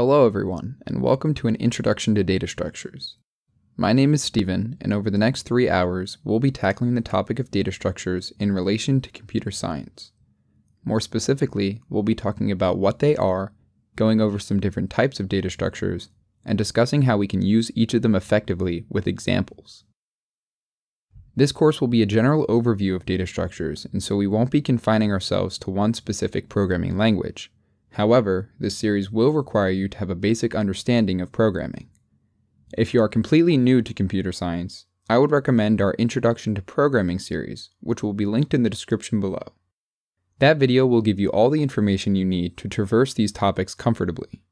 Hello, everyone, and welcome to an introduction to data structures. My name is Steven, and over the next three hours, we'll be tackling the topic of data structures in relation to computer science. More specifically, we'll be talking about what they are, going over some different types of data structures, and discussing how we can use each of them effectively with examples. This course will be a general overview of data structures, and so we won't be confining ourselves to one specific programming language. However, this series will require you to have a basic understanding of programming. If you are completely new to computer science, I would recommend our Introduction to Programming series, which will be linked in the description below. That video will give you all the information you need to traverse these topics comfortably.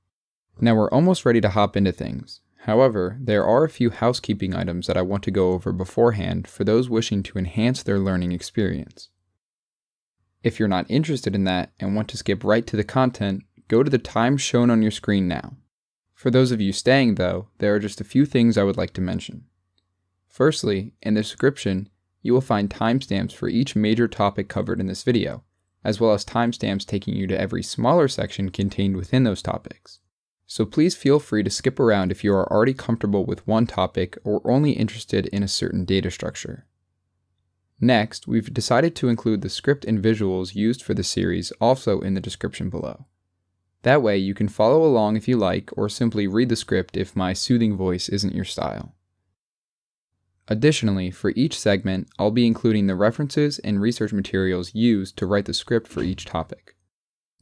Now we're almost ready to hop into things. However, there are a few housekeeping items that I want to go over beforehand for those wishing to enhance their learning experience. If you're not interested in that and want to skip right to the content, go to the time shown on your screen now. For those of you staying, though, there are just a few things I would like to mention. Firstly, in the description, you will find timestamps for each major topic covered in this video, as well as timestamps taking you to every smaller section contained within those topics. So please feel free to skip around if you are already comfortable with one topic or only interested in a certain data structure. Next, we've decided to include the script and visuals used for the series also in the description below. That way you can follow along if you like, or simply read the script if my soothing voice isn't your style. Additionally, for each segment, I'll be including the references and research materials used to write the script for each topic.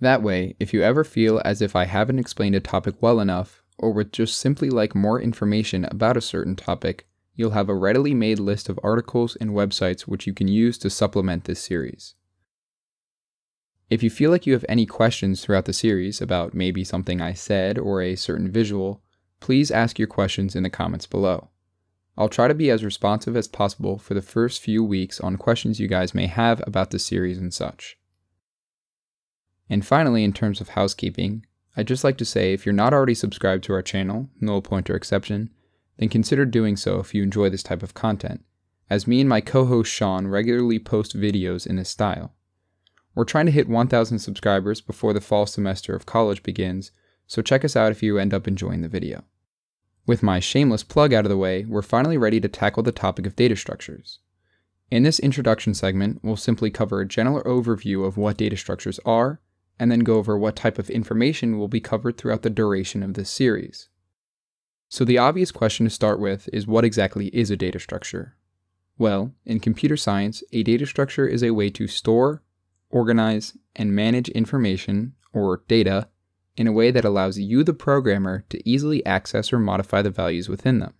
That way, if you ever feel as if I haven't explained a topic well enough, or would just simply like more information about a certain topic, you'll have a readily made list of articles and websites which you can use to supplement this series. If you feel like you have any questions throughout the series about maybe something I said or a certain visual, please ask your questions in the comments below. I'll try to be as responsive as possible for the first few weeks on questions you guys may have about the series and such. And finally, in terms of housekeeping, I'd just like to say if you're not already subscribed to our channel, NullPointer Exception, then consider doing so if you enjoy this type of content, as me and my co-host Sean regularly post videos in this style. We're trying to hit 1,000 subscribers before the fall semester of college begins, so check us out if you end up enjoying the video. With my shameless plug out of the way, we're finally ready to tackle the topic of data structures. In this introduction segment, we'll simply cover a general overview of what data structures are, and then go over what type of information will be covered throughout the duration of this series. So the obvious question to start with is what exactly is a data structure? Well, in computer science, a data structure is a way to store, organize, and manage information, or data, in a way that allows you, the programmer, to easily access or modify the values within them.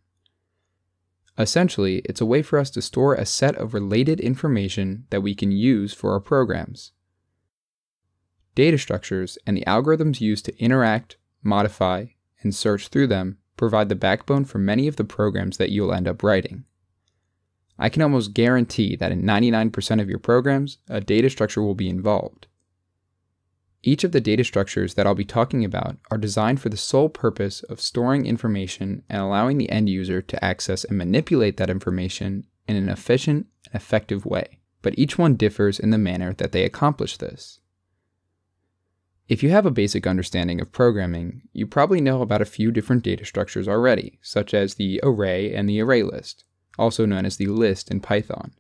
Essentially, it's a way for us to store a set of related information that we can use for our programs. Data structures and the algorithms used to interact, modify, and search through them provide the backbone for many of the programs that you'll end up writing. I can almost guarantee that in 99% of your programs, a data structure will be involved. Each of the data structures that I'll be talking about are designed for the sole purpose of storing information and allowing the end user to access and manipulate that information in an efficient and effective way, but each one differs in the manner that they accomplish this. If you have a basic understanding of programming, you probably know about a few different data structures already, such as the array and the array list, also known as the list in Python.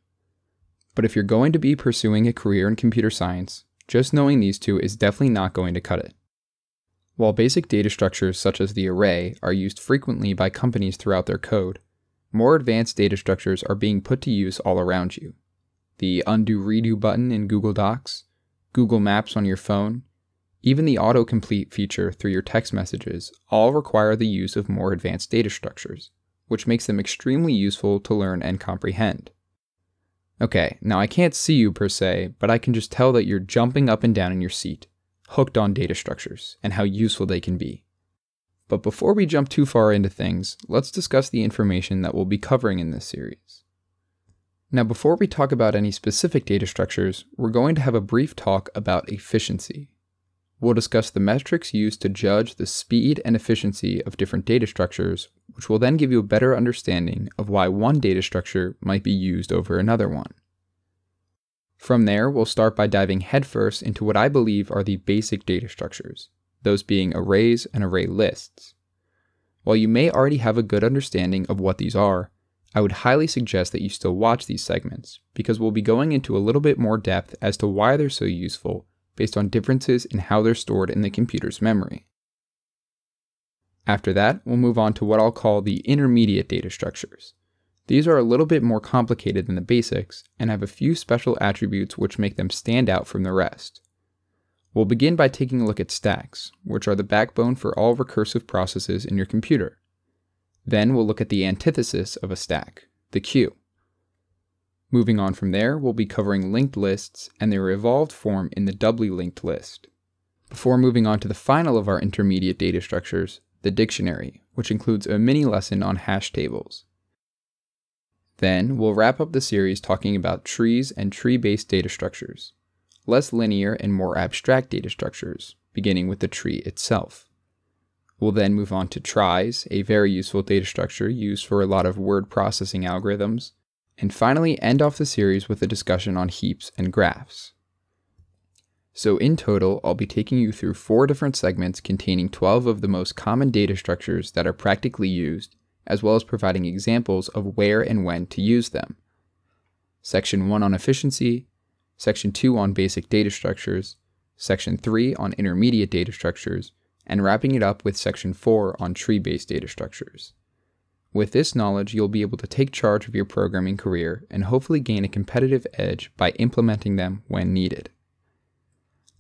But if you're going to be pursuing a career in computer science, just knowing these two is definitely not going to cut it. While basic data structures such as the array are used frequently by companies throughout their code, more advanced data structures are being put to use all around you. The undo redo button in Google Docs, Google Maps on your phone, even the autocomplete feature through your text messages all require the use of more advanced data structures, which makes them extremely useful to learn and comprehend. Okay, now I can't see you per se, but I can just tell that you're jumping up and down in your seat, hooked on data structures and how useful they can be. But before we jump too far into things, let's discuss the information that we'll be covering in this series. Now, before we talk about any specific data structures, we're going to have a brief talk about efficiency. We'll discuss the metrics used to judge the speed and efficiency of different data structures, which will then give you a better understanding of why one data structure might be used over another one. From there, we'll start by diving headfirst into what I believe are the basic data structures, those being arrays and array lists. While you may already have a good understanding of what these are, I would highly suggest that you still watch these segments, because we'll be going into a little bit more depth as to why they're so useful based on differences in how they're stored in the computer's memory. After that, we'll move on to what I'll call the intermediate data structures. These are a little bit more complicated than the basics and have a few special attributes which make them stand out from the rest. We'll begin by taking a look at stacks, which are the backbone for all recursive processes in your computer. Then we'll look at the antithesis of a stack, the queue. Moving on from there, we'll be covering linked lists and their evolved form in the doubly linked list. Before moving on to the final of our intermediate data structures, the dictionary, which includes a mini lesson on hash tables. Then, we'll wrap up the series talking about trees and tree based data structures, less linear and more abstract data structures, beginning with the tree itself. We'll then move on to tries, a very useful data structure used for a lot of word processing algorithms, and finally end off the series with a discussion on heaps and graphs. So in total, I'll be taking you through four different segments containing 12 of the most common data structures that are practically used, as well as providing examples of where and when to use them. Section 1 on efficiency, Section 2 on basic data structures, Section 3 on intermediate data structures, and wrapping it up with Section 4 on tree-based data structures. With this knowledge, you'll be able to take charge of your programming career and hopefully gain a competitive edge by implementing them when needed.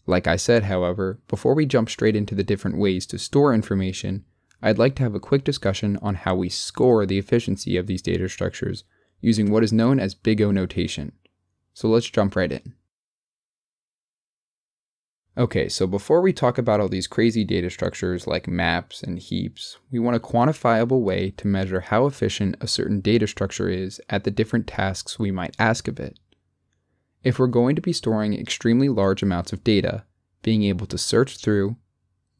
Like I said, however, before we jump straight into the different ways to store information, I'd like to have a quick discussion on how we score the efficiency of these data structures using what is known as Big O notation. So let's jump right in. Okay, so before we talk about all these crazy data structures like maps and heaps, we want a quantifiable way to measure how efficient a certain data structure is at the different tasks we might ask of it. If we're going to be storing extremely large amounts of data, being able to search through,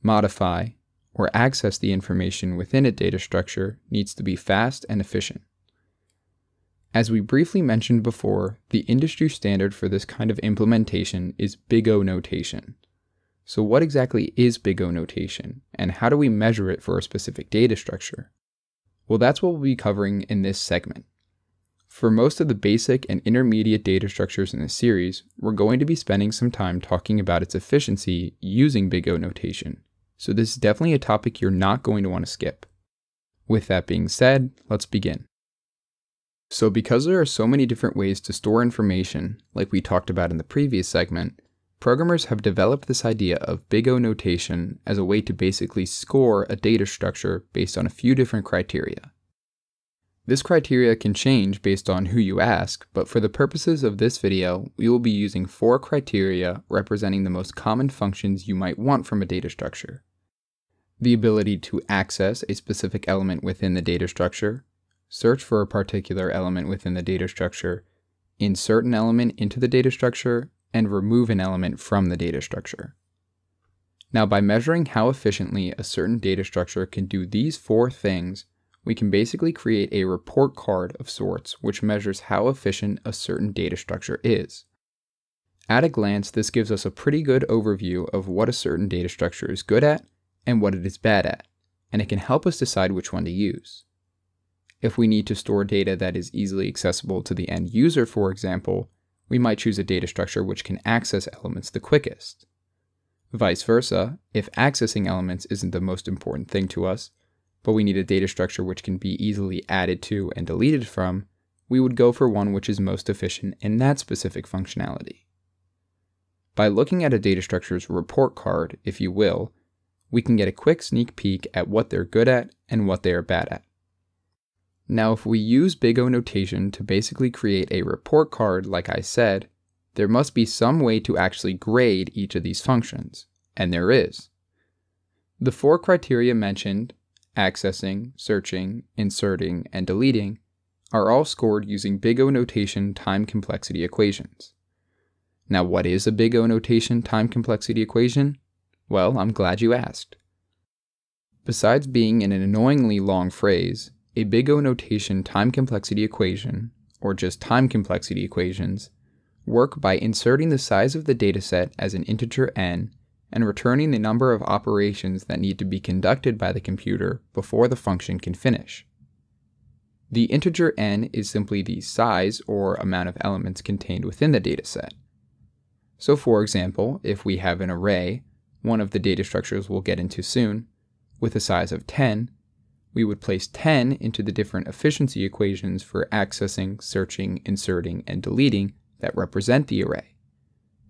modify, or access the information within a data structure needs to be fast and efficient. As we briefly mentioned before, the industry standard for this kind of implementation is Big O notation. So, what exactly is Big O notation, and how do we measure it for a specific data structure? Well, that's what we'll be covering in this segment. For most of the basic and intermediate data structures in this series, we're going to be spending some time talking about its efficiency using Big O notation, so this is definitely a topic you're not going to want to skip. With that being said, let's begin. So because there are so many different ways to store information, like we talked about in the previous segment, programmers have developed this idea of Big O notation as a way to basically score a data structure based on a few different criteria. This criteria can change based on who you ask, but for the purposes of this video, we will be using four criteria representing the most common functions you might want from a data structure. The ability to access a specific element within the data structure, search for a particular element within the data structure, insert an element into the data structure, and remove an element from the data structure. Now, by measuring how efficiently a certain data structure can do these four things, we can basically create a report card of sorts which measures how efficient a certain data structure is. At a glance, this gives us a pretty good overview of what a certain data structure is good at and what it is bad at, and it can help us decide which one to use. If we need to store data that is easily accessible to the end user, for example, we might choose a data structure which can access elements the quickest. Vice versa, if accessing elements isn't the most important thing to us, but we need a data structure which can be easily added to and deleted from, we would go for one which is most efficient in that specific functionality. By looking at a data structure's report card, if you will, we can get a quick sneak peek at what they're good at and what they are bad at. Now, if we use Big O notation to basically create a report card, like I said, there must be some way to actually grade each of these functions, and there is. The four criteria mentioned accessing, searching, inserting, and deleting are all scored using Big O notation time complexity equations. Now, what is a Big O notation time complexity equation? Well, I'm glad you asked. Besides being in an annoyingly long phrase, a Big O notation time complexity equation, or just time complexity equations, work by inserting the size of the dataset as an integer n and returning the number of operations that need to be conducted by the computer before the function can finish. The integer n is simply the size or amount of elements contained within the dataset. So for example, if we have an array, one of the data structures we'll get into soon, with a size of 10, we would place 10 into the different efficiency equations for accessing, searching, inserting, and deleting that represent the array.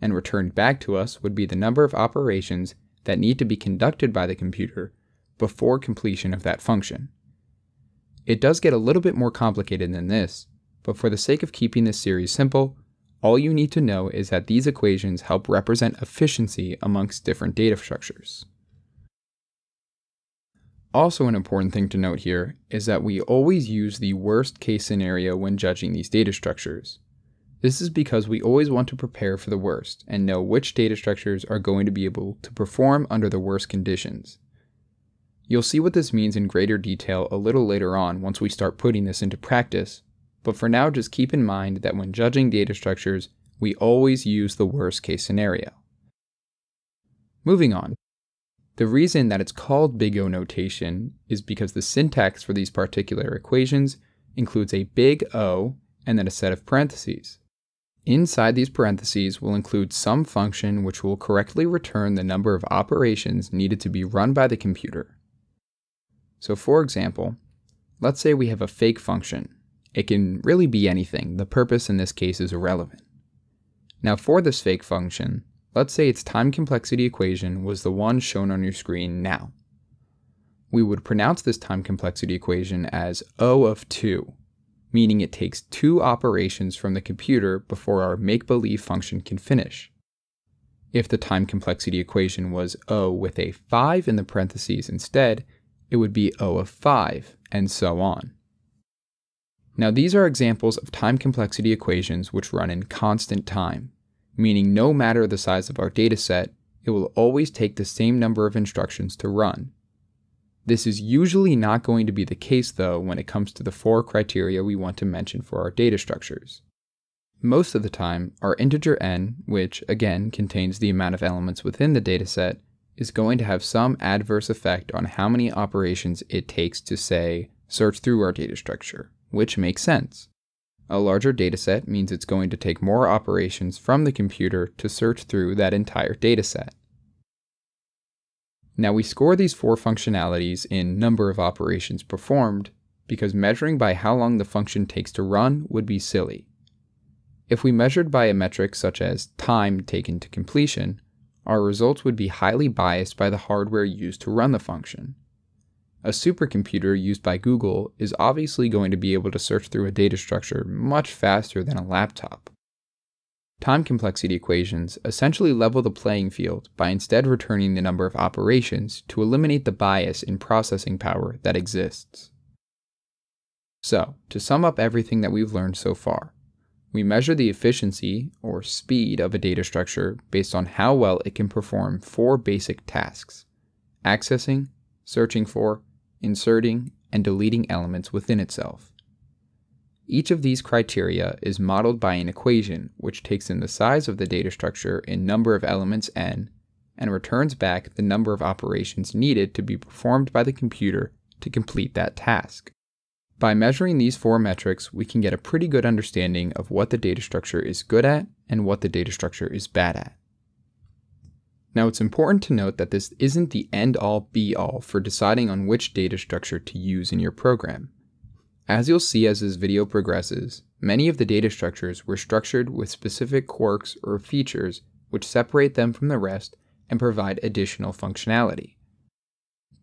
And returned back to us would be the number of operations that need to be conducted by the computer before completion of that function. It does get a little bit more complicated than this, but for the sake of keeping this series simple, all you need to know is that these equations help represent efficiency amongst different data structures. Also, an important thing to note here is that we always use the worst case scenario when judging these data structures. This is because we always want to prepare for the worst and know which data structures are going to be able to perform under the worst conditions. You'll see what this means in greater detail a little later on once we start putting this into practice, but for now just keep in mind that when judging data structures, we always use the worst case scenario. Moving on. The reason that it's called big O notation is because the syntax for these particular equations includes a big O and then a set of parentheses. Inside these parentheses will include some function which will correctly return the number of operations needed to be run by the computer. So for example, let's say we have a fake function. It can really be anything, the purpose in this case is irrelevant. Now for this fake function, let's say its time complexity equation was the one shown on your screen now. We would pronounce this time complexity equation as O of 2, meaning it takes two operations from the computer before our make-believe function can finish. If the time complexity equation was O with a 5 in the parentheses instead, it would be O of 5, and so on. Now these are examples of time complexity equations which run in constant time, meaning no matter the size of our dataset, it will always take the same number of instructions to run. This is usually not going to be the case though when it comes to the four criteria we want to mention for our data structures. Most of the time, our integer n, which again contains the amount of elements within the dataset, is going to have some adverse effect on how many operations it takes to, say, search through our data structure, which makes sense. A larger dataset means it's going to take more operations from the computer to search through that entire dataset. Now we score these four functionalities in number of operations performed because measuring by how long the function takes to run would be silly. If we measured by a metric such as time taken to completion, our results would be highly biased by the hardware used to run the function. A supercomputer used by Google is obviously going to be able to search through a data structure much faster than a laptop. Time complexity equations essentially level the playing field by instead returning the number of operations to eliminate the bias in processing power that exists. So, to sum up everything that we've learned so far, we measure the efficiency, or speed, of a data structure based on how well it can perform four basic tasks accessing, searching for, inserting, and deleting elements within itself. Each of these criteria is modeled by an equation which takes in the size of the data structure in number of elements n and returns back the number of operations needed to be performed by the computer to complete that task. By measuring these four metrics, we can get a pretty good understanding of what the data structure is good at and what the data structure is bad at. Now it's important to note that this isn't the end all be all for deciding on which data structure to use in your program. As you'll see as this video progresses, many of the data structures were structured with specific quirks or features which separate them from the rest and provide additional functionality.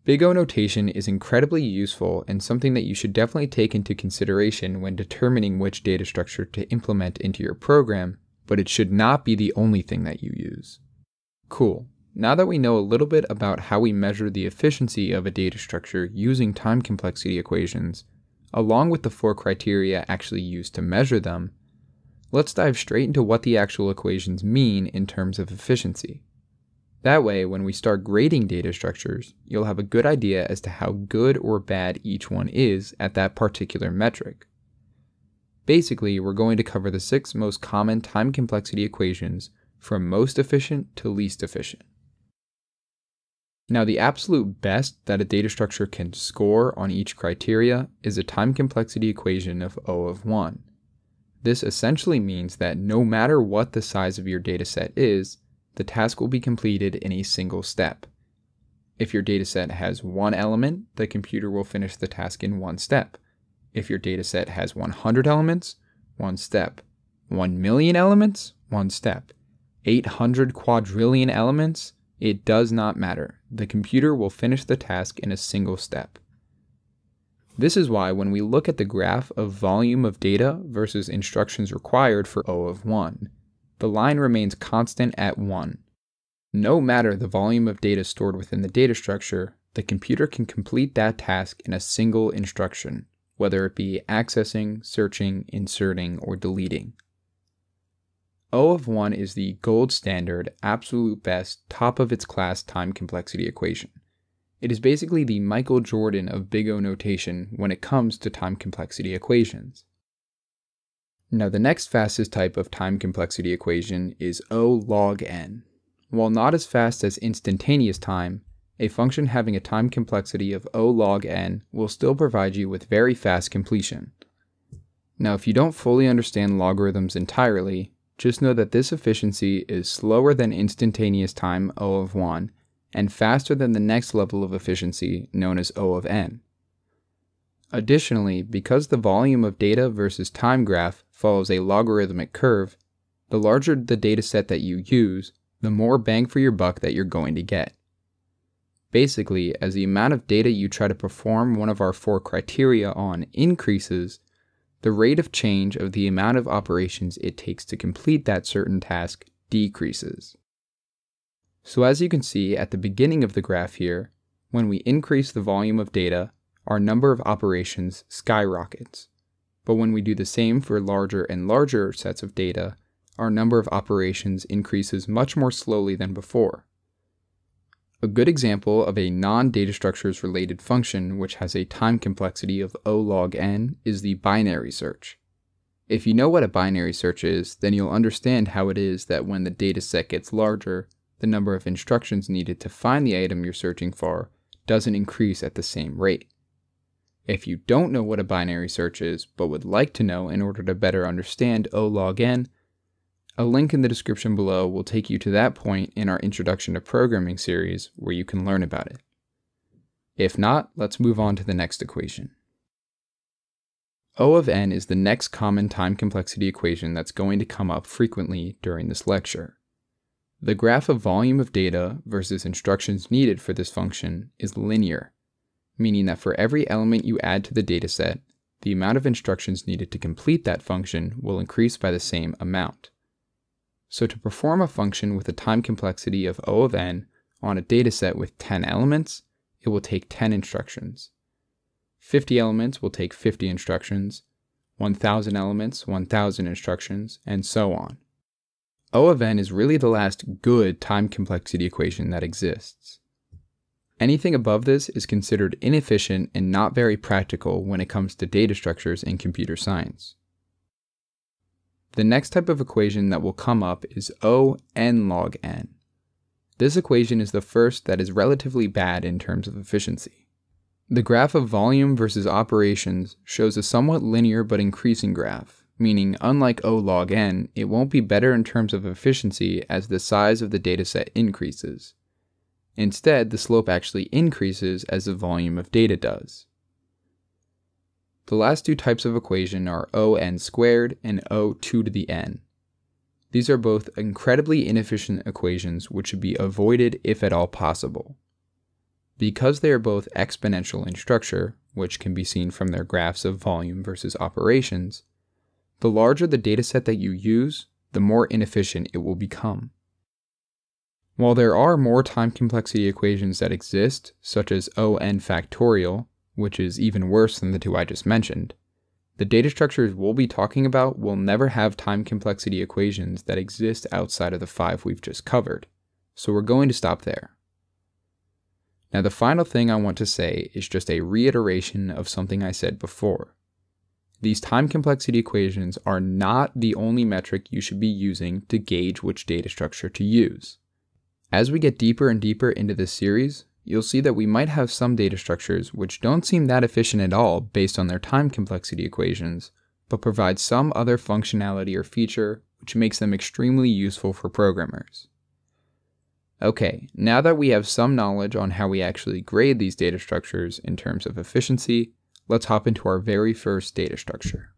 Big O notation is incredibly useful and something that you should definitely take into consideration when determining which data structure to implement into your program, but it should not be the only thing that you use. Cool. Now that we know a little bit about how we measure the efficiency of a data structure using time complexity equations, along with the four criteria actually used to measure them, let's dive straight into what the actual equations mean in terms of efficiency. That way, when we start grading data structures, you'll have a good idea as to how good or bad each one is at that particular metric. Basically, we're going to cover the six most common time complexity equations from most efficient to least efficient. Now, the absolute best that a data structure can score on each criteria is a time complexity equation of O of 1. This essentially means that no matter what the size of your dataset is, the task will be completed in a single step. If your dataset has one element, the computer will finish the task in one step. If your dataset has 100 elements, one step. 1 million elements, one step. 800 quadrillion elements, it does not matter. The computer will finish the task in a single step. This is why when we look at the graph of volume of data versus instructions required for O of 1, the line remains constant at 1. No matter the volume of data stored within the data structure, the computer can complete that task in a single instruction, whether it be accessing, searching, inserting, or deleting. O of 1 is the gold standard, absolute best, top of its class time complexity equation. It is basically the Michael Jordan of big O notation when it comes to time complexity equations. Now, the next fastest type of time complexity equation is O log n. While not as fast as instantaneous time, a function having a time complexity of O log n will still provide you with very fast completion. Now, if you don't fully understand logarithms entirely, just know that this efficiency is slower than instantaneous time O of 1 and faster than the next level of efficiency known as O of n. Additionally, because the volume of data versus time graph follows a logarithmic curve, the larger the dataset that you use, the more bang for your buck that you're going to get. Basically, as the amount of data you try to perform one of our four criteria on increases, the rate of change of the amount of operations it takes to complete that certain task decreases. So as you can see at the beginning of the graph here, when we increase the volume of data, our number of operations skyrockets. But when we do the same for larger and larger sets of data, our number of operations increases much more slowly than before. A good example of a non-data structures related function which has a time complexity of O log n is the binary search. If you know what a binary search is, then you'll understand how it is that when the dataset gets larger, the number of instructions needed to find the item you're searching for doesn't increase at the same rate. If you don't know what a binary search is, but would like to know in order to better understand O log n, a link in the description below will take you to that point in our Introduction to Programming series where you can learn about it. If not, let's move on to the next equation. O of n is the next common time complexity equation that's going to come up frequently during this lecture. The graph of volume of data versus instructions needed for this function is linear, meaning that for every element you add to the dataset, the amount of instructions needed to complete that function will increase by the same amount. So to perform a function with a time complexity of O of n on a dataset with 10 elements, it will take 10 instructions. 50 elements will take 50 instructions, 1000 elements, 1000 instructions, and so on. O of n is really the last good time complexity equation that exists. Anything above this is considered inefficient and not very practical when it comes to data structures in computer science. The next type of equation that will come up is O n log n. This equation is the first that is relatively bad in terms of efficiency. The graph of volume versus operations shows a somewhat linear but increasing graph, meaning unlike O log n, it won't be better in terms of efficiency as the size of the dataset increases. Instead, the slope actually increases as the volume of data does. The last two types of equation are O(n) squared and O2 to the n. These are both incredibly inefficient equations which should be avoided if at all possible. Because they are both exponential in structure, which can be seen from their graphs of volume versus operations, the larger the dataset that you use, the more inefficient it will become. While there are more time complexity equations that exist, such as O(n) factorial, which is even worse than the two I just mentioned, the data structures we'll be talking about will never have time complexity equations that exist outside of the five we've just covered, so we're going to stop there. Now, the final thing I want to say is just a reiteration of something I said before. These time complexity equations are not the only metric you should be using to gauge which data structure to use. As we get deeper and deeper into this series, you'll see that we might have some data structures which don't seem that efficient at all based on their time complexity equations, but provide some other functionality or feature which makes them extremely useful for programmers. Okay, now that we have some knowledge on how we actually grade these data structures in terms of efficiency, let's hop into our very first data structure.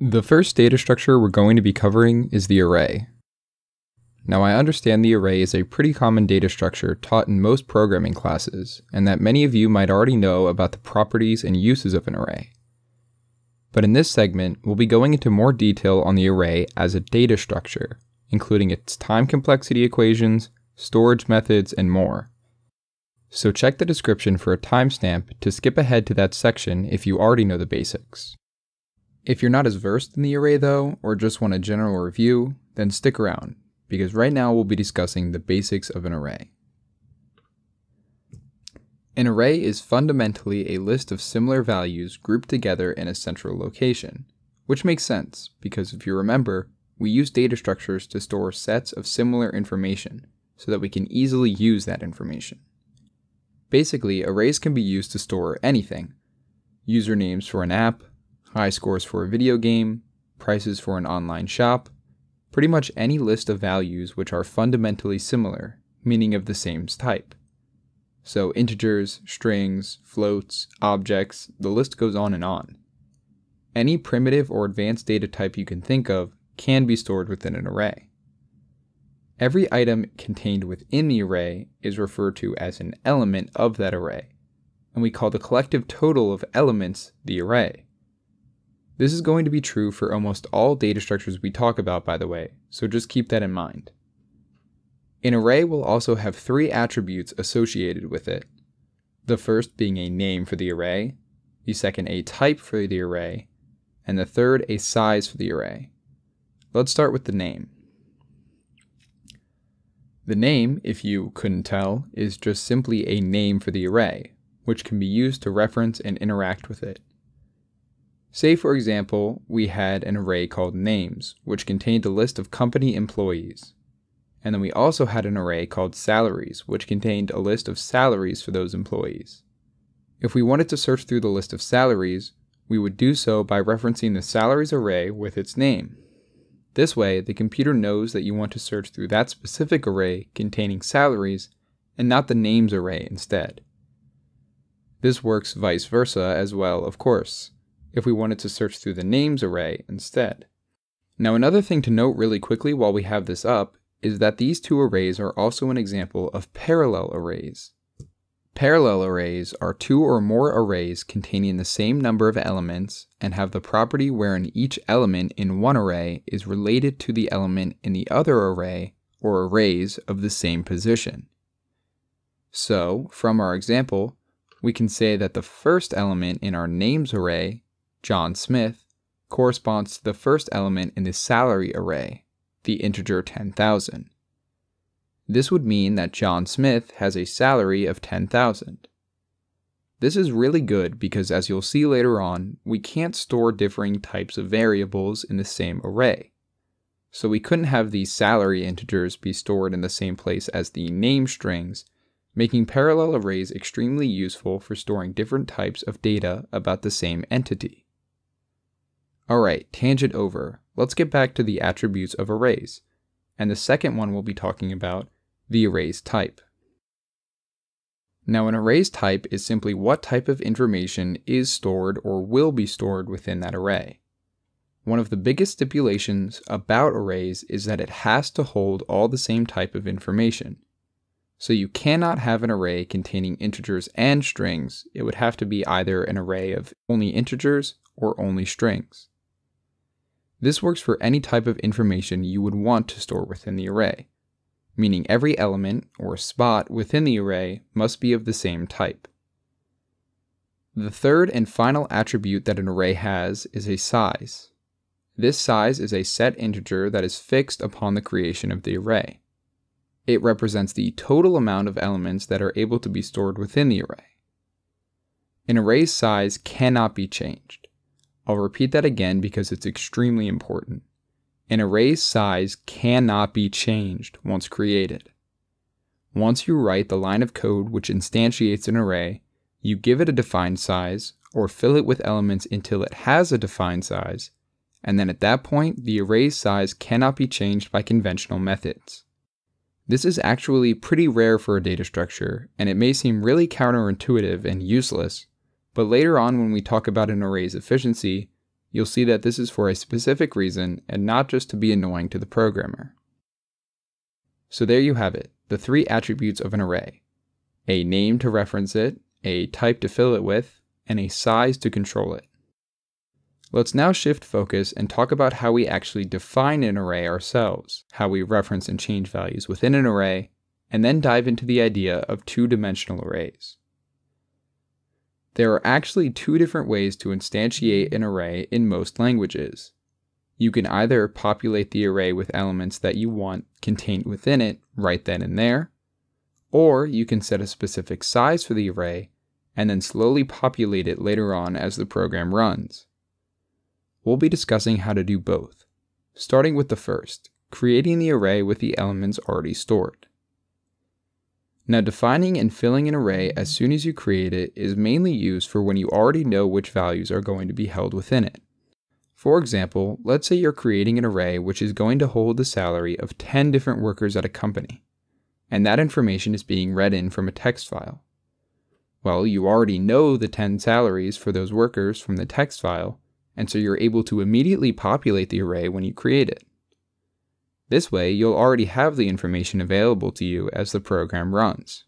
The first data structure we're going to be covering is the array. Now I understand the array is a pretty common data structure taught in most programming classes, and that many of you might already know about the properties and uses of an array. But in this segment, we'll be going into more detail on the array as a data structure, including its time complexity equations, storage methods, and more. So check the description for a timestamp to skip ahead to that section if you already know the basics. If you're not as versed in the array though, or just want a general review, then stick around, because right now we'll be discussing the basics of an array. An array is fundamentally a list of similar values grouped together in a central location, which makes sense because if you remember, we use data structures to store sets of similar information so that we can easily use that information. Basically, arrays can be used to store anything usernames for an app, high scores for a video game, prices for an online shop, pretty much any list of values which are fundamentally similar, meaning of the same type. So, integers, strings, floats, objects, the list goes on and on. Any primitive or advanced data type you can think of can be stored within an array. Every item contained within the array is referred to as an element of that array, and we call the collective total of elements the array. This is going to be true for almost all data structures we talk about, by the way, so just keep that in mind. An array will also have three attributes associated with it. The first being a name for the array, the second a type for the array, and the third a size for the array. Let's start with the name. The name, if you couldn't tell, is just simply a name for the array, which can be used to reference and interact with it. Say, for example, we had an array called names, which contained a list of company employees. And then we also had an array called salaries, which contained a list of salaries for those employees. If we wanted to search through the list of salaries, we would do so by referencing the salaries array with its name. This way, the computer knows that you want to search through that specific array containing salaries and not the names array instead. This works vice versa as well, of course, if we wanted to search through the names array instead. Now another thing to note really quickly while we have this up is that these two arrays are also an example of parallel arrays. Parallel arrays are two or more arrays containing the same number of elements and have the property wherein each element in one array is related to the element in the other array or arrays of the same position. So, from our example, we can say that the first element in our names array, John Smith, corresponds to the first element in the salary array, the integer 10,000. This would mean that John Smith has a salary of 10,000. This is really good because as you'll see later on, we can't store differing types of variables in the same array. So we couldn't have these salary integers be stored in the same place as the name strings, making parallel arrays extremely useful for storing different types of data about the same entity. Alright, tangent over. Let's get back to the attributes of arrays. And the second one we'll be talking about the array's type. Now, an array's type is simply what type of information is stored or will be stored within that array. One of the biggest stipulations about arrays is that it has to hold all the same type of information. So you cannot have an array containing integers and strings, it would have to be either an array of only integers or only strings. This works for any type of information you would want to store within the array meaning every element or spot within the array must be of the same type. The third and final attribute that an array has is a size. This size is a set integer that is fixed upon the creation of the array. It represents the total amount of elements that are able to be stored within the array. An array's size cannot be changed. I'll repeat that again because it's extremely important. An array's size cannot be changed once created. Once you write the line of code which instantiates an array, you give it a defined size or fill it with elements until it has a defined size, and then at that point, the array's size cannot be changed by conventional methods. This is actually pretty rare for a data structure, and it may seem really counterintuitive and useless, but later on when we talk about an array's efficiency, you'll see that this is for a specific reason and not just to be annoying to the programmer. So there you have it, the three attributes of an array. A name to reference it, a type to fill it with, and a size to control it. Let's now shift focus and talk about how we actually define an array ourselves, how we reference and change values within an array, and then dive into the idea of two-dimensional arrays. There are actually two different ways to instantiate an array in most languages. You can either populate the array with elements that you want contained within it right then and there, or you can set a specific size for the array and then slowly populate it later on as the program runs. We'll be discussing how to do both, starting with the first, creating the array with the elements already stored. Now defining and filling an array as soon as you create it is mainly used for when you already know which values are going to be held within it. For example, let's say you're creating an array which is going to hold the salary of 10 different workers at a company, and that information is being read in from a text file. Well, you already know the 10 salaries for those workers from the text file, and so you're able to immediately populate the array when you create it. This way, you'll already have the information available to you as the program runs.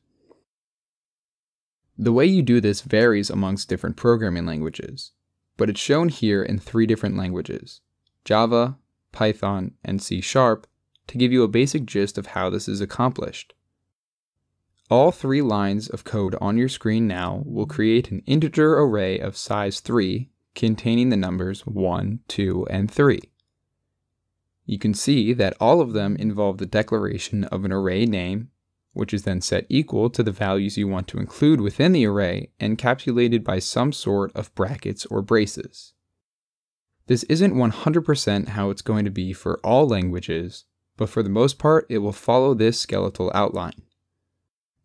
The way you do this varies amongst different programming languages, but it's shown here in three different languages Java, Python, and C Sharp to give you a basic gist of how this is accomplished. All three lines of code on your screen now will create an integer array of size 3 containing the numbers 1, 2, and 3. You can see that all of them involve the declaration of an array name, which is then set equal to the values you want to include within the array encapsulated by some sort of brackets or braces. This isn't 100% how it's going to be for all languages, but for the most part it will follow this skeletal outline.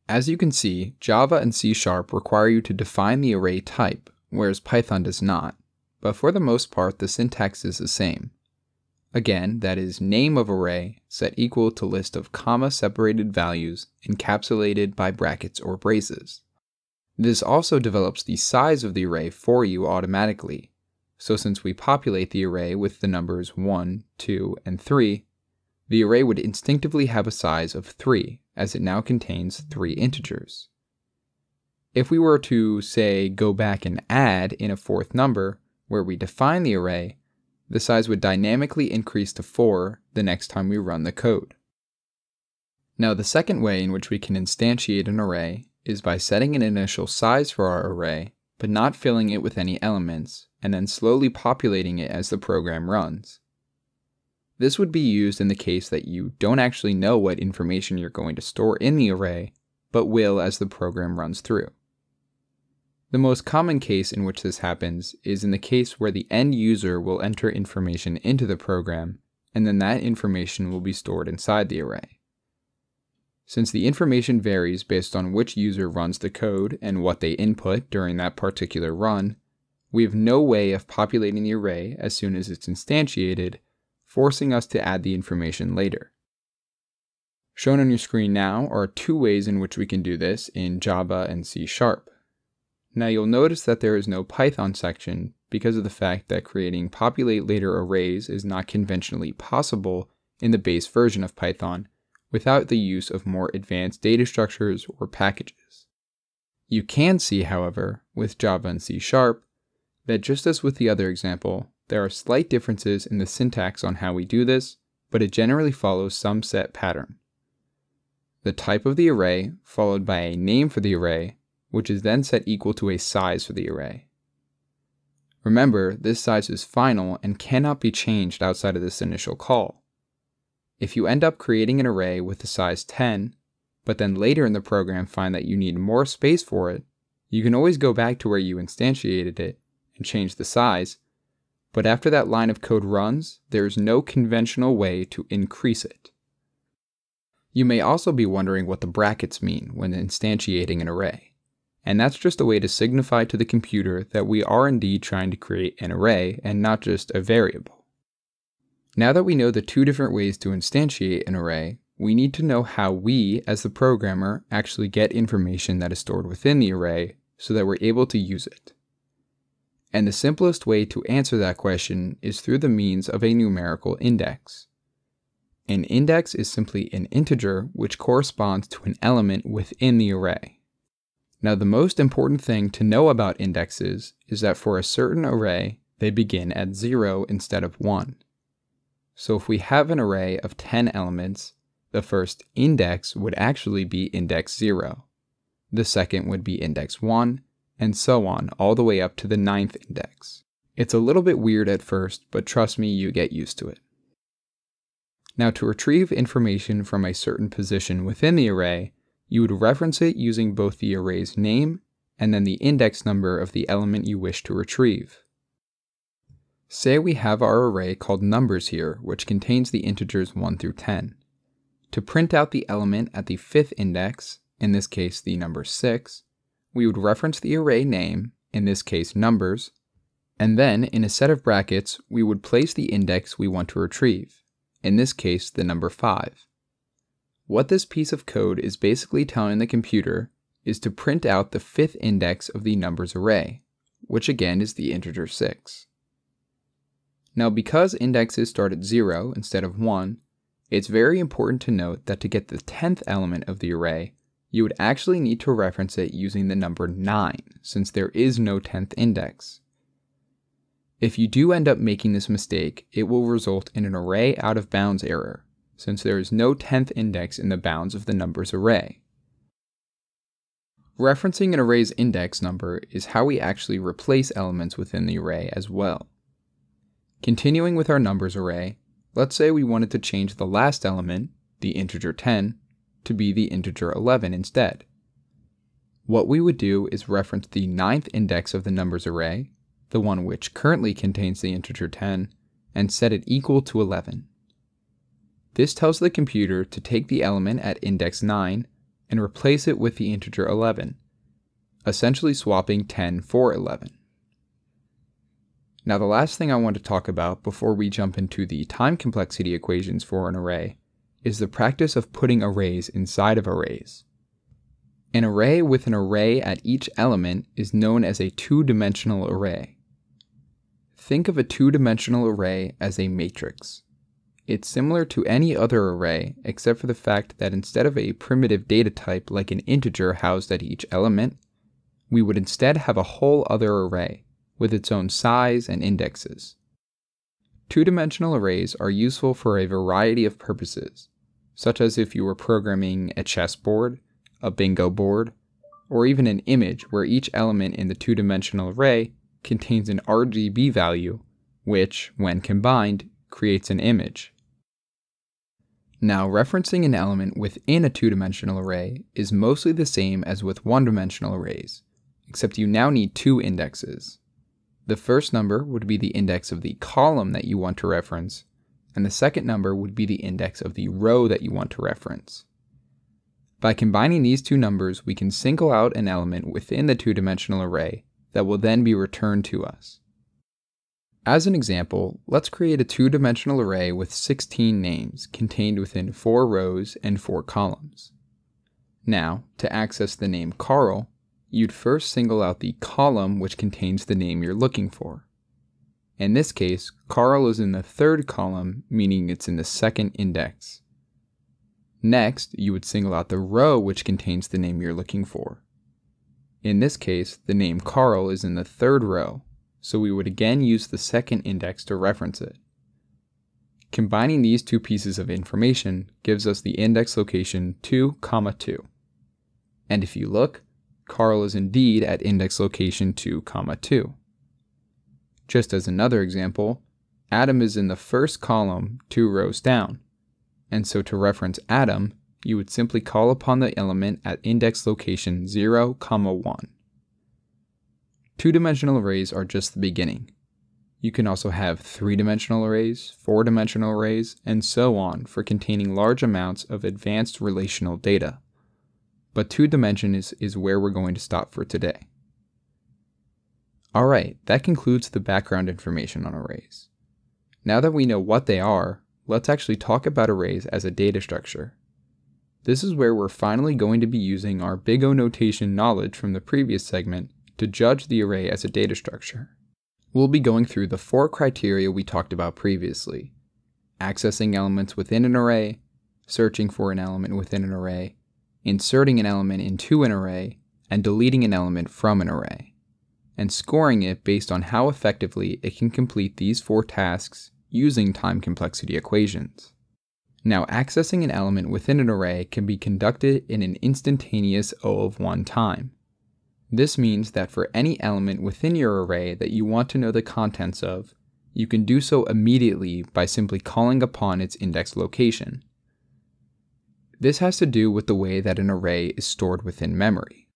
As you can see, Java and C Sharp require you to define the array type, whereas Python does not, but for the most part the syntax is the same. Again, that is name of array set equal to list of comma separated values encapsulated by brackets or braces. This also develops the size of the array for you automatically. So since we populate the array with the numbers 1, 2, and 3, the array would instinctively have a size of 3 as it now contains three integers. If we were to, say, go back and add in a fourth number, where we define the array, the size would dynamically increase to 4 the next time we run the code. Now, the second way in which we can instantiate an array is by setting an initial size for our array, but not filling it with any elements, and then slowly populating it as the program runs. This would be used in the case that you don't actually know what information you're going to store in the array, but will as the program runs through. The most common case in which this happens is in the case where the end user will enter information into the program, and then that information will be stored inside the array. Since the information varies based on which user runs the code and what they input during that particular run, we have no way of populating the array as soon as it's instantiated forcing us to add the information later. Shown on your screen now are two ways in which we can do this in Java and C Sharp. Now you'll notice that there is no Python section because of the fact that creating populate later arrays is not conventionally possible in the base version of Python without the use of more advanced data structures or packages. You can see, however, with Java and C Sharp, that just as with the other example, there are slight differences in the syntax on how we do this, but it generally follows some set pattern. The type of the array, followed by a name for the array, which is then set equal to a size for the array. Remember, this size is final and cannot be changed outside of this initial call. If you end up creating an array with the size 10, but then later in the program find that you need more space for it, you can always go back to where you instantiated it and change the size but after that line of code runs, there is no conventional way to increase it. You may also be wondering what the brackets mean when instantiating an array. And that's just a way to signify to the computer that we are indeed trying to create an array and not just a variable. Now that we know the two different ways to instantiate an array, we need to know how we, as the programmer, actually get information that is stored within the array so that we're able to use it. And the simplest way to answer that question is through the means of a numerical index. An index is simply an integer which corresponds to an element within the array. Now, the most important thing to know about indexes is that for a certain array, they begin at 0 instead of 1. So if we have an array of 10 elements, the first index would actually be index 0. The second would be index 1, and so on all the way up to the ninth index. It's a little bit weird at first, but trust me, you get used to it. Now, to retrieve information from a certain position within the array, you would reference it using both the array's name and then the index number of the element you wish to retrieve. Say we have our array called numbers here, which contains the integers 1 through 10. To print out the element at the fifth index, in this case the number 6, we would reference the array name, in this case numbers, and then in a set of brackets, we would place the index we want to retrieve, in this case the number 5. What this piece of code is basically telling the computer is to print out the fifth index of the numbers array, which again is the integer 6. Now because indexes start at 0 instead of 1, it's very important to note that to get the 10th element of the array, you would actually need to reference it using the number 9, since there is no 10th index. If you do end up making this mistake, it will result in an array out of bounds error, since there is no 10th index in the bounds of the numbers array. Referencing an array's index number is how we actually replace elements within the array as well. Continuing with our numbers array, let's say we wanted to change the last element, the integer 10, to be the integer 11 instead. What we would do is reference the ninth index of the numbers array, the one which currently contains the integer 10, and set it equal to 11. This tells the computer to take the element at index 9 and replace it with the integer 11, essentially swapping 10 for 11. Now the last thing I want to talk about before we jump into the time complexity equations for an array is the practice of putting arrays inside of arrays. An array with an array at each element is known as a two-dimensional array. Think of a two-dimensional array as a matrix. It's similar to any other array except for the fact that instead of a primitive data type like an integer housed at each element, we would instead have a whole other array with its own size and indexes. Two-dimensional arrays are useful for a variety of purposes, such as if you were programming a chessboard, a bingo board, or even an image where each element in the two dimensional array contains an RGB value, which, when combined, creates an image. Now, referencing an element within a two dimensional array is mostly the same as with one dimensional arrays, except you now need two indexes. The first number would be the index of the column that you want to reference, and the second number would be the index of the row that you want to reference. By combining these two numbers, we can single out an element within the two-dimensional array that will then be returned to us. As an example, let's create a two-dimensional array with 16 names contained within 4 rows and 4 columns. Now, to access the name Carl, you'd first single out the column which contains the name you're looking for. In this case, Carl is in the third column, meaning it's in the second index. Next, you would single out the row which contains the name you're looking for. In this case, the name Carl is in the third row, so we would again use the second index to reference it. Combining these two pieces of information gives us the index location 2, comma 2. And if you look, Carl is indeed at index location 2, comma 2. Just as another example, Adam is in the first column two rows down. And so to reference Adam, you would simply call upon the element at index location 0, comma 1. Two-dimensional arrays are just the beginning. You can also have three dimensional arrays, four dimensional arrays, and so on for containing large amounts of advanced relational data. But two dimension is, is where we're going to stop for today. Alright, that concludes the background information on arrays. Now that we know what they are, let's actually talk about arrays as a data structure. This is where we're finally going to be using our big O notation knowledge from the previous segment to judge the array as a data structure. We'll be going through the four criteria we talked about previously accessing elements within an array, searching for an element within an array, inserting an element into an array, and deleting an element from an array, and scoring it based on how effectively it can complete these four tasks using time complexity equations. Now, accessing an element within an array can be conducted in an instantaneous O of 1 time. This means that for any element within your array that you want to know the contents of, you can do so immediately by simply calling upon its index location. This has to do with the way that an array is stored within memory.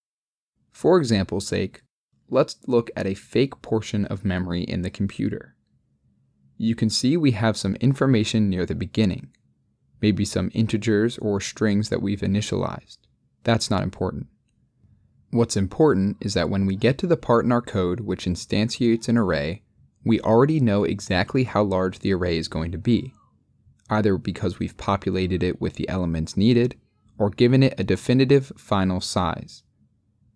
For example's sake, let's look at a fake portion of memory in the computer. You can see we have some information near the beginning maybe some integers or strings that we've initialized. That's not important. What's important is that when we get to the part in our code which instantiates an array, we already know exactly how large the array is going to be, either because we've populated it with the elements needed or given it a definitive final size.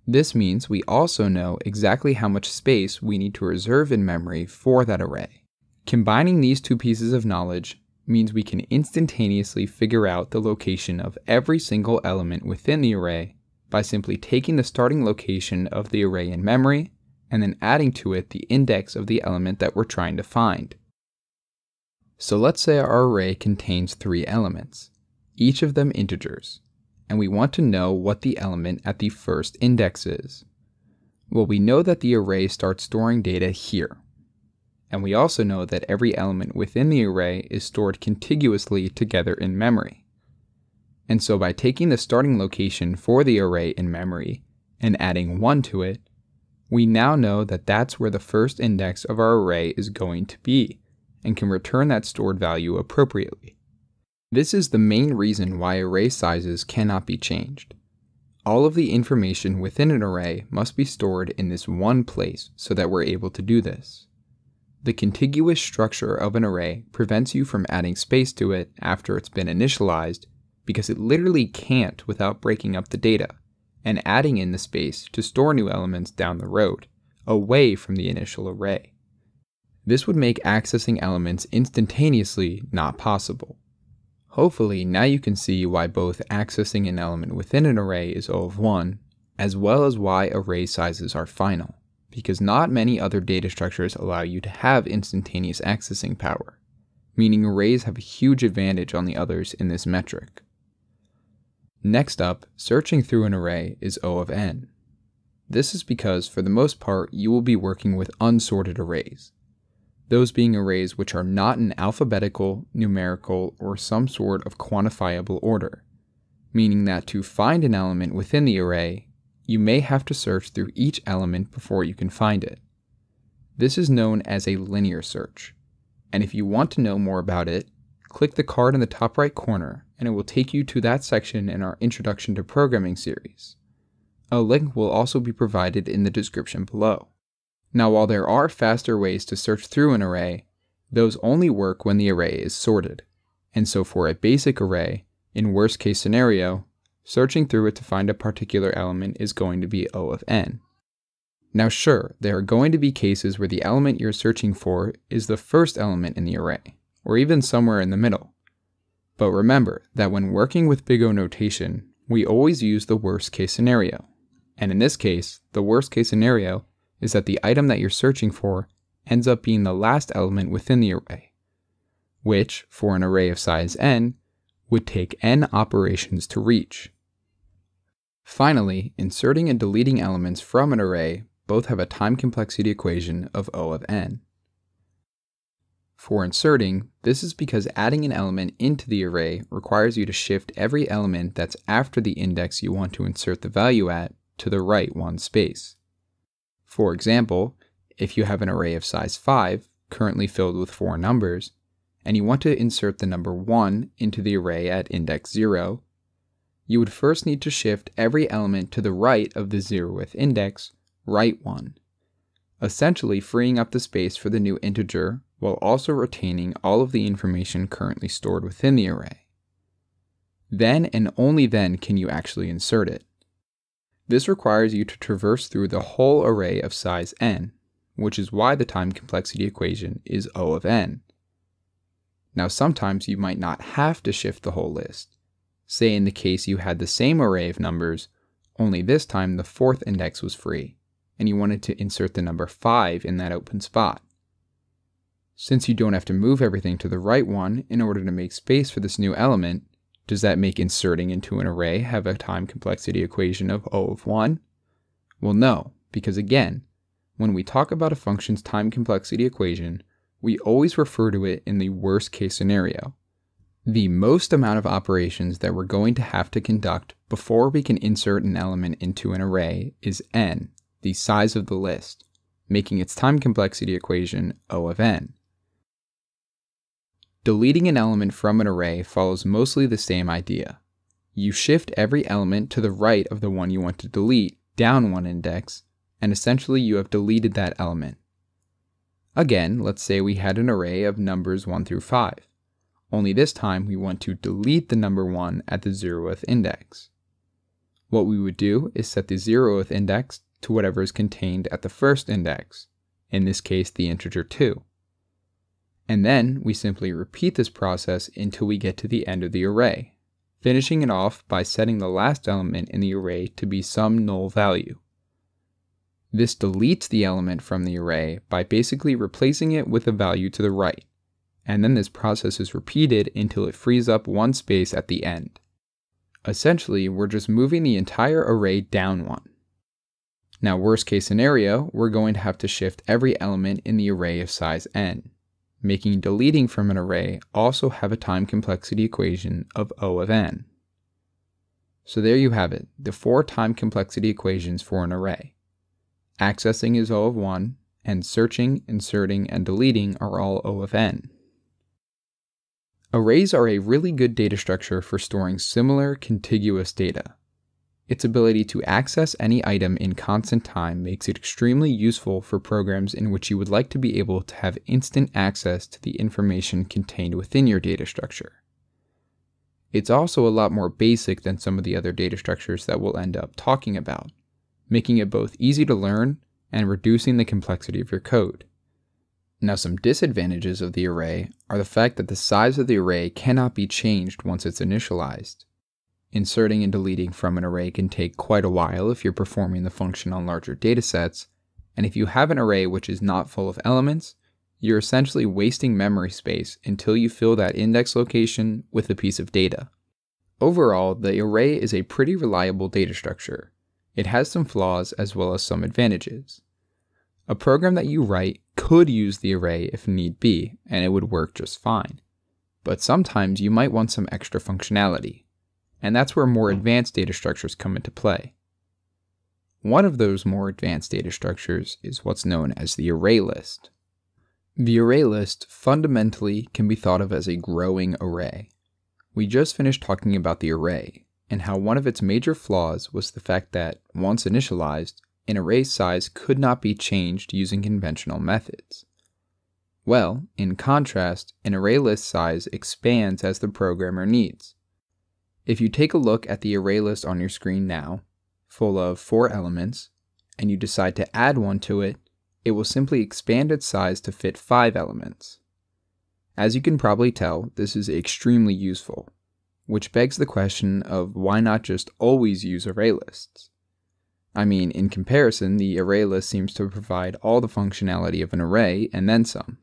This means we also know exactly how much space we need to reserve in memory for that array. Combining these two pieces of knowledge means we can instantaneously figure out the location of every single element within the array by simply taking the starting location of the array in memory and then adding to it the index of the element that we're trying to find. So let's say our array contains three elements, each of them integers, and we want to know what the element at the first index is. Well, we know that the array starts storing data here, and we also know that every element within the array is stored contiguously together in memory. And so by taking the starting location for the array in memory and adding 1 to it, we now know that that's where the first index of our array is going to be, and can return that stored value appropriately. This is the main reason why array sizes cannot be changed. All of the information within an array must be stored in this one place so that we're able to do this. The contiguous structure of an array prevents you from adding space to it after it's been initialized because it literally can't without breaking up the data and adding in the space to store new elements down the road, away from the initial array. This would make accessing elements instantaneously not possible. Hopefully, now you can see why both accessing an element within an array is O of 1, as well as why array sizes are final because not many other data structures allow you to have instantaneous accessing power, meaning arrays have a huge advantage on the others in this metric. Next up, searching through an array is O of n. This is because, for the most part, you will be working with unsorted arrays, those being arrays which are not in alphabetical, numerical, or some sort of quantifiable order, meaning that to find an element within the array, you may have to search through each element before you can find it. This is known as a linear search, and if you want to know more about it, click the card in the top right corner and it will take you to that section in our Introduction to Programming series. A link will also be provided in the description below. Now, while there are faster ways to search through an array, those only work when the array is sorted. And so for a basic array, in worst case scenario, searching through it to find a particular element is going to be O of n. Now sure, there are going to be cases where the element you're searching for is the first element in the array, or even somewhere in the middle. But remember that when working with big O notation, we always use the worst case scenario. And in this case, the worst case scenario is that the item that you're searching for ends up being the last element within the array, which, for an array of size n, would take n operations to reach. Finally, inserting and deleting elements from an array both have a time complexity equation of O of n. For inserting, this is because adding an element into the array requires you to shift every element that's after the index you want to insert the value at to the right one space. For example, if you have an array of size 5, currently filled with four numbers, and you want to insert the number 1 into the array at index 0, you would first need to shift every element to the right of the 0th index, right 1, essentially freeing up the space for the new integer while also retaining all of the information currently stored within the array. Then and only then can you actually insert it. This requires you to traverse through the whole array of size n, which is why the time complexity equation is O of n. Now sometimes you might not have to shift the whole list. Say in the case you had the same array of numbers, only this time the fourth index was free, and you wanted to insert the number 5 in that open spot. Since you don't have to move everything to the right one in order to make space for this new element, does that make inserting into an array have a time complexity equation of O of 1? Well, no, because again, when we talk about a function's time complexity equation, we always refer to it in the worst case scenario. The most amount of operations that we're going to have to conduct before we can insert an element into an array is n, the size of the list, making its time complexity equation O of n. Deleting an element from an array follows mostly the same idea. You shift every element to the right of the one you want to delete down one index, and essentially you have deleted that element. Again, let's say we had an array of numbers 1 through 5. Only this time we want to delete the number 1 at the 0th index. What we would do is set the 0th index to whatever is contained at the first index, in this case the integer 2. And then we simply repeat this process until we get to the end of the array, finishing it off by setting the last element in the array to be some null value. This deletes the element from the array by basically replacing it with a value to the right, and then this process is repeated until it frees up one space at the end. Essentially, we're just moving the entire array down one. Now, worst case scenario, we're going to have to shift every element in the array of size n, making deleting from an array also have a time complexity equation of O of n. So there you have it, the four time complexity equations for an array. Accessing is O of 1, and searching, inserting, and deleting are all O of n. Arrays are a really good data structure for storing similar contiguous data. Its ability to access any item in constant time makes it extremely useful for programs in which you would like to be able to have instant access to the information contained within your data structure. It's also a lot more basic than some of the other data structures that we'll end up talking about making it both easy to learn and reducing the complexity of your code. Now, some disadvantages of the array are the fact that the size of the array cannot be changed once it's initialized. Inserting and deleting from an array can take quite a while if you're performing the function on larger datasets, and if you have an array which is not full of elements, you're essentially wasting memory space until you fill that index location with a piece of data. Overall, the array is a pretty reliable data structure, it has some flaws as well as some advantages. A program that you write could use the array if need be, and it would work just fine. But sometimes you might want some extra functionality, and that's where more advanced data structures come into play. One of those more advanced data structures is what's known as the array list. The array list fundamentally can be thought of as a growing array. We just finished talking about the array, and how one of its major flaws was the fact that, once initialized, an array size could not be changed using conventional methods. Well, in contrast, an array list size expands as the programmer needs. If you take a look at the array list on your screen now, full of four elements, and you decide to add one to it, it will simply expand its size to fit five elements. As you can probably tell, this is extremely useful which begs the question of why not just always use array lists? I mean, in comparison, the array list seems to provide all the functionality of an array and then some.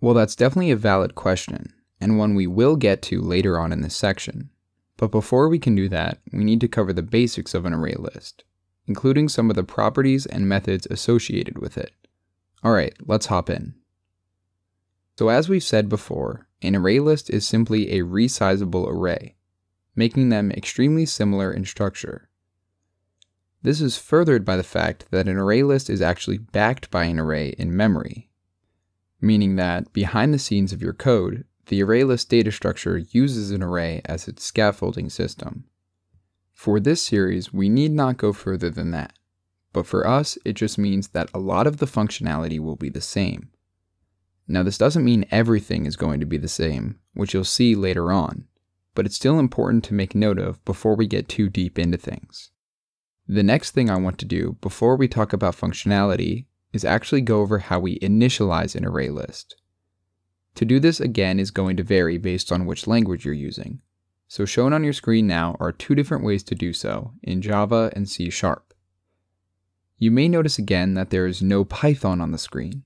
Well, that's definitely a valid question, and one we will get to later on in this section. But before we can do that, we need to cover the basics of an array list, including some of the properties and methods associated with it. Alright, let's hop in. So as we've said before, an array list is simply a resizable array, making them extremely similar in structure. This is furthered by the fact that an array list is actually backed by an array in memory. meaning that behind the scenes of your code, the ArrayList data structure uses an array as its scaffolding system. For this series, we need not go further than that, but for us, it just means that a lot of the functionality will be the same. Now, this doesn't mean everything is going to be the same, which you'll see later on, but it's still important to make note of before we get too deep into things. The next thing I want to do before we talk about functionality is actually go over how we initialize an array list. To do this again is going to vary based on which language you're using. So shown on your screen now are two different ways to do so in Java and C Sharp. You may notice again that there is no Python on the screen.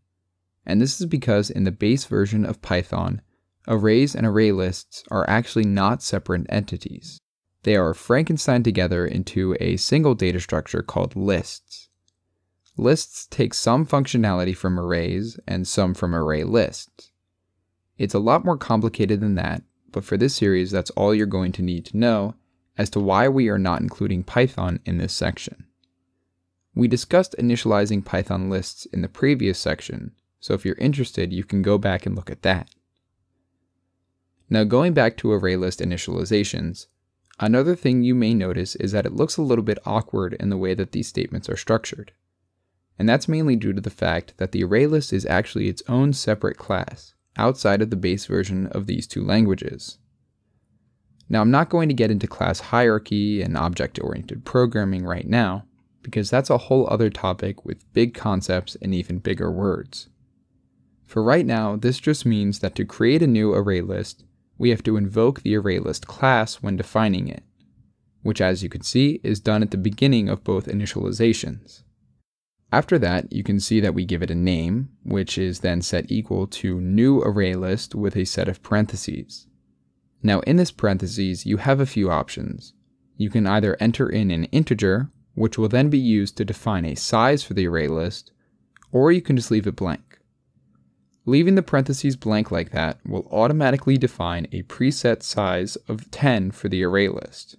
And this is because in the base version of Python, arrays and array lists are actually not separate entities. They are Frankenstein together into a single data structure called lists. Lists take some functionality from arrays and some from array lists. It's a lot more complicated than that, but for this series, that's all you're going to need to know as to why we are not including Python in this section. We discussed initializing Python lists in the previous section, so if you're interested, you can go back and look at that. Now going back to array list initializations, another thing you may notice is that it looks a little bit awkward in the way that these statements are structured. And that's mainly due to the fact that the array list is actually its own separate class, outside of the base version of these two languages. Now I'm not going to get into class hierarchy and object-oriented programming right now, because that's a whole other topic with big concepts and even bigger words. For right now, this just means that to create a new ArrayList, we have to invoke the ArrayList class when defining it, which as you can see is done at the beginning of both initializations. After that, you can see that we give it a name, which is then set equal to new ArrayList with a set of parentheses. Now in this parentheses, you have a few options. You can either enter in an integer, which will then be used to define a size for the array list, or you can just leave it blank. Leaving the parentheses blank like that will automatically define a preset size of 10 for the array list.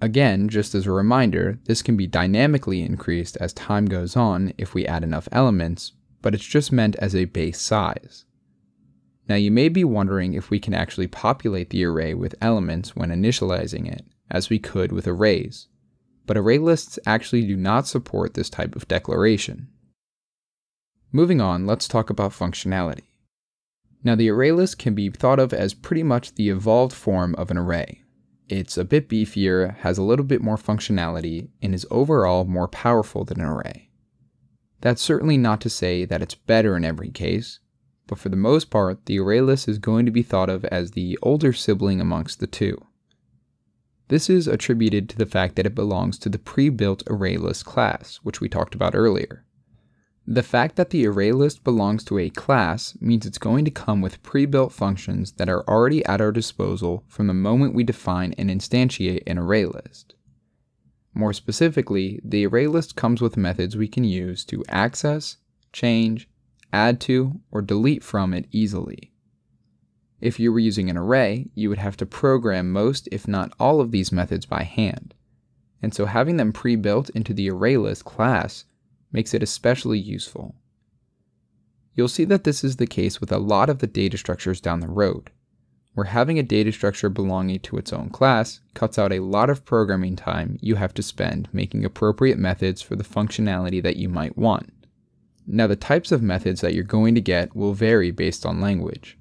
Again, just as a reminder, this can be dynamically increased as time goes on if we add enough elements, but it's just meant as a base size. Now you may be wondering if we can actually populate the array with elements when initializing it, as we could with arrays, but array lists actually do not support this type of declaration. Moving on, let's talk about functionality. Now the array list can be thought of as pretty much the evolved form of an array. It's a bit beefier, has a little bit more functionality, and is overall more powerful than an array. That's certainly not to say that it's better in every case, but for the most part, the array list is going to be thought of as the older sibling amongst the two. This is attributed to the fact that it belongs to the pre-built array list class, which we talked about earlier. The fact that the array list belongs to a class means it's going to come with pre-built functions that are already at our disposal from the moment we define and instantiate an array list. More specifically, the array list comes with methods we can use to access, change, add to, or delete from it easily. If you were using an array, you would have to program most, if not all, of these methods by hand. And so having them pre-built into the ArrayList class makes it especially useful. You'll see that this is the case with a lot of the data structures down the road, where having a data structure belonging to its own class cuts out a lot of programming time you have to spend making appropriate methods for the functionality that you might want. Now the types of methods that you're going to get will vary based on language.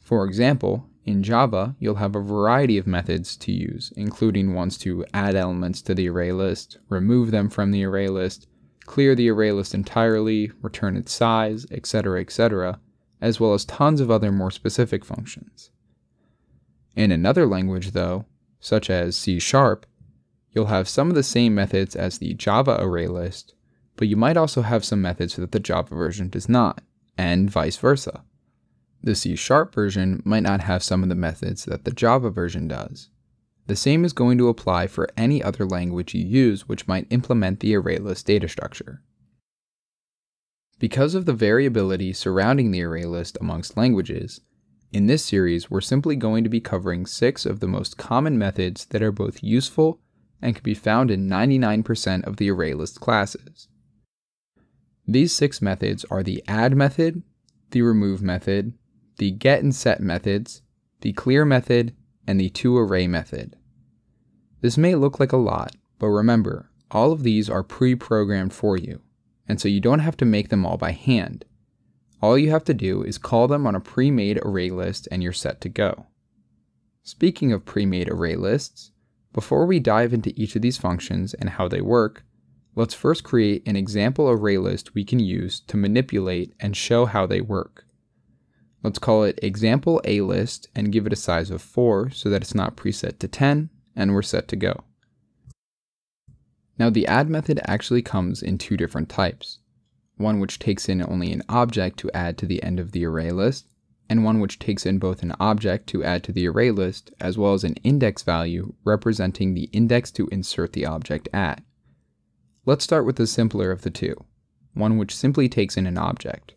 For example, in Java, you'll have a variety of methods to use, including ones to add elements to the array list, remove them from the array list, clear the array list entirely, return its size, etc., etc., as well as tons of other more specific functions. In another language, though, such as C Sharp, you'll have some of the same methods as the Java array list, but you might also have some methods that the Java version does not, and vice versa. The C Sharp version might not have some of the methods that the Java version does. The same is going to apply for any other language you use which might implement the ArrayList data structure. Because of the variability surrounding the ArrayList amongst languages, in this series we're simply going to be covering six of the most common methods that are both useful and can be found in 99% of the ArrayList classes. These six methods are the add method, the remove method, the get and set methods, the clear method, and the toArray method. This may look like a lot, but remember, all of these are pre-programmed for you, and so you don't have to make them all by hand. All you have to do is call them on a pre-made array list and you're set to go. Speaking of pre-made array lists, before we dive into each of these functions and how they work, let's first create an example array list we can use to manipulate and show how they work. Let's call it example A list and give it a size of 4 so that it's not preset to 10 and we're set to go. Now the add method actually comes in two different types. One which takes in only an object to add to the end of the array list, and one which takes in both an object to add to the array list as well as an index value representing the index to insert the object at. Let's start with the simpler of the two, one which simply takes in an object.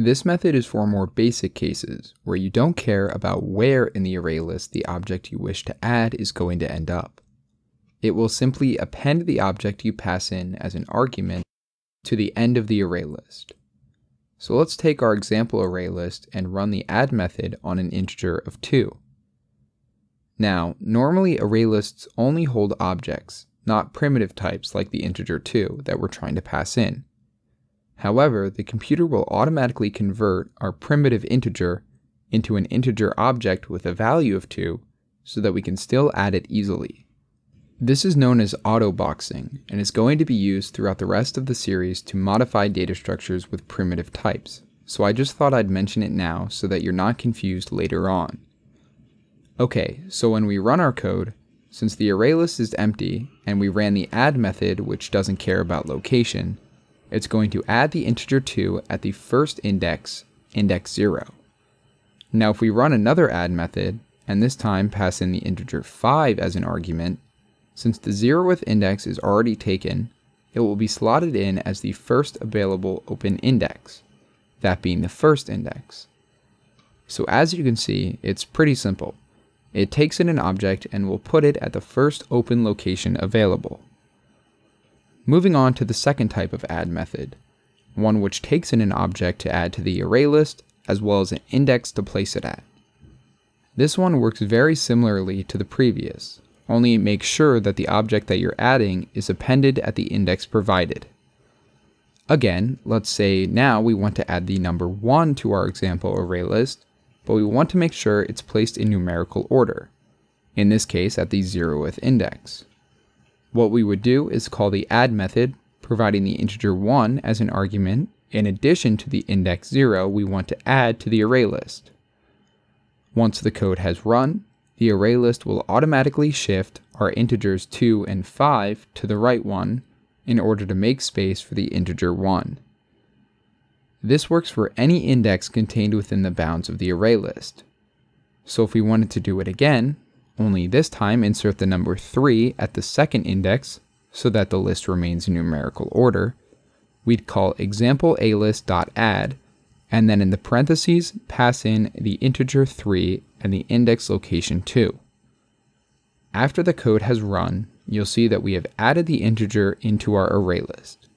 This method is for more basic cases, where you don't care about where in the array list the object you wish to add is going to end up. It will simply append the object you pass in as an argument to the end of the array list. So let's take our example array list and run the add method on an integer of 2. Now, normally array lists only hold objects, not primitive types like the integer 2 that we're trying to pass in. However, the computer will automatically convert our primitive integer into an integer object with a value of 2 so that we can still add it easily. This is known as autoboxing and is going to be used throughout the rest of the series to modify data structures with primitive types, so I just thought I'd mention it now so that you're not confused later on. Okay, so when we run our code, since the array list is empty and we ran the add method which doesn't care about location, it's going to add the integer 2 at the first index, index 0. Now if we run another add method, and this time pass in the integer 5 as an argument, since the zeroth index is already taken, it will be slotted in as the first available open index, that being the first index. So as you can see, it's pretty simple. It takes in an object and will put it at the first open location available. Moving on to the second type of add method, one which takes in an object to add to the array list as well as an index to place it at. This one works very similarly to the previous, only make sure that the object that you're adding is appended at the index provided. Again, let's say now we want to add the number 1 to our example array list, but we want to make sure it's placed in numerical order, in this case at the 0th index. What we would do is call the add method, providing the integer 1 as an argument, in addition to the index 0 we want to add to the array list. Once the code has run, the array list will automatically shift our integers 2 and 5 to the right one in order to make space for the integer 1. This works for any index contained within the bounds of the array list. So if we wanted to do it again, only this time insert the number 3 at the second index so that the list remains in numerical order, we'd call example alist.add and then in the parentheses pass in the integer 3 and the index location 2. After the code has run, you'll see that we have added the integer into our array list.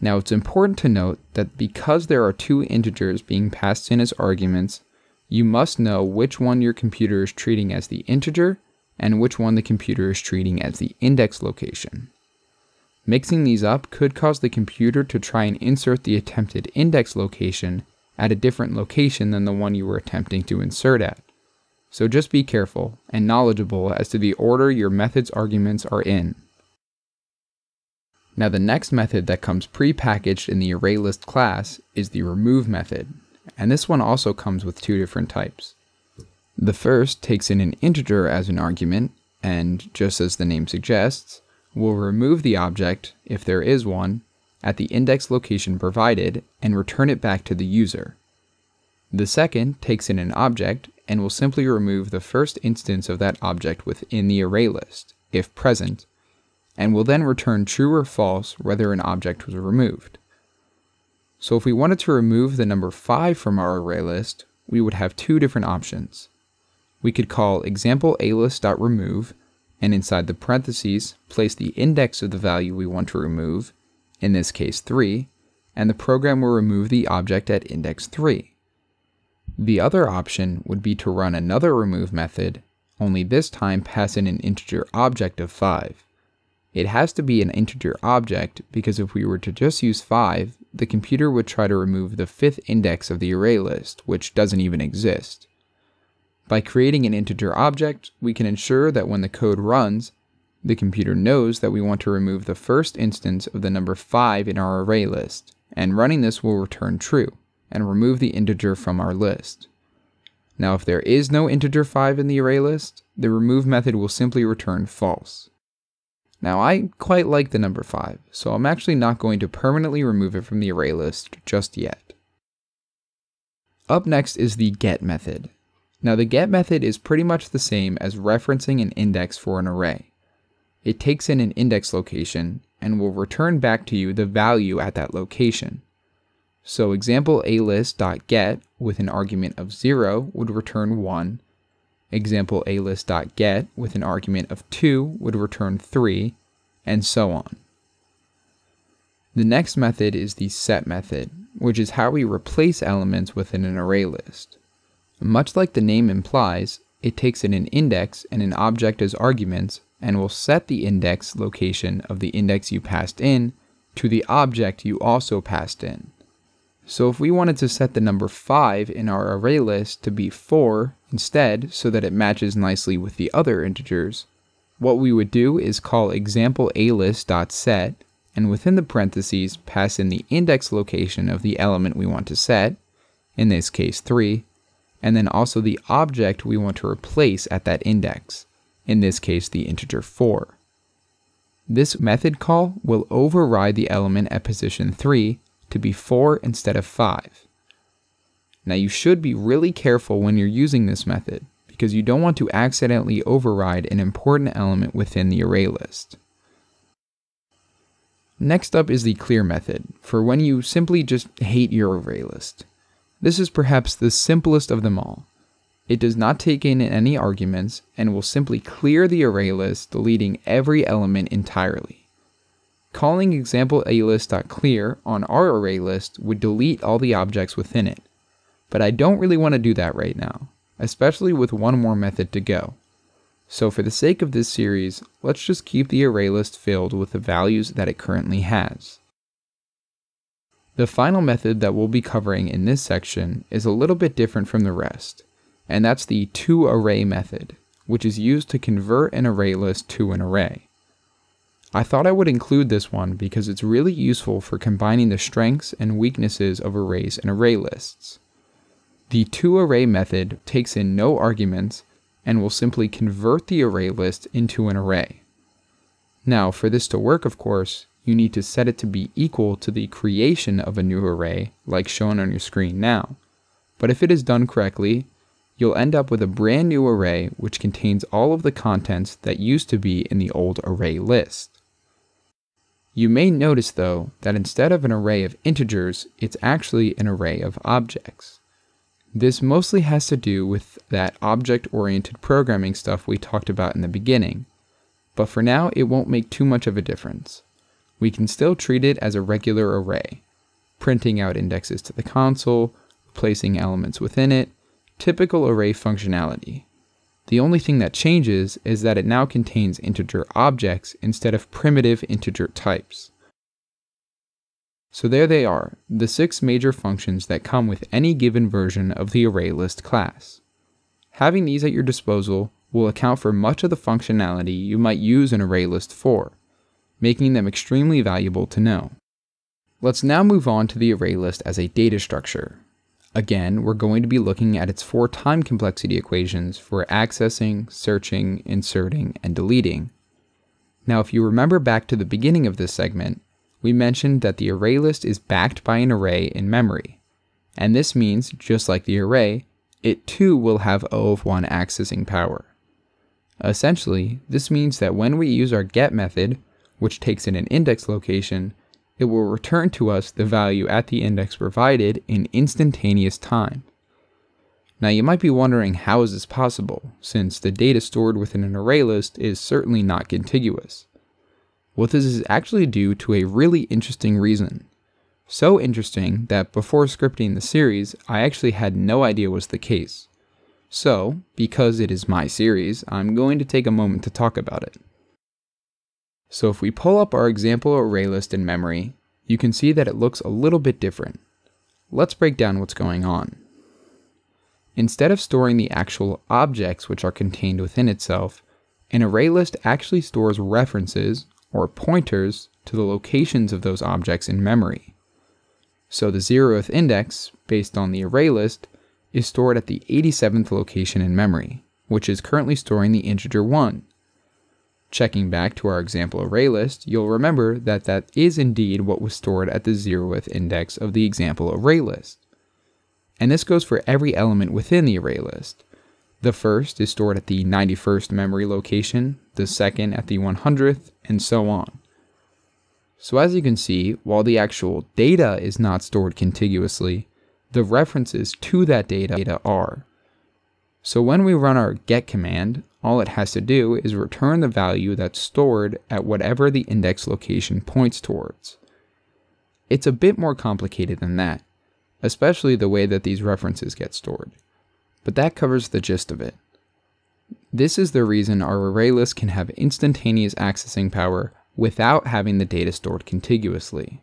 Now it's important to note that because there are two integers being passed in as arguments, you must know which one your computer is treating as the integer and which one the computer is treating as the index location. Mixing these up could cause the computer to try and insert the attempted index location at a different location than the one you were attempting to insert at. So just be careful and knowledgeable as to the order your method's arguments are in. Now the next method that comes pre-packaged in the ArrayList class is the remove method, and this one also comes with two different types. The first takes in an integer as an argument, and just as the name suggests, will remove the object, if there is one, at the index location provided and return it back to the user. The second takes in an object and will simply remove the first instance of that object within the array list, if present, and will then return true or false whether an object was removed. So if we wanted to remove the number 5 from our array list, we would have two different options. We could call example alist.remove and inside the parentheses, place the index of the value we want to remove, in this case 3, and the program will remove the object at index 3. The other option would be to run another remove method, only this time pass in an integer object of 5. It has to be an integer object because if we were to just use 5, the computer would try to remove the fifth index of the array list, which doesn't even exist. By creating an integer object, we can ensure that when the code runs, the computer knows that we want to remove the first instance of the number 5 in our array list, and running this will return true, and remove the integer from our list. Now if there is no integer 5 in the array list, the remove method will simply return false. Now I quite like the number 5, so I'm actually not going to permanently remove it from the array list just yet. Up next is the get method. Now the get method is pretty much the same as referencing an index for an array. It takes in an index location and will return back to you the value at that location. So example alist.get with an argument of 0 would return 1. Example alist.get with an argument of 2 would return 3, and so on. The next method is the set method, which is how we replace elements within an array list. Much like the name implies, it takes in an index and an object as arguments and will set the index location of the index you passed in to the object you also passed in. So if we wanted to set the number 5 in our array list to be 4 instead so that it matches nicely with the other integers, what we would do is call example alist.set and within the parentheses pass in the index location of the element we want to set, in this case 3, and then also the object we want to replace at that index in this case the integer 4. This method call will override the element at position 3 to be 4 instead of 5. Now you should be really careful when you're using this method because you don't want to accidentally override an important element within the array list. Next up is the clear method, for when you simply just hate your array list. This is perhaps the simplest of them all. It does not take in any arguments and will simply clear the array list, deleting every element entirely. Calling example alist.clear on our array list would delete all the objects within it, but I don't really want to do that right now, especially with one more method to go. So for the sake of this series, let's just keep the array list filled with the values that it currently has. The final method that we'll be covering in this section is a little bit different from the rest and that's the toArray method, which is used to convert an array list to an array. I thought I would include this one because it's really useful for combining the strengths and weaknesses of arrays and array lists. The toArray method takes in no arguments and will simply convert the array list into an array. Now, for this to work, of course, you need to set it to be equal to the creation of a new array, like shown on your screen now. But if it is done correctly, you'll end up with a brand new array which contains all of the contents that used to be in the old array list. You may notice though that instead of an array of integers, it's actually an array of objects. This mostly has to do with that object-oriented programming stuff we talked about in the beginning, but for now it won't make too much of a difference. We can still treat it as a regular array, printing out indexes to the console, placing elements within it, typical array functionality. The only thing that changes is that it now contains integer objects instead of primitive integer types. So there they are, the six major functions that come with any given version of the ArrayList class. Having these at your disposal will account for much of the functionality you might use an ArrayList for, making them extremely valuable to know. Let's now move on to the ArrayList as a data structure, Again, we're going to be looking at its four time complexity equations for accessing, searching, inserting, and deleting. Now, if you remember back to the beginning of this segment, we mentioned that the array list is backed by an array in memory. And this means, just like the array, it too will have O of 1 accessing power. Essentially, this means that when we use our get method, which takes in an index location, it will return to us the value at the index provided in instantaneous time. Now you might be wondering how is this possible, since the data stored within an array list is certainly not contiguous. Well this is actually due to a really interesting reason. So interesting that before scripting the series, I actually had no idea was the case. So, because it is my series, I'm going to take a moment to talk about it. So if we pull up our example array list in memory, you can see that it looks a little bit different. Let's break down what's going on. Instead of storing the actual objects which are contained within itself, an array list actually stores references, or pointers, to the locations of those objects in memory. So the zeroth index, based on the array list, is stored at the 87th location in memory, which is currently storing the integer 1. Checking back to our example array list, you'll remember that that is indeed what was stored at the zeroth index of the example array list. And this goes for every element within the array list. The first is stored at the 91st memory location, the second at the 100th, and so on. So as you can see, while the actual data is not stored contiguously, the references to that data are. So when we run our get command, all it has to do is return the value that's stored at whatever the index location points towards. It's a bit more complicated than that, especially the way that these references get stored. But that covers the gist of it. This is the reason our array list can have instantaneous accessing power without having the data stored contiguously.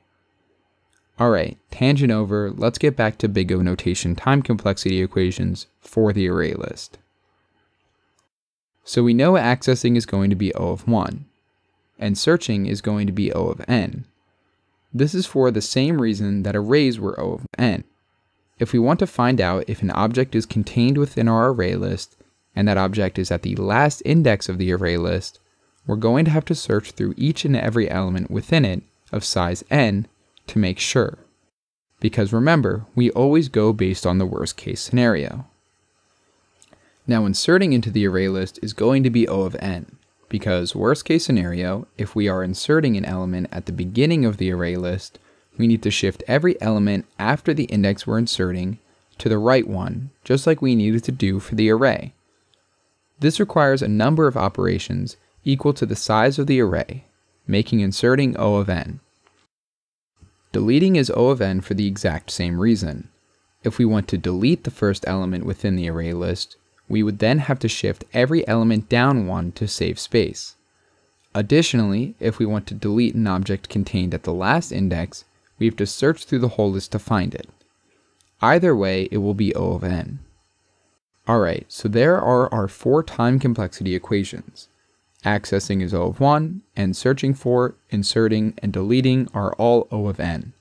Alright, tangent over, let's get back to big O notation time complexity equations for the array list. So we know accessing is going to be O of 1, and searching is going to be O of n. This is for the same reason that arrays were O of n. If we want to find out if an object is contained within our array list, and that object is at the last index of the array list, we're going to have to search through each and every element within it of size n to make sure. Because remember, we always go based on the worst case scenario. Now inserting into the array list is going to be O of n, because worst case scenario, if we are inserting an element at the beginning of the array list, we need to shift every element after the index we're inserting to the right one, just like we needed to do for the array. This requires a number of operations equal to the size of the array, making inserting O of n. Deleting is O of n for the exact same reason. If we want to delete the first element within the array list, we would then have to shift every element down one to save space. Additionally, if we want to delete an object contained at the last index, we have to search through the whole list to find it. Either way, it will be O of n. Alright, so there are our four time complexity equations. Accessing is O of 1, and searching for, inserting, and deleting are all O of n.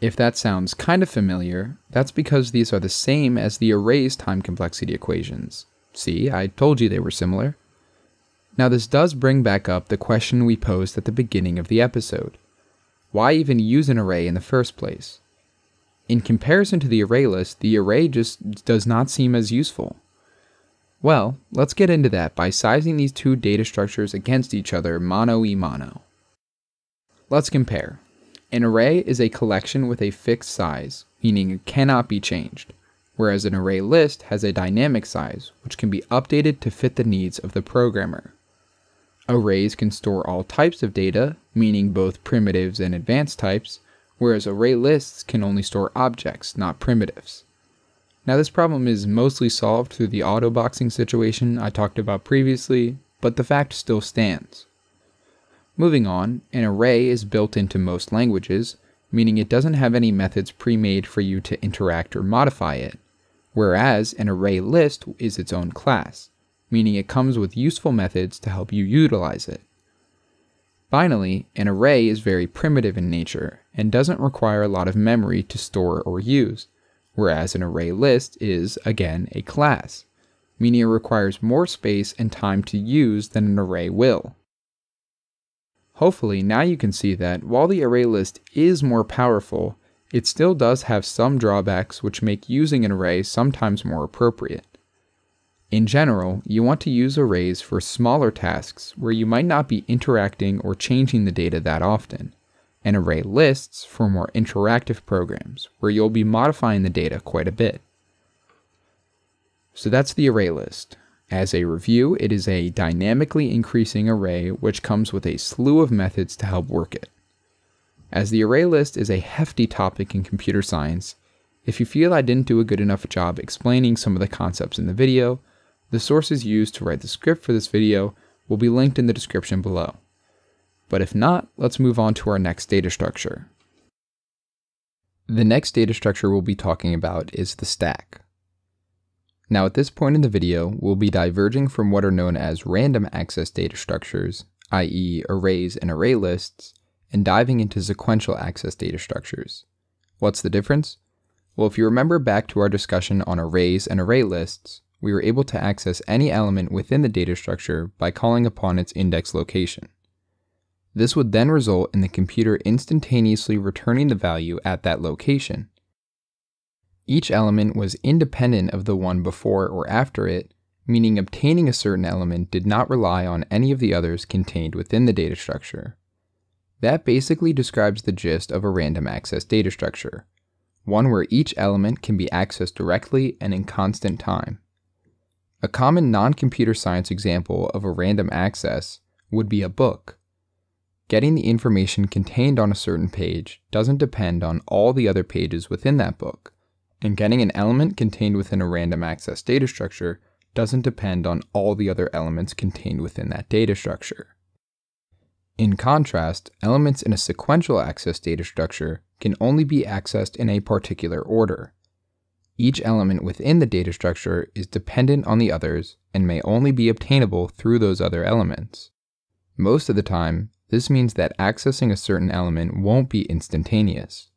If that sounds kind of familiar, that's because these are the same as the array's time complexity equations. See, I told you they were similar. Now this does bring back up the question we posed at the beginning of the episode. Why even use an array in the first place? In comparison to the array list, the array just does not seem as useful. Well, let's get into that by sizing these two data structures against each other mano e mano. Let's compare. An array is a collection with a fixed size, meaning it cannot be changed, whereas an array list has a dynamic size, which can be updated to fit the needs of the programmer. Arrays can store all types of data, meaning both primitives and advanced types, whereas array lists can only store objects, not primitives. Now this problem is mostly solved through the auto-boxing situation I talked about previously, but the fact still stands. Moving on, an array is built into most languages, meaning it doesn't have any methods pre-made for you to interact or modify it, whereas an array list is its own class, meaning it comes with useful methods to help you utilize it. Finally, an array is very primitive in nature and doesn't require a lot of memory to store or use, whereas an array list is, again, a class, meaning it requires more space and time to use than an array will. Hopefully, now you can see that while the array list is more powerful, it still does have some drawbacks which make using an array sometimes more appropriate. In general, you want to use arrays for smaller tasks where you might not be interacting or changing the data that often and array lists for more interactive programs where you'll be modifying the data quite a bit. So that's the array list. As a review, it is a dynamically increasing array which comes with a slew of methods to help work it. As the array list is a hefty topic in computer science, if you feel I didn't do a good enough job explaining some of the concepts in the video, the sources used to write the script for this video will be linked in the description below. But if not, let's move on to our next data structure. The next data structure we'll be talking about is the stack. Now at this point in the video, we'll be diverging from what are known as random access data structures, i.e. arrays and array lists, and diving into sequential access data structures. What's the difference? Well, if you remember back to our discussion on arrays and array lists, we were able to access any element within the data structure by calling upon its index location. This would then result in the computer instantaneously returning the value at that location. Each element was independent of the one before or after it, meaning obtaining a certain element did not rely on any of the others contained within the data structure. That basically describes the gist of a random access data structure, one where each element can be accessed directly and in constant time. A common non computer science example of a random access would be a book. Getting the information contained on a certain page doesn't depend on all the other pages within that book, and getting an element contained within a random access data structure doesn't depend on all the other elements contained within that data structure. In contrast, elements in a sequential access data structure can only be accessed in a particular order, each element within the data structure is dependent on the others and may only be obtainable through those other elements. Most of the time, this means that accessing a certain element won't be instantaneous.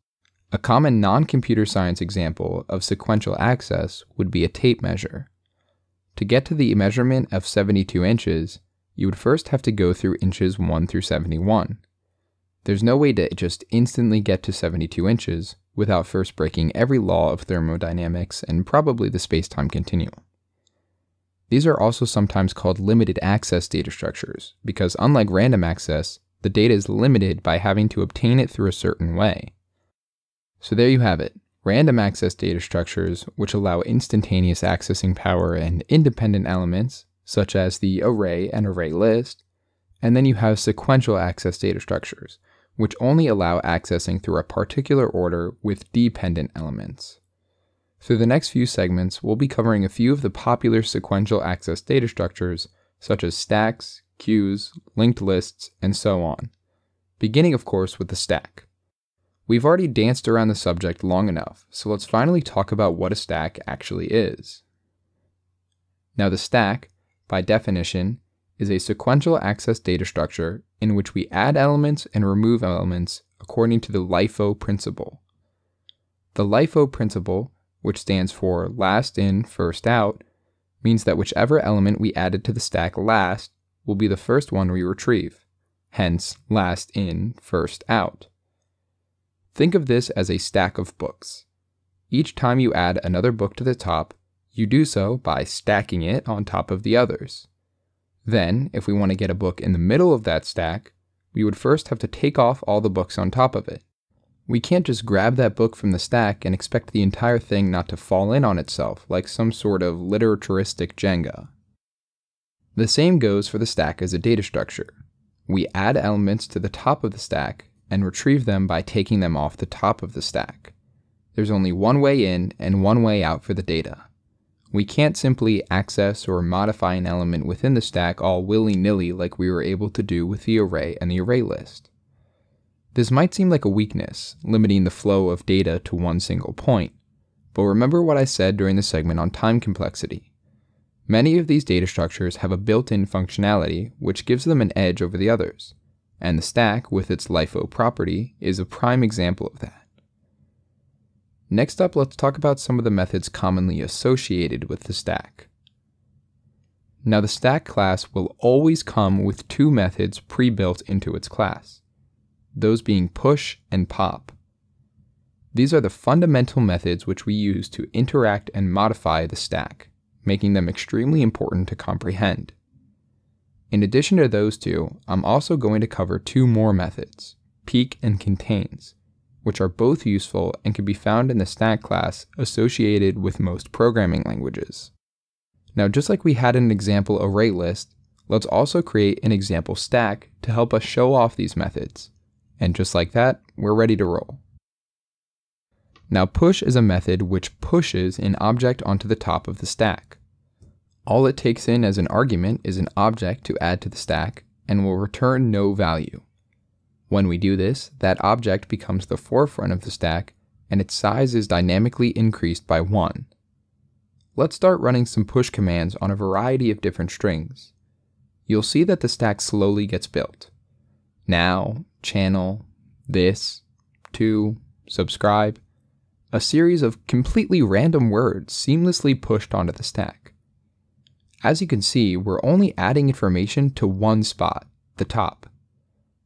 A common non computer science example of sequential access would be a tape measure. To get to the measurement of 72 inches, you would first have to go through inches 1 through 71. There's no way to just instantly get to 72 inches without first breaking every law of thermodynamics and probably the space-time continuum. These are also sometimes called limited access data structures because unlike random access, the data is limited by having to obtain it through a certain way. So there you have it, random access data structures which allow instantaneous accessing power and independent elements, such as the array and array list, and then you have sequential access data structures, which only allow accessing through a particular order with dependent elements. Through the next few segments, we'll be covering a few of the popular sequential access data structures, such as stacks, queues, linked lists, and so on. Beginning, of course, with the stack. We've already danced around the subject long enough, so let's finally talk about what a stack actually is. Now, the stack, by definition, is a sequential access data structure in which we add elements and remove elements according to the LIFO principle. The LIFO principle, which stands for last in, first out, means that whichever element we added to the stack last will be the first one we retrieve, hence last in, first out. Think of this as a stack of books. Each time you add another book to the top, you do so by stacking it on top of the others. Then, if we want to get a book in the middle of that stack, we would first have to take off all the books on top of it. We can't just grab that book from the stack and expect the entire thing not to fall in on itself like some sort of literaturistic Jenga. The same goes for the stack as a data structure. We add elements to the top of the stack and retrieve them by taking them off the top of the stack. There's only one way in and one way out for the data. We can't simply access or modify an element within the stack all willy-nilly like we were able to do with the array and the array list. This might seem like a weakness, limiting the flow of data to one single point, but remember what I said during the segment on time complexity. Many of these data structures have a built-in functionality which gives them an edge over the others, and the stack, with its LIFO property, is a prime example of that. Next up, let's talk about some of the methods commonly associated with the stack. Now the stack class will always come with two methods pre-built into its class, those being push and pop. These are the fundamental methods which we use to interact and modify the stack, making them extremely important to comprehend. In addition to those two, I'm also going to cover two more methods, peek and contains, which are both useful and can be found in the stack class associated with most programming languages. Now, just like we had an example array list, let's also create an example stack to help us show off these methods. And just like that, we're ready to roll. Now push is a method which pushes an object onto the top of the stack. All it takes in as an argument is an object to add to the stack and will return no value. When we do this, that object becomes the forefront of the stack and its size is dynamically increased by 1. Let's start running some push commands on a variety of different strings. You'll see that the stack slowly gets built. Now, channel, this, to, subscribe, a series of completely random words seamlessly pushed onto the stack. As you can see, we're only adding information to one spot, the top.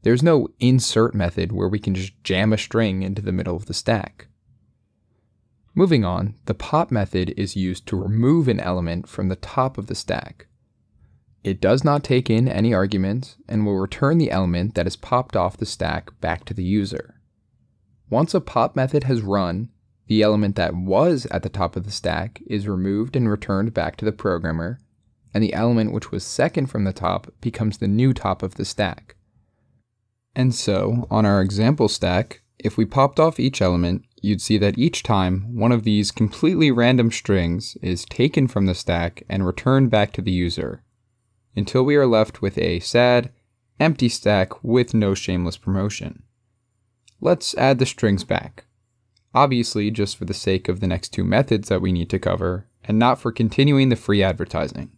There's no insert method where we can just jam a string into the middle of the stack. Moving on, the pop method is used to remove an element from the top of the stack. It does not take in any arguments and will return the element that is popped off the stack back to the user. Once a pop method has run, the element that was at the top of the stack is removed and returned back to the programmer, and the element which was second from the top becomes the new top of the stack. And so, on our example stack, if we popped off each element, you'd see that each time one of these completely random strings is taken from the stack and returned back to the user, until we are left with a sad, empty stack with no shameless promotion. Let's add the strings back. Obviously, just for the sake of the next two methods that we need to cover, and not for continuing the free advertising.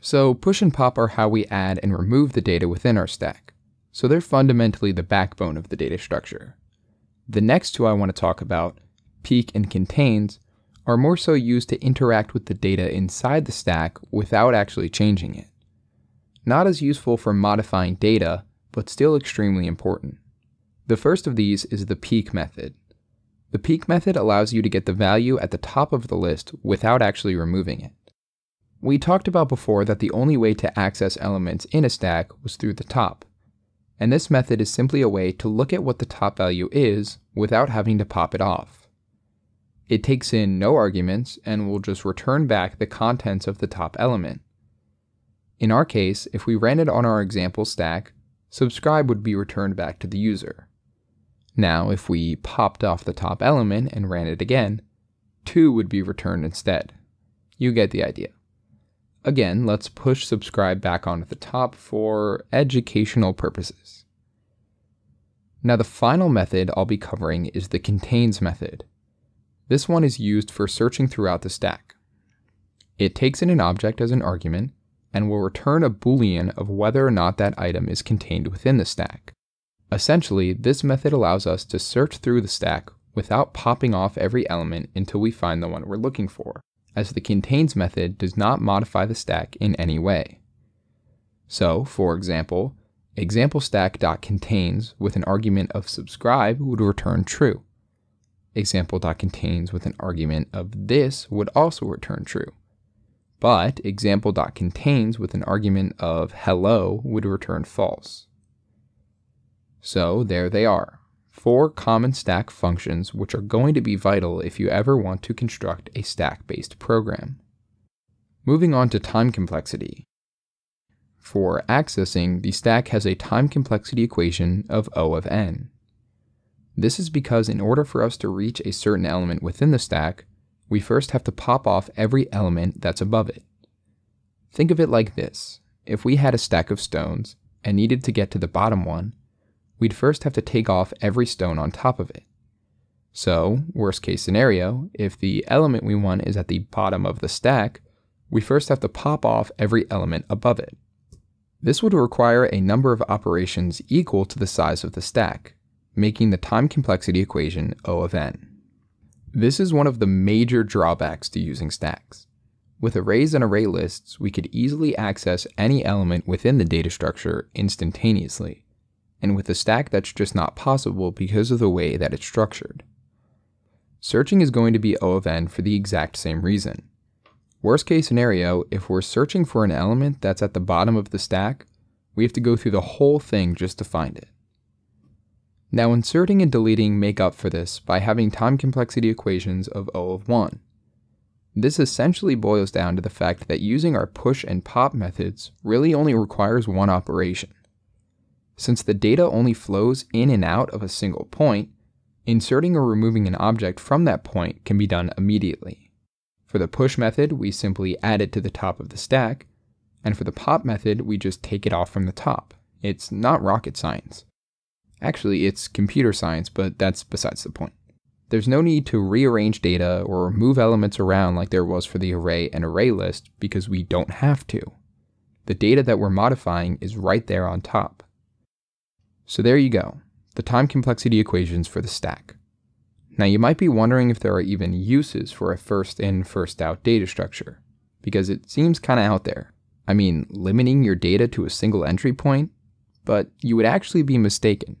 So push and pop are how we add and remove the data within our stack. So they're fundamentally the backbone of the data structure. The next two I want to talk about, peek and contains, are more so used to interact with the data inside the stack without actually changing it. Not as useful for modifying data, but still extremely important. The first of these is the peek method. The peek method allows you to get the value at the top of the list without actually removing it. We talked about before that the only way to access elements in a stack was through the top, and this method is simply a way to look at what the top value is without having to pop it off. It takes in no arguments and will just return back the contents of the top element. In our case, if we ran it on our example stack, subscribe would be returned back to the user. Now, if we popped off the top element and ran it again, 2 would be returned instead. You get the idea. Again, let's push subscribe back onto the top for educational purposes. Now the final method I'll be covering is the contains method. This one is used for searching throughout the stack. It takes in an object as an argument and will return a boolean of whether or not that item is contained within the stack. Essentially, this method allows us to search through the stack without popping off every element until we find the one we're looking for as the contains method does not modify the stack in any way. So, for example, example stack.contains with an argument of subscribe would return true. Example.contains with an argument of this would also return true. But example.contains with an argument of hello would return false. So there they are four common stack functions which are going to be vital if you ever want to construct a stack-based program. Moving on to time complexity. For accessing, the stack has a time complexity equation of O of n. This is because in order for us to reach a certain element within the stack, we first have to pop off every element that's above it. Think of it like this. If we had a stack of stones and needed to get to the bottom one, we'd first have to take off every stone on top of it. So, worst case scenario, if the element we want is at the bottom of the stack, we first have to pop off every element above it. This would require a number of operations equal to the size of the stack, making the time complexity equation O of n. This is one of the major drawbacks to using stacks. With arrays and array lists, we could easily access any element within the data structure instantaneously, and with a stack that's just not possible because of the way that it's structured. Searching is going to be O of n for the exact same reason. Worst case scenario, if we're searching for an element that's at the bottom of the stack, we have to go through the whole thing just to find it. Now inserting and deleting make up for this by having time complexity equations of O of 1. This essentially boils down to the fact that using our push and pop methods really only requires one operation. Since the data only flows in and out of a single point, inserting or removing an object from that point can be done immediately. For the push method, we simply add it to the top of the stack, and for the pop method, we just take it off from the top. It's not rocket science. Actually, it's computer science, but that's besides the point. There's no need to rearrange data or move elements around like there was for the array and array list because we don't have to. The data that we're modifying is right there on top. So there you go, the time complexity equations for the stack. Now you might be wondering if there are even uses for a first in, first out data structure, because it seems kinda out there. I mean, limiting your data to a single entry point, but you would actually be mistaken.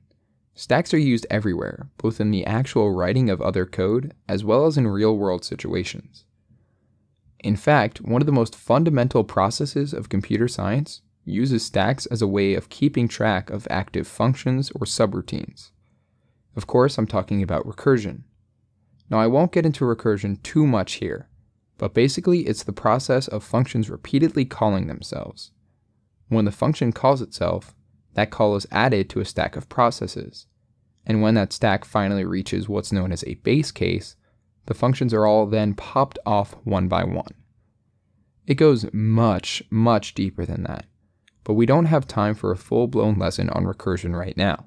Stacks are used everywhere, both in the actual writing of other code as well as in real world situations. In fact, one of the most fundamental processes of computer science uses stacks as a way of keeping track of active functions or subroutines. Of course, I'm talking about recursion. Now, I won't get into recursion too much here, but basically, it's the process of functions repeatedly calling themselves. When the function calls itself, that call is added to a stack of processes. And when that stack finally reaches what's known as a base case, the functions are all then popped off one by one. It goes much, much deeper than that, but we don't have time for a full blown lesson on recursion right now.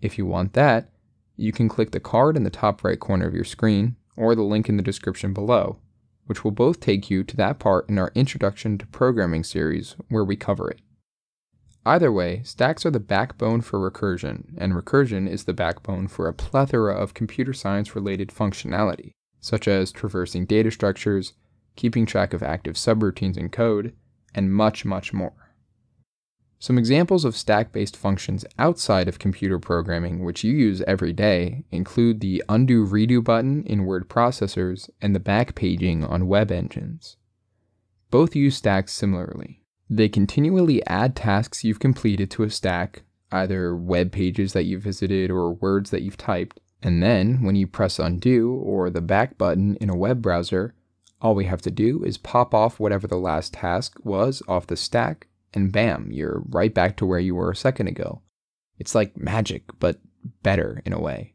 If you want that, you can click the card in the top right corner of your screen or the link in the description below, which will both take you to that part in our Introduction to Programming series where we cover it. Either way, stacks are the backbone for recursion, and recursion is the backbone for a plethora of computer science related functionality, such as traversing data structures, keeping track of active subroutines in code, and much, much more. Some examples of stack based functions outside of computer programming, which you use every day, include the undo redo button in word processors and the backpaging on web engines. Both use stacks similarly. They continually add tasks you've completed to a stack, either web pages that you visited or words that you've typed. And then, when you press undo or the back button in a web browser, all we have to do is pop off whatever the last task was off the stack, and bam, you're right back to where you were a second ago. It's like magic, but better in a way.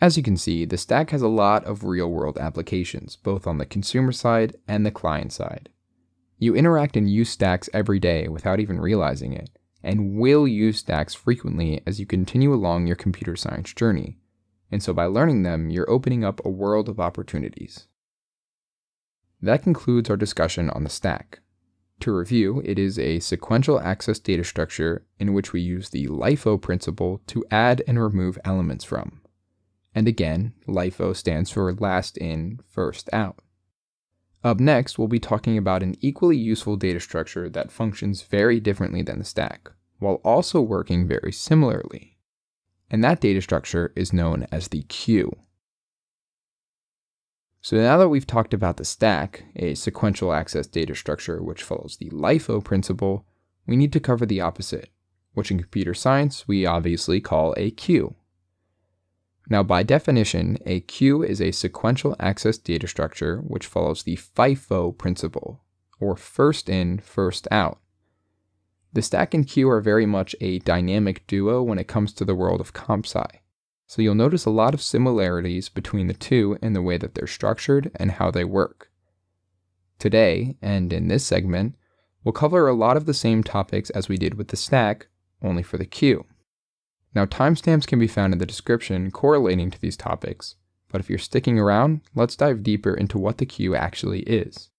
As you can see, the stack has a lot of real world applications, both on the consumer side and the client side. You interact and use stacks every day without even realizing it, and will use stacks frequently as you continue along your computer science journey. And so by learning them, you're opening up a world of opportunities. That concludes our discussion on the stack. To review, it is a sequential access data structure in which we use the LIFO principle to add and remove elements from. And again, LIFO stands for last in, first out. Up next, we'll be talking about an equally useful data structure that functions very differently than the stack, while also working very similarly. And that data structure is known as the queue. So now that we've talked about the stack, a sequential access data structure which follows the LIFO principle, we need to cover the opposite, which in computer science we obviously call a queue. Now, by definition, a queue is a sequential access data structure which follows the FIFO principle, or first in, first out. The stack and queue are very much a dynamic duo when it comes to the world of CompSci. So you'll notice a lot of similarities between the two in the way that they're structured and how they work. Today, and in this segment, we'll cover a lot of the same topics as we did with the stack, only for the queue. Now, timestamps can be found in the description correlating to these topics, but if you're sticking around, let's dive deeper into what the queue actually is.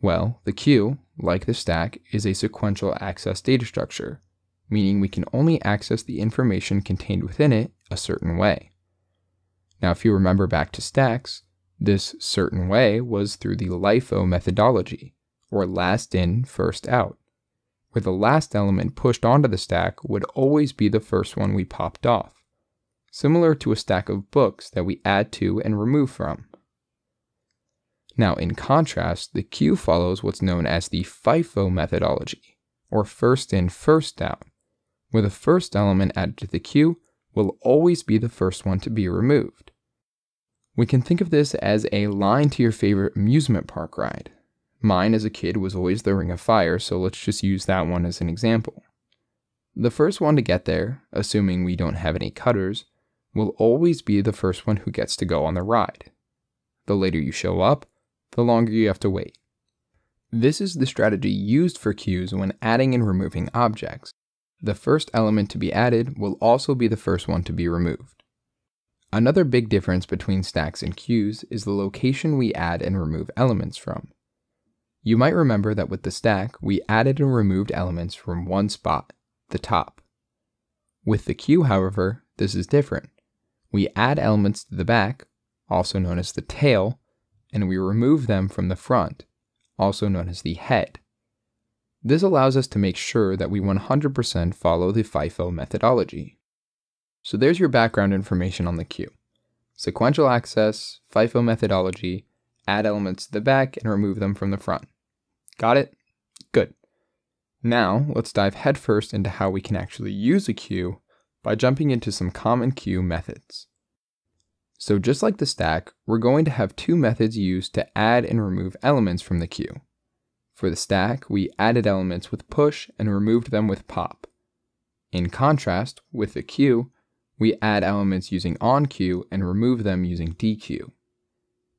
Well, the queue, like the stack, is a sequential access data structure, meaning we can only access the information contained within it a certain way. Now, if you remember back to stacks, this certain way was through the LIFO methodology, or last in, first out where the last element pushed onto the stack would always be the first one we popped off, similar to a stack of books that we add to and remove from. Now, in contrast, the queue follows what's known as the FIFO methodology, or first in, first out, where the first element added to the queue will always be the first one to be removed. We can think of this as a line to your favorite amusement park ride. Mine as a kid was always the Ring of Fire, so let's just use that one as an example. The first one to get there, assuming we don't have any cutters, will always be the first one who gets to go on the ride. The later you show up, the longer you have to wait. This is the strategy used for queues when adding and removing objects. The first element to be added will also be the first one to be removed. Another big difference between stacks and queues is the location we add and remove elements from. You might remember that with the stack, we added and removed elements from one spot, the top. With the queue, however, this is different. We add elements to the back, also known as the tail, and we remove them from the front, also known as the head. This allows us to make sure that we 100% follow the FIFO methodology. So there's your background information on the queue. Sequential access, FIFO methodology, add elements to the back and remove them from the front. Got it? Good. Now, let's dive headfirst into how we can actually use a queue by jumping into some common queue methods. So just like the stack, we're going to have two methods used to add and remove elements from the queue. For the stack, we added elements with push and removed them with pop. In contrast, with the queue, we add elements using enqueue and remove them using dequeue.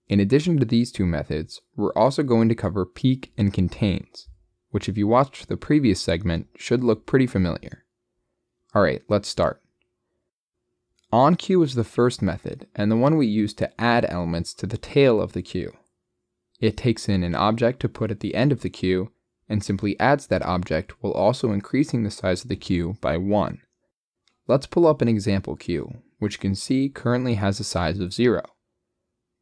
In addition to these two methods, we're also going to cover peek and contains, which if you watched the previous segment should look pretty familiar. Alright, let's start. Enqueue is the first method, and the one we use to add elements to the tail of the queue. It takes in an object to put at the end of the queue, and simply adds that object while also increasing the size of the queue by 1. Let's pull up an example queue, which you can see currently has a size of 0.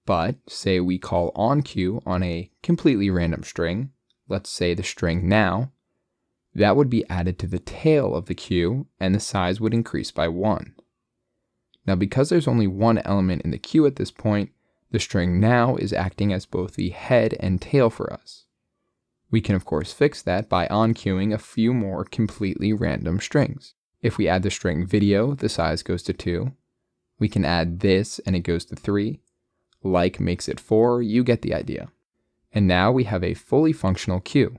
But, say we call on enqueue on a completely random string, let's say the string now, that would be added to the tail of the queue and the size would increase by 1. Now because there's only one element in the queue at this point, the string now is acting as both the head and tail for us. We can of course fix that by enqueuing a few more completely random strings. If we add the string video, the size goes to 2. We can add this and it goes to 3. Like makes it 4, you get the idea. And now we have a fully functional queue.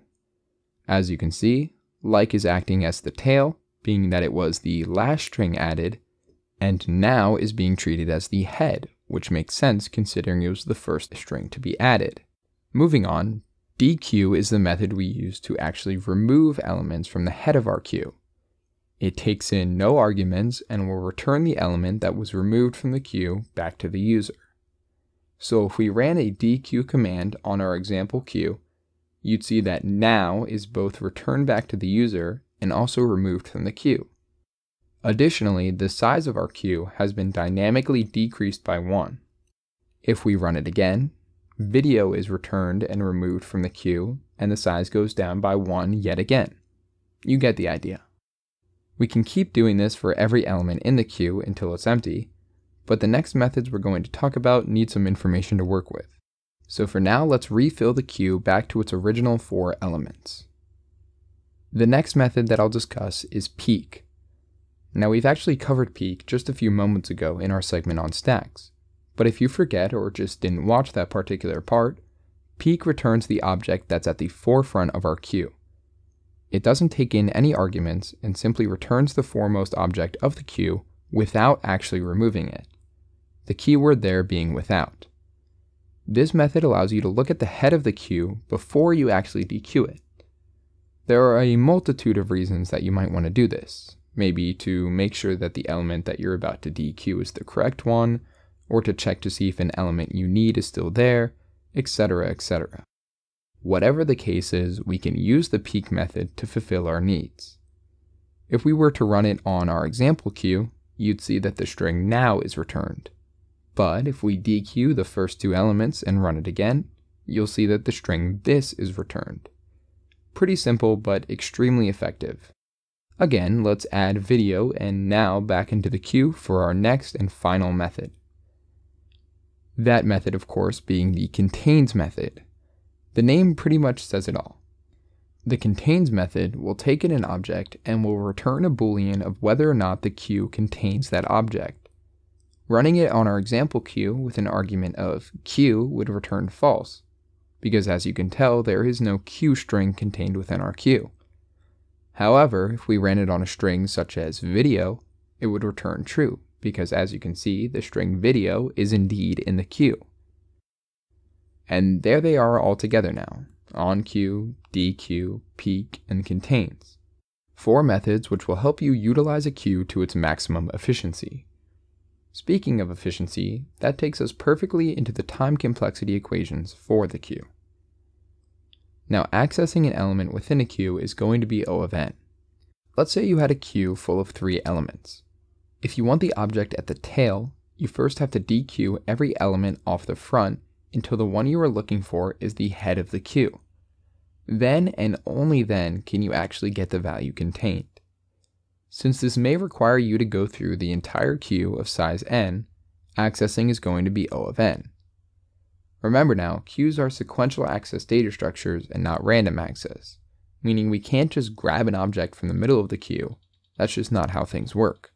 As you can see, like is acting as the tail, being that it was the last string added, and now is being treated as the head, which makes sense considering it was the first string to be added. Moving on, dequeue is the method we use to actually remove elements from the head of our queue. It takes in no arguments and will return the element that was removed from the queue back to the user. So if we ran a dequeue command on our example queue, you'd see that now is both returned back to the user and also removed from the queue. Additionally, the size of our queue has been dynamically decreased by 1. If we run it again, video is returned and removed from the queue, and the size goes down by 1 yet again. You get the idea. We can keep doing this for every element in the queue until it's empty, but the next methods we're going to talk about need some information to work with. So for now, let's refill the queue back to its original four elements. The next method that I'll discuss is peek. Now we've actually covered peek just a few moments ago in our segment on stacks, but if you forget or just didn't watch that particular part, peek returns the object that's at the forefront of our queue. It doesn't take in any arguments and simply returns the foremost object of the queue without actually removing it, the keyword there being without. This method allows you to look at the head of the queue before you actually dequeue it. There are a multitude of reasons that you might want to do this, maybe to make sure that the element that you're about to dequeue is the correct one, or to check to see if an element you need is still there, etc., etc. Whatever the case is, we can use the peek method to fulfill our needs. If we were to run it on our example queue, you'd see that the string now is returned. But if we dequeue the first two elements and run it again, you'll see that the string this is returned. Pretty simple, but extremely effective. Again, let's add video and now back into the queue for our next and final method. That method, of course, being the contains method. The name pretty much says it all. The contains method will take in an object and will return a boolean of whether or not the queue contains that object. Running it on our example queue with an argument of q would return false, because as you can tell, there is no q string contained within our queue. However, if we ran it on a string such as video, it would return true, because as you can see, the string video is indeed in the queue. And there they are all together now, enqueue, dequeue, peek, and contains. Four methods which will help you utilize a queue to its maximum efficiency. Speaking of efficiency, that takes us perfectly into the time complexity equations for the queue. Now, accessing an element within a queue is going to be O of n. Let's say you had a queue full of three elements. If you want the object at the tail, you first have to dequeue every element off the front until the one you are looking for is the head of the queue. Then and only then can you actually get the value contained. Since this may require you to go through the entire queue of size n, accessing is going to be O of n. Remember now, queues are sequential access data structures and not random access, meaning we can't just grab an object from the middle of the queue. That's just not how things work.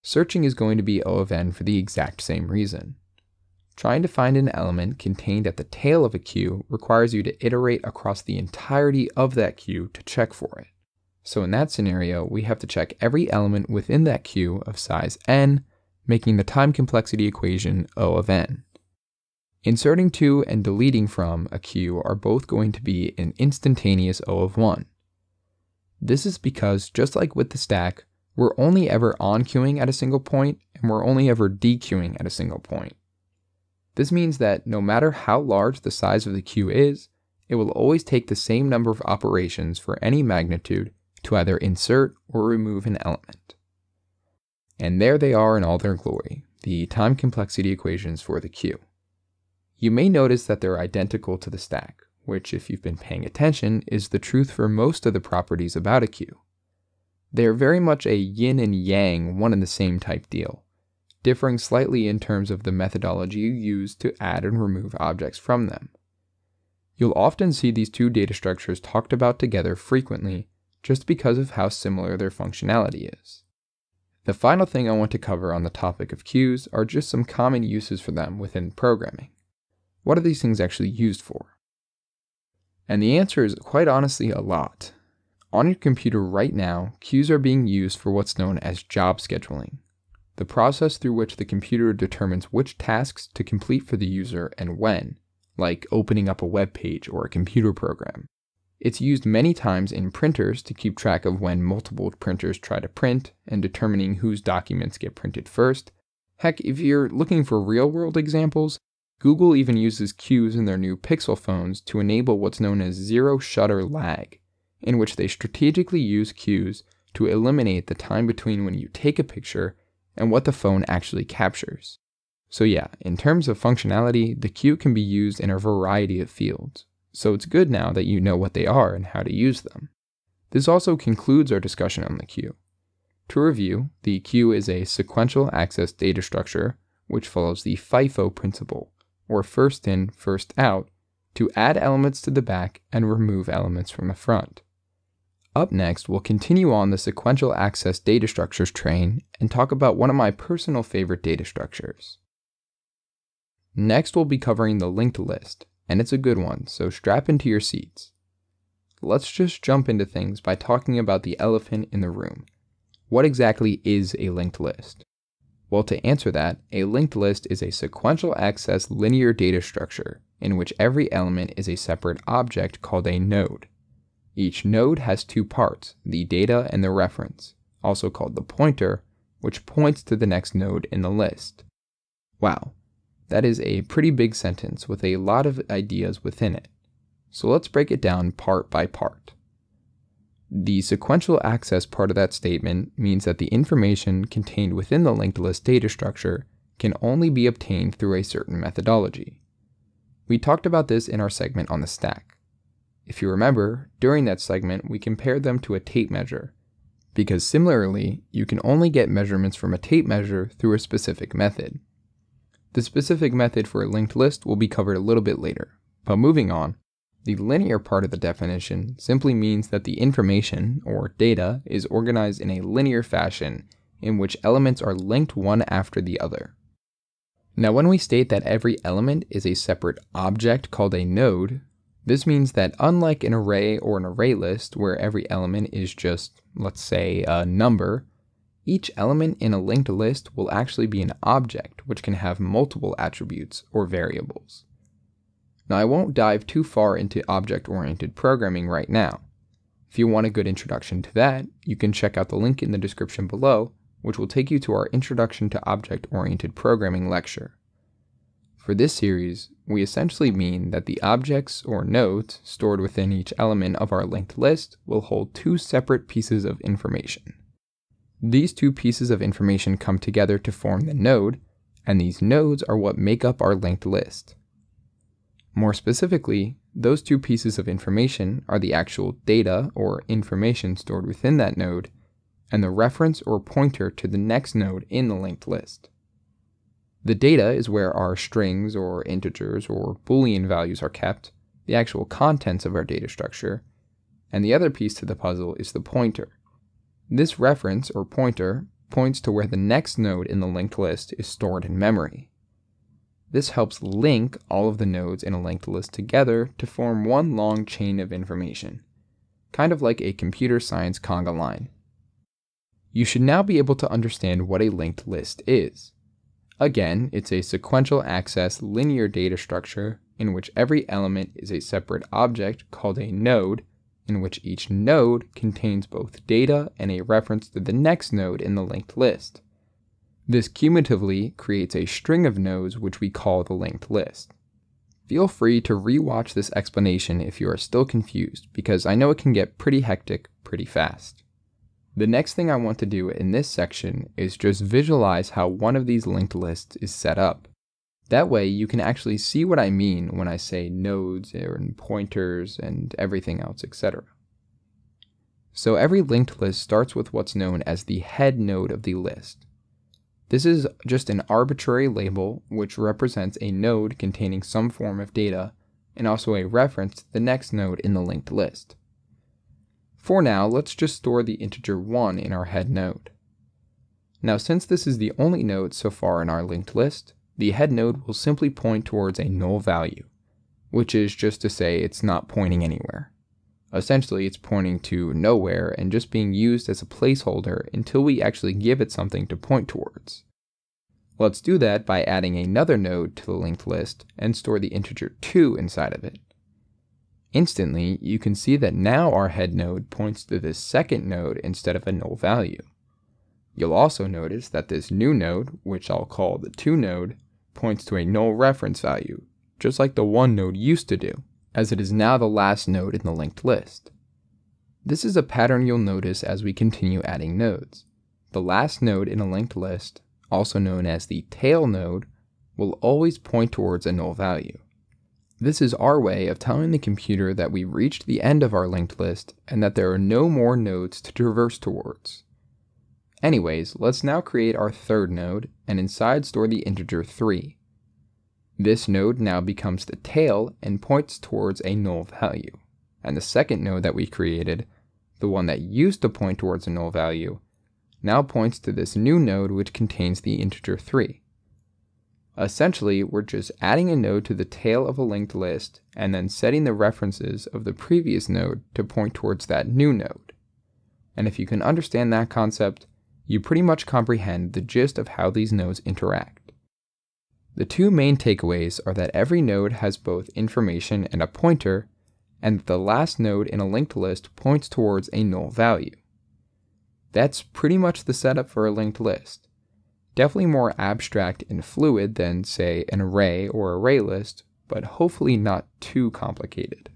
Searching is going to be O of n for the exact same reason. Trying to find an element contained at the tail of a queue requires you to iterate across the entirety of that queue to check for it. So in that scenario, we have to check every element within that queue of size n, making the time complexity equation O of n. Inserting to and deleting from a queue are both going to be an instantaneous O of 1. This is because, just like with the stack, we're only ever enqueuing at a single point and we're only ever dequeuing at a single point. This means that no matter how large the size of the queue is, it will always take the same number of operations for any magnitude to either insert or remove an element. And there they are in all their glory, the time complexity equations for the queue. You may notice that they're identical to the stack, which, if you've been paying attention, is the truth for most of the properties about a queue. They are very much a yin and yang, one and the same type deal, differing slightly in terms of the methodology you use to add and remove objects from them. You'll often see these two data structures talked about together frequently just because of how similar their functionality is. The final thing I want to cover on the topic of queues are just some common uses for them within programming. What are these things actually used for? And the answer is quite honestly a lot. On your computer right now, queues are being used for what's known as job scheduling, the process through which the computer determines which tasks to complete for the user and when, like opening up a web page or a computer program. It's used many times in printers to keep track of when multiple printers try to print and determining whose documents get printed first. Heck, if you're looking for real world examples, Google even uses queues in their new Pixel phones to enable what's known as zero shutter lag, in which they strategically use queues to eliminate the time between when you take a picture and what the phone actually captures. So, yeah, in terms of functionality, the queue can be used in a variety of fields. So, it's good now that you know what they are and how to use them. This also concludes our discussion on the queue. To review, the queue is a sequential access data structure which follows the FIFO principle, or first in, first out, to add elements to the back and remove elements from the front. Up next, we'll continue on the sequential access data structures train and talk about one of my personal favorite data structures. Next, we'll be covering the linked list, and it's a good one, so strap into your seats. Let's just jump into things by talking about the elephant in the room. What exactly is a linked list? Well, to answer that, a linked list is a sequential access linear data structure in which every element is a separate object called a node. Each node has two parts, the data and the reference, also called the pointer, which points to the next node in the list. Wow, that is a pretty big sentence with a lot of ideas within it. So let's break it down part by part. The sequential access part of that statement means that the information contained within the linked list data structure can only be obtained through a certain methodology. We talked about this in our segment on the stack. If you remember, during that segment, we compared them to a tape measure, because similarly, you can only get measurements from a tape measure through a specific method. The specific method for a linked list will be covered a little bit later, but moving on, the linear part of the definition simply means that the information, or data, is organized in a linear fashion in which elements are linked one after the other. Now, when we state that every element is a separate object called a node, This means that unlike an array or an array list where every element is just, let's say, a number, each element in a linked list will actually be an object which can have multiple attributes or variables. Now I won't dive too far into object-oriented programming right now. If you want a good introduction to that, you can check out the link in the description below, which will take you to our Introduction to Object-Oriented Programming lecture. For this series, we essentially mean that the objects or nodes stored within each element of our linked list will hold two separate pieces of information. These two pieces of information come together to form the node, and these nodes are what make up our linked list. More specifically, those two pieces of information are the actual data or information stored within that node, and the reference or pointer to the next node in the linked list. The data is where our strings or integers or boolean values are kept, the actual contents of our data structure, and the other piece to the puzzle is the pointer. This reference or pointer points to where the next node in the linked list is stored in memory. This helps link all of the nodes in a linked list together to form one long chain of information, kind of like a computer science conga line. You should now be able to understand what a linked list is. Again, it's a sequential access linear data structure in which every element is a separate object called a node, in which each node contains both data and a reference to the next node in the linked list. This cumulatively creates a string of nodes which we call the linked list. Feel free to rewatch this explanation if you are still confused, because I know it can get pretty hectic pretty fast. The next thing I want to do in this section is just visualize how one of these linked lists is set up. That way you can actually see what I mean when I say nodes and pointers and everything else, etc. So every linked list starts with what's known as the head node of the list. This is just an arbitrary label which represents a node containing some form of data and also a reference to the next node in the linked list. For now, let's just store the integer 1 in our head node. Now since this is the only node so far in our linked list, the head node will simply point towards a null value, which is just to say it's not pointing anywhere. Essentially, it's pointing to nowhere and just being used as a placeholder until we actually give it something to point towards. Let's do that by adding another node to the linked list and store the integer 2 inside of it. Instantly, you can see that now our head node points to this second node instead of a null value. You'll also notice that this new node, which I'll call the 2 node, points to a null reference value, just like the 1 node used to do, as it is now the last node in the linked list. This is a pattern you'll notice as we continue adding nodes. The last node in a linked list, also known as the tail node, will always point towards a null value. This is our way of telling the computer that we've reached the end of our linked list and that there are no more nodes to traverse towards. Anyways, let's now create our third node and inside store the integer 3. This node now becomes the tail and points towards a null value. And the second node that we created, the one that used to point towards a null value, now points to this new node which contains the integer 3. Essentially, we're just adding a node to the tail of a linked list and then setting the references of the previous node to point towards that new node. And if you can understand that concept, you pretty much comprehend the gist of how these nodes interact. The two main takeaways are that every node has both information and a pointer, and that the last node in a linked list points towards a null value. That's pretty much the setup for a linked list. Definitely more abstract and fluid than, say, an array or array list, but hopefully not too complicated.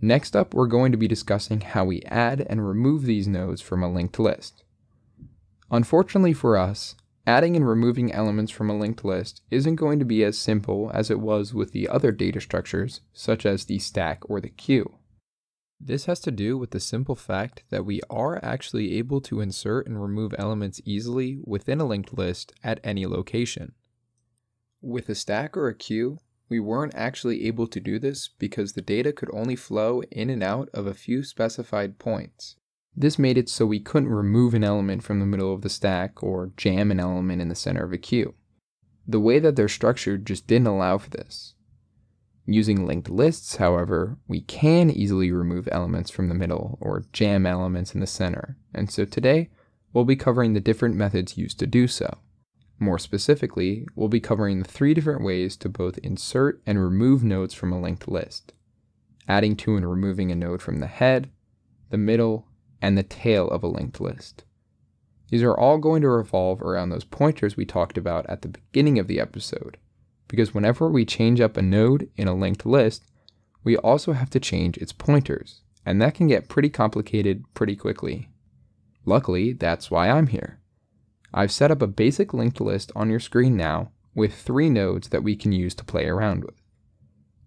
Next up, we're going to be discussing how we add and remove these nodes from a linked list. Unfortunately for us, adding and removing elements from a linked list isn't going to be as simple as it was with the other data structures, such as the stack or the queue. This has to do with the simple fact that we are actually able to insert and remove elements easily within a linked list at any location. With a stack or a queue, we weren't actually able to do this because the data could only flow in and out of a few specified points. This made it so we couldn't remove an element from the middle of the stack or jam an element in the center of a queue. The way that they're structured just didn't allow for this. Using linked lists, however, we can easily remove elements from the middle or jam elements in the center, and so today we'll be covering the different methods used to do so. More specifically, we'll be covering the three different ways to both insert and remove nodes from a linked list, adding to and removing a node from the head, the middle, and the tail of a linked list. These are all going to revolve around those pointers we talked about at the beginning of the episode, because whenever we change up a node in a linked list, we also have to change its pointers, and that can get pretty complicated pretty quickly. Luckily, that's why I'm here. I've set up a basic linked list on your screen now with three nodes that we can use to play around with.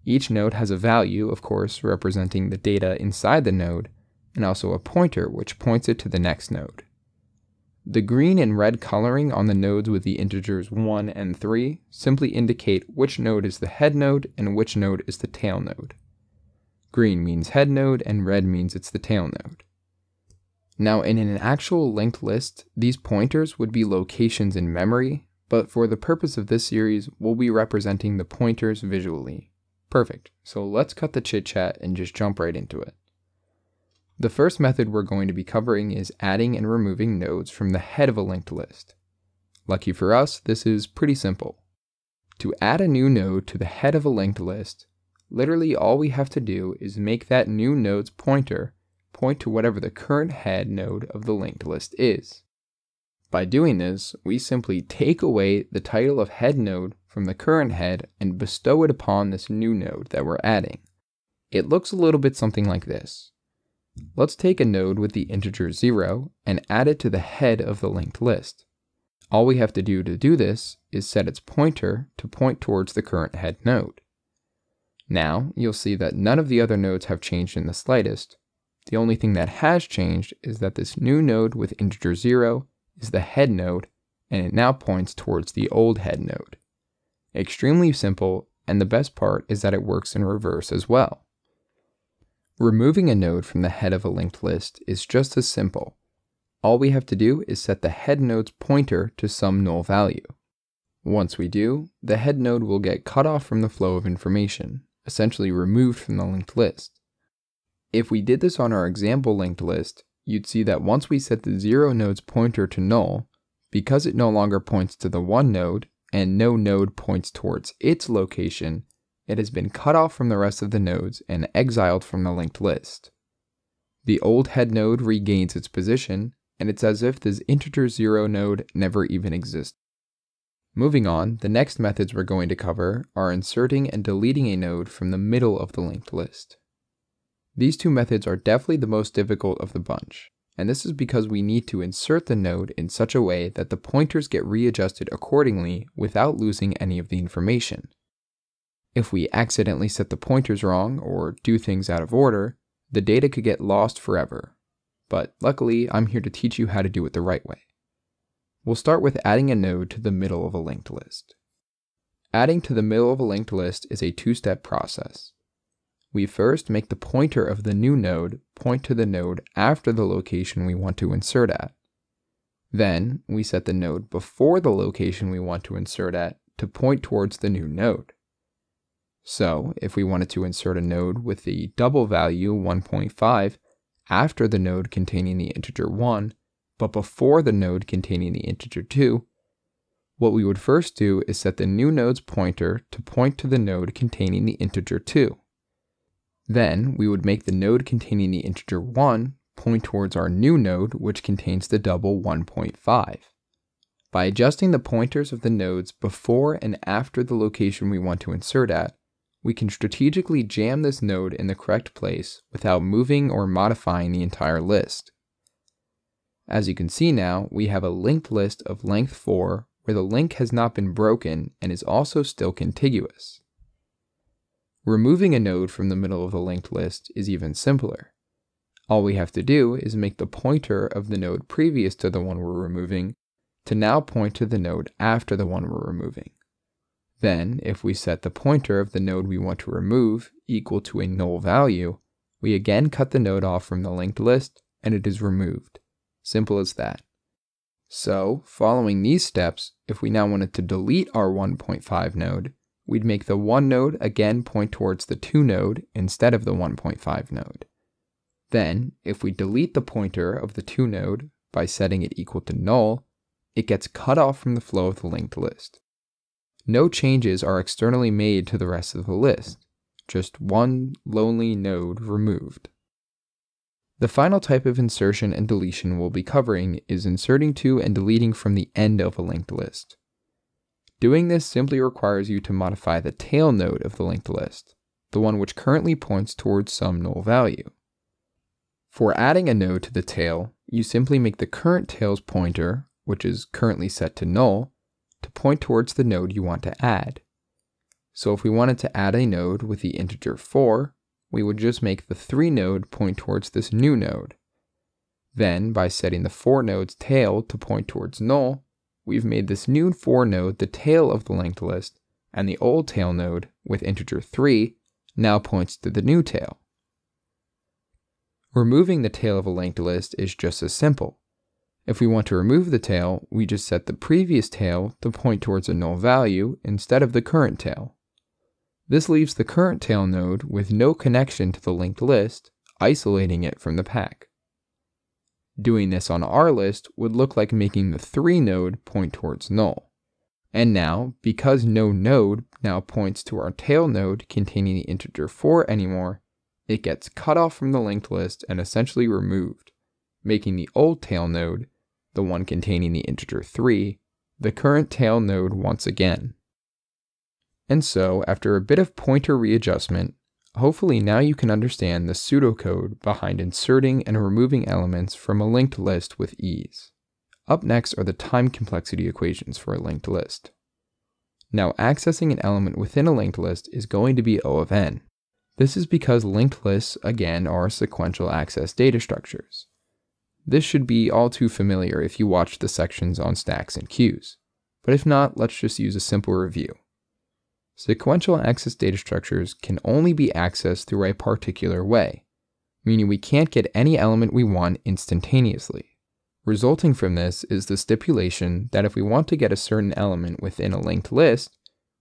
Each node has a value, of course, representing the data inside the node, and also a pointer which points it to the next node. The green and red coloring on the nodes with the integers 1 and 3 simply indicate which node is the head node and which node is the tail node. Green means head node and red means it's the tail node. Now, in an actual linked list, these pointers would be locations in memory, but for the purpose of this series, we'll be representing the pointers visually. Perfect, so let's cut the chit chat and just jump right into it. The first method we're going to be covering is adding and removing nodes from the head of a linked list. Lucky for us, this is pretty simple. To add a new node to the head of a linked list, literally all we have to do is make that new node's pointer point to whatever the current head node of the linked list is. By doing this, we simply take away the title of head node from the current head and bestow it upon this new node that we're adding. It looks a little bit something like this. Let's take a node with the integer 0 and add it to the head of the linked list. All we have to do to do this is set its pointer to point towards the current head node. Now, you'll see that none of the other nodes have changed in the slightest, the only thing that has changed is that this new node with integer 0 is the head node, and it now points towards the old head node. Extremely simple, and the best part is that it works in reverse as well. Removing a node from the head of a linked list is just as simple. All we have to do is set the head node's pointer to some null value. Once we do, the head node will get cut off from the flow of information, essentially removed from the linked list. If we did this on our example linked list, you'd see that once we set the 0 node's pointer to null, because it no longer points to the 1 node, and no node points towards its location, it has been cut off from the rest of the nodes and exiled from the linked list. The old head node regains its position, and it's as if this integer 0 node never even exists. Moving on, the next methods we're going to cover are inserting and deleting a node from the middle of the linked list. These two methods are definitely the most difficult of the bunch, and this is because we need to insert the node in such a way that the pointers get readjusted accordingly without losing any of the information. If we accidentally set the pointers wrong or do things out of order, the data could get lost forever. But luckily, I'm here to teach you how to do it the right way. We'll start with adding a node to the middle of a linked list. Adding to the middle of a linked list is a two-step process. We first make the pointer of the new node point to the node after the location we want to insert at. Then we set the node before the location we want to insert at to point towards the new node. So if we wanted to insert a node with the double value 1.5 after the node containing the integer 1, but before the node containing the integer 2, what we would first do is set the new node's pointer to point to the node containing the integer 2. Then we would make the node containing the integer 1 point towards our new node, which contains the double 1.5. By adjusting the pointers of the nodes before and after the location we want to insert at, we can strategically jam this node in the correct place without moving or modifying the entire list. As you can see now, we have a linked list of length 4 where the link has not been broken and is also still contiguous. Removing a node from the middle of the linked list is even simpler. All we have to do is make the pointer of the node previous to the one we're removing to now point to the node after the one we're removing. Then, if we set the pointer of the node we want to remove equal to a null value, we again cut the node off from the linked list and it is removed. Simple as that. So, following these steps, if we now wanted to delete our 1.5 node, we'd make the 1 node again point towards the 2 node instead of the 1.5 node. Then, if we delete the pointer of the 2 node by setting it equal to null, it gets cut off from the flow of the linked list. No changes are externally made to the rest of the list, just one lonely node removed. The final type of insertion and deletion we'll be covering is inserting to and deleting from the end of a linked list. Doing this simply requires you to modify the tail node of the linked list, the one which currently points towards some null value. For adding a node to the tail, you simply make the current tail's pointer, which is currently set to null, to point towards the node you want to add. So if we wanted to add a node with the integer 4, we would just make the 3 node point towards this new node. Then, by setting the 4 node's tail to point towards null, we've made this new 4 node the tail of the linked list, and the old tail node, with integer 3, now points to the new tail. Removing the tail of a linked list is just as simple. If we want to remove the tail, we just set the previous tail to point towards a null value instead of the current tail. This leaves the current tail node with no connection to the linked list, isolating it from the pack. Doing this on our list would look like making the 3 node point towards null. And now, because no node now points to our tail node containing the integer 4 anymore, it gets cut off from the linked list and essentially removed, making the old tail node, the one containing the integer 3, the current tail node once again. And so, after a bit of pointer readjustment, hopefully now you can understand the pseudocode behind inserting and removing elements from a linked list with ease. Up next are the time complexity equations for a linked list. Now, accessing an element within a linked list is going to be O of n. This is because linked lists, again, are sequential access data structures. This should be all too familiar if you watched the sections on stacks and queues. But if not, let's just use a simple review. Sequential access data structures can only be accessed through a particular way, meaning we can't get any element we want instantaneously. Resulting from this is the stipulation that if we want to get a certain element within a linked list,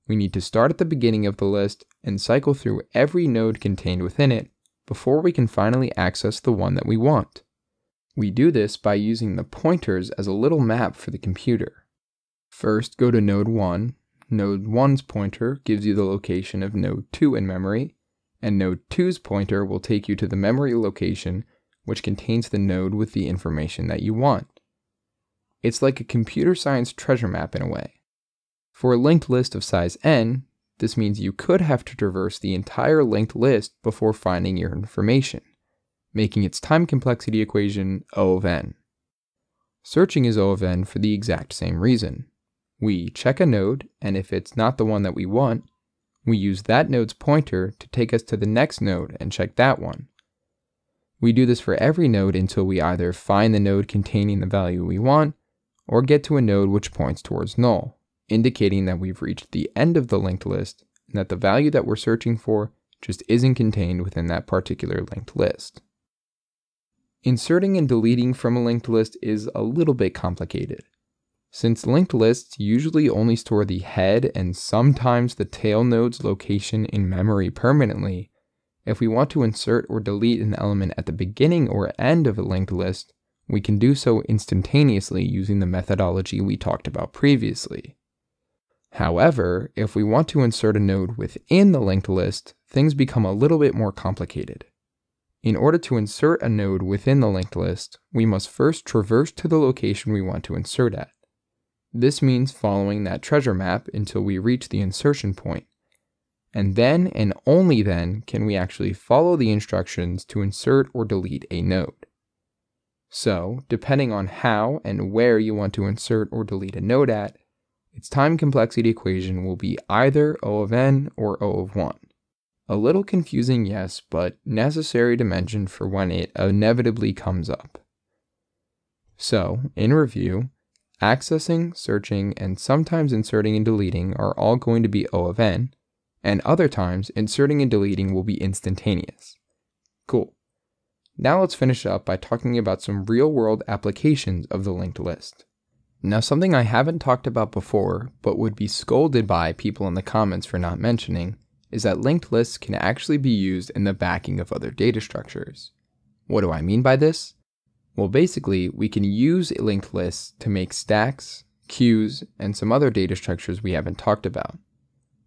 we need to start at the beginning of the list and cycle through every node contained within it before we can finally access the one that we want. We do this by using the pointers as a little map for the computer. First, go to node 1 Node 1's pointer gives you the location of node 2 in memory, and node 2's pointer will take you to the memory location which contains the node with the information that you want. It's like a computer science treasure map in a way. For a linked list of size n, this means you could have to traverse the entire linked list before finding your information, making its time complexity equation O of n. Searching is O of n for the exact same reason. We check a node, and if it's not the one that we want, we use that node's pointer to take us to the next node and check that one. We do this for every node until we either find the node containing the value we want, or get to a node which points towards null, indicating that we've reached the end of the linked list and that the value that we're searching for just isn't contained within that particular linked list. Inserting and deleting from a linked list is a little bit complicated. Since linked lists usually only store the head and sometimes the tail node's location in memory permanently, if we want to insert or delete an element at the beginning or end of a linked list, we can do so instantaneously using the methodology we talked about previously. However, if we want to insert a node within the linked list, things become a little bit more complicated. In order to insert a node within the linked list, we must first traverse to the location we want to insert at. This means following that treasure map until we reach the insertion point. And then and only then can we actually follow the instructions to insert or delete a node. So, depending on how and where you want to insert or delete a node at, its time complexity equation will be either O of n or O of 1. A little confusing, yes, but necessary to mention for when it inevitably comes up. So, in review, Accessing, searching, and sometimes inserting and deleting are all going to be O of n, and other times inserting and deleting will be instantaneous. Cool. Now let's finish up by talking about some real world applications of the linked list. Now, something I haven't talked about before, but would be scolded by people in the comments for not mentioning, is that linked lists can actually be used in the backing of other data structures. What do I mean by this? Well, basically, we can use linked lists to make stacks, queues, and some other data structures we haven't talked about.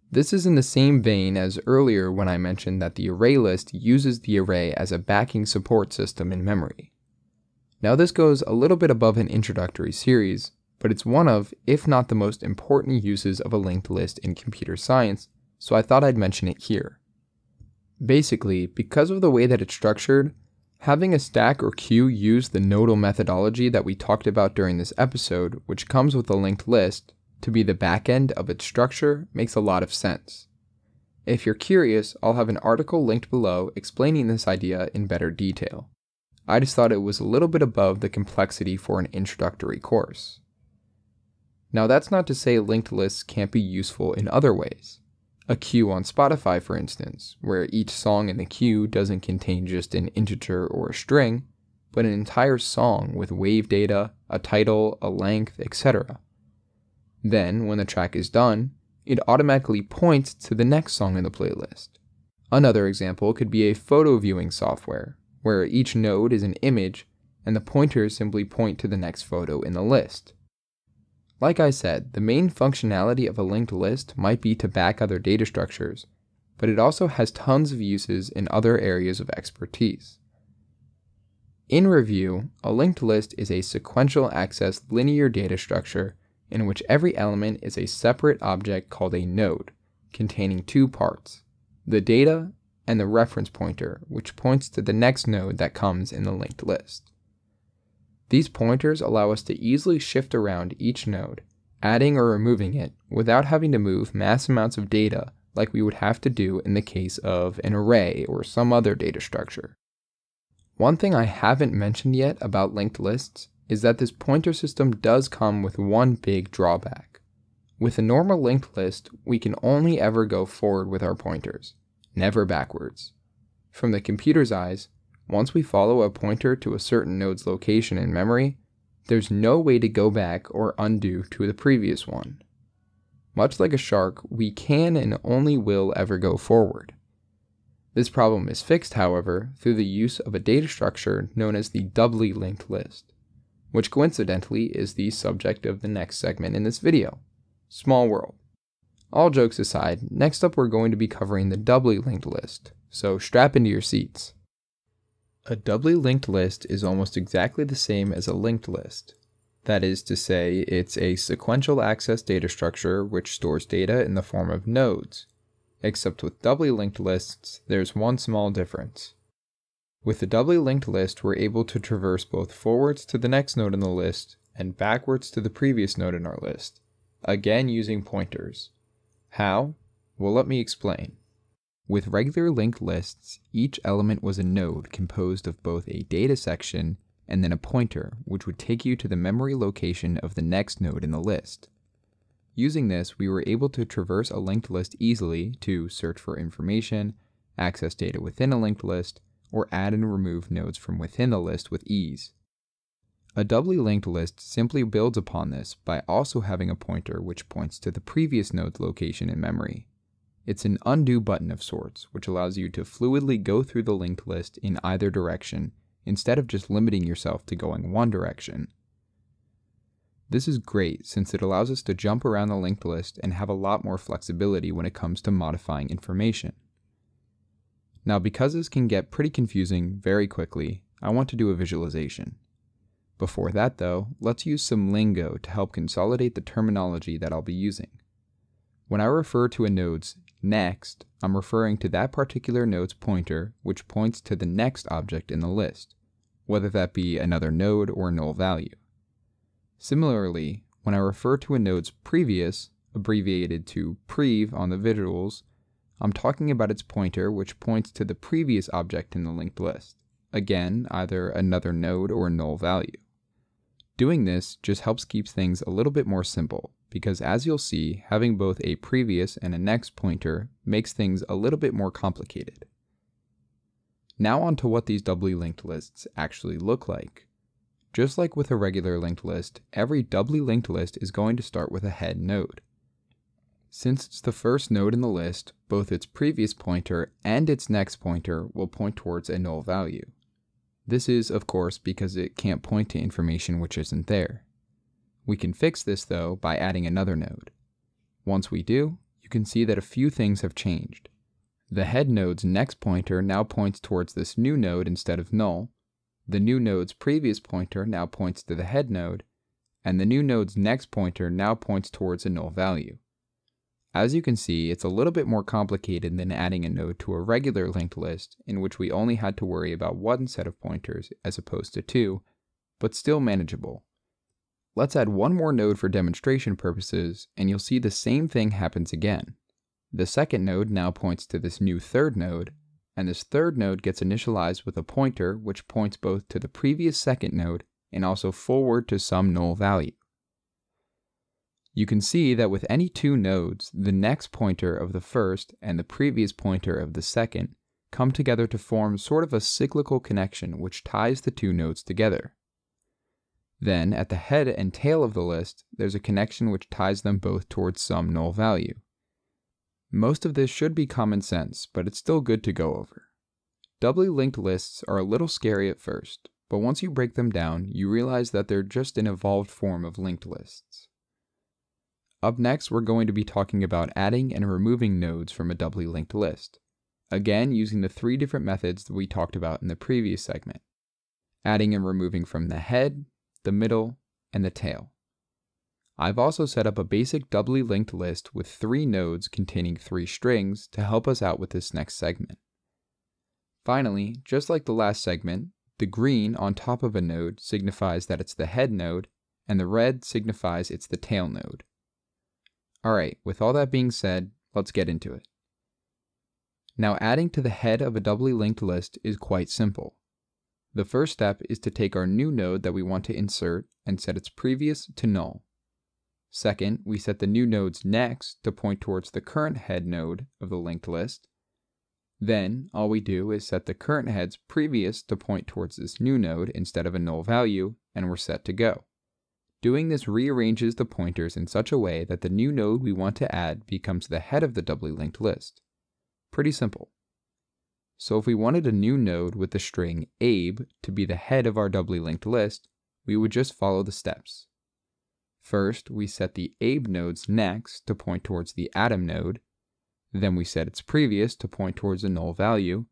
This is in the same vein as earlier when I mentioned that the array list uses the array as a backing support system in memory. Now, this goes a little bit above an introductory series, but it's one of, if not the most important uses of a linked list in computer science, so I thought I'd mention it here. Basically, because of the way that it's structured, having a stack or queue use the nodal methodology that we talked about during this episode, which comes with a linked list, to be the backend of its structure makes a lot of sense. If you're curious, I'll have an article linked below explaining this idea in better detail. I just thought it was a little bit above the complexity for an introductory course. Now, that's not to say linked lists can't be useful in other ways. A queue on Spotify, for instance, where each song in the queue doesn't contain just an integer or a string, but an entire song with wave data, a title, a length, etc. Then, when the track is done, it automatically points to the next song in the playlist. Another example could be a photo viewing software, where each node is an image and the pointers simply point to the next photo in the list. Like I said, the main functionality of a linked list might be to back other data structures, but it also has tons of uses in other areas of expertise. In review, a linked list is a sequential access linear data structure in which every element is a separate object called a node, containing two parts the data and the reference pointer, which points to the next node that comes in the linked list. These pointers allow us to easily shift around each node, adding or removing it without having to move mass amounts of data like we would have to do in the case of an array or some other data structure. One thing I haven't mentioned yet about linked lists is that this pointer system does come with one big drawback. With a normal linked list, we can only ever go forward with our pointers, never backwards. From the computer's eyes, once we follow a pointer to a certain node's location in memory, there's no way to go back or undo to the previous one. Much like a shark, we can and only will ever go forward. This problem is fixed, however, through the use of a data structure known as the doubly linked list, which coincidentally is the subject of the next segment in this video Small World. All jokes aside, next up we're going to be covering the doubly linked list, so strap into your seats. A doubly linked list is almost exactly the same as a linked list. That is to say, it's a sequential access data structure which stores data in the form of nodes. Except with doubly linked lists, there's one small difference. With a doubly linked list, we're able to traverse both forwards to the next node in the list and backwards to the previous node in our list, again using pointers. How? Well, let me explain. With regular linked lists, each element was a node composed of both a data section and then a pointer, which would take you to the memory location of the next node in the list. Using this, we were able to traverse a linked list easily to search for information, access data within a linked list, or add and remove nodes from within the list with ease. A doubly linked list simply builds upon this by also having a pointer which points to the previous node's location in memory. It's an undo button of sorts, which allows you to fluidly go through the linked list in either direction instead of just limiting yourself to going one direction. This is great since it allows us to jump around the linked list and have a lot more flexibility when it comes to modifying information. Now, because this can get pretty confusing very quickly, I want to do a visualization. Before that, though, let's use some lingo to help consolidate the terminology that I'll be using. When I refer to a node's next, I'm referring to that particular node's pointer, which points to the next object in the list, whether that be another node or null value. Similarly, when I refer to a node's previous, abbreviated to prev on the visuals, I'm talking about its pointer, which points to the previous object in the linked list. Again, either another node or null value. Doing this just helps keep things a little bit more simple, because as you'll see, having both a previous and a next pointer makes things a little bit more complicated. Now on to what these doubly linked lists actually look like. just like with a regular linked list, every doubly linked list is going to start with a head node. Since it's the first node in the list, both its previous pointer and its next pointer will point towards a null value. This is, of course, because it can't point to information which isn't there. We can fix this, though, by adding another node. Once we do, you can see that a few things have changed. The head node's next pointer now points towards this new node instead of null, the new node's previous pointer now points to the head node, and the new node's next pointer now points towards a null value. As you can see, it's a little bit more complicated than adding a node to a regular linked list in which we only had to worry about one set of pointers as opposed to two, but still manageable. Let's add one more node for demonstration purposes, and you'll see the same thing happens again. The second node now points to this new third node, and this third node gets initialized with a pointer which points both to the previous second node and also forward to some null value. You can see that with any two nodes, the next pointer of the first and the previous pointer of the second come together to form sort of a cyclical connection which ties the two nodes together. Then, at the head and tail of the list, there's a connection which ties them both towards some null value. Most of this should be common sense, but it's still good to go over. Doubly linked lists are a little scary at first, but once you break them down, you realize that they're just an evolved form of linked lists. Up next, we're going to be talking about adding and removing nodes from a doubly linked list. Again, using the three different methods that we talked about in the previous segment. Adding and removing from the head, the middle, and the tail. I've also set up a basic doubly linked list with three nodes containing three strings to help us out with this next segment. Finally, just like the last segment, the green on top of a node signifies that it's the head node, and the red signifies it's the tail node. Alright, with all that being said, let's get into it. Now adding to the head of a doubly linked list is quite simple. The first step is to take our new node that we want to insert and set its previous to null. Second, we set the new node's next to point towards the current head node of the linked list. Then, all we do is set the current head's previous to point towards this new node instead of a null value, and we're set to go. Doing this rearranges the pointers in such a way that the new node we want to add becomes the head of the doubly linked list. Pretty simple. So if we wanted a new node with the string abe to be the head of our doubly linked list, we would just follow the steps. First, we set the abe node's next to point towards the Adam node, then we set its previous to point towards a null value,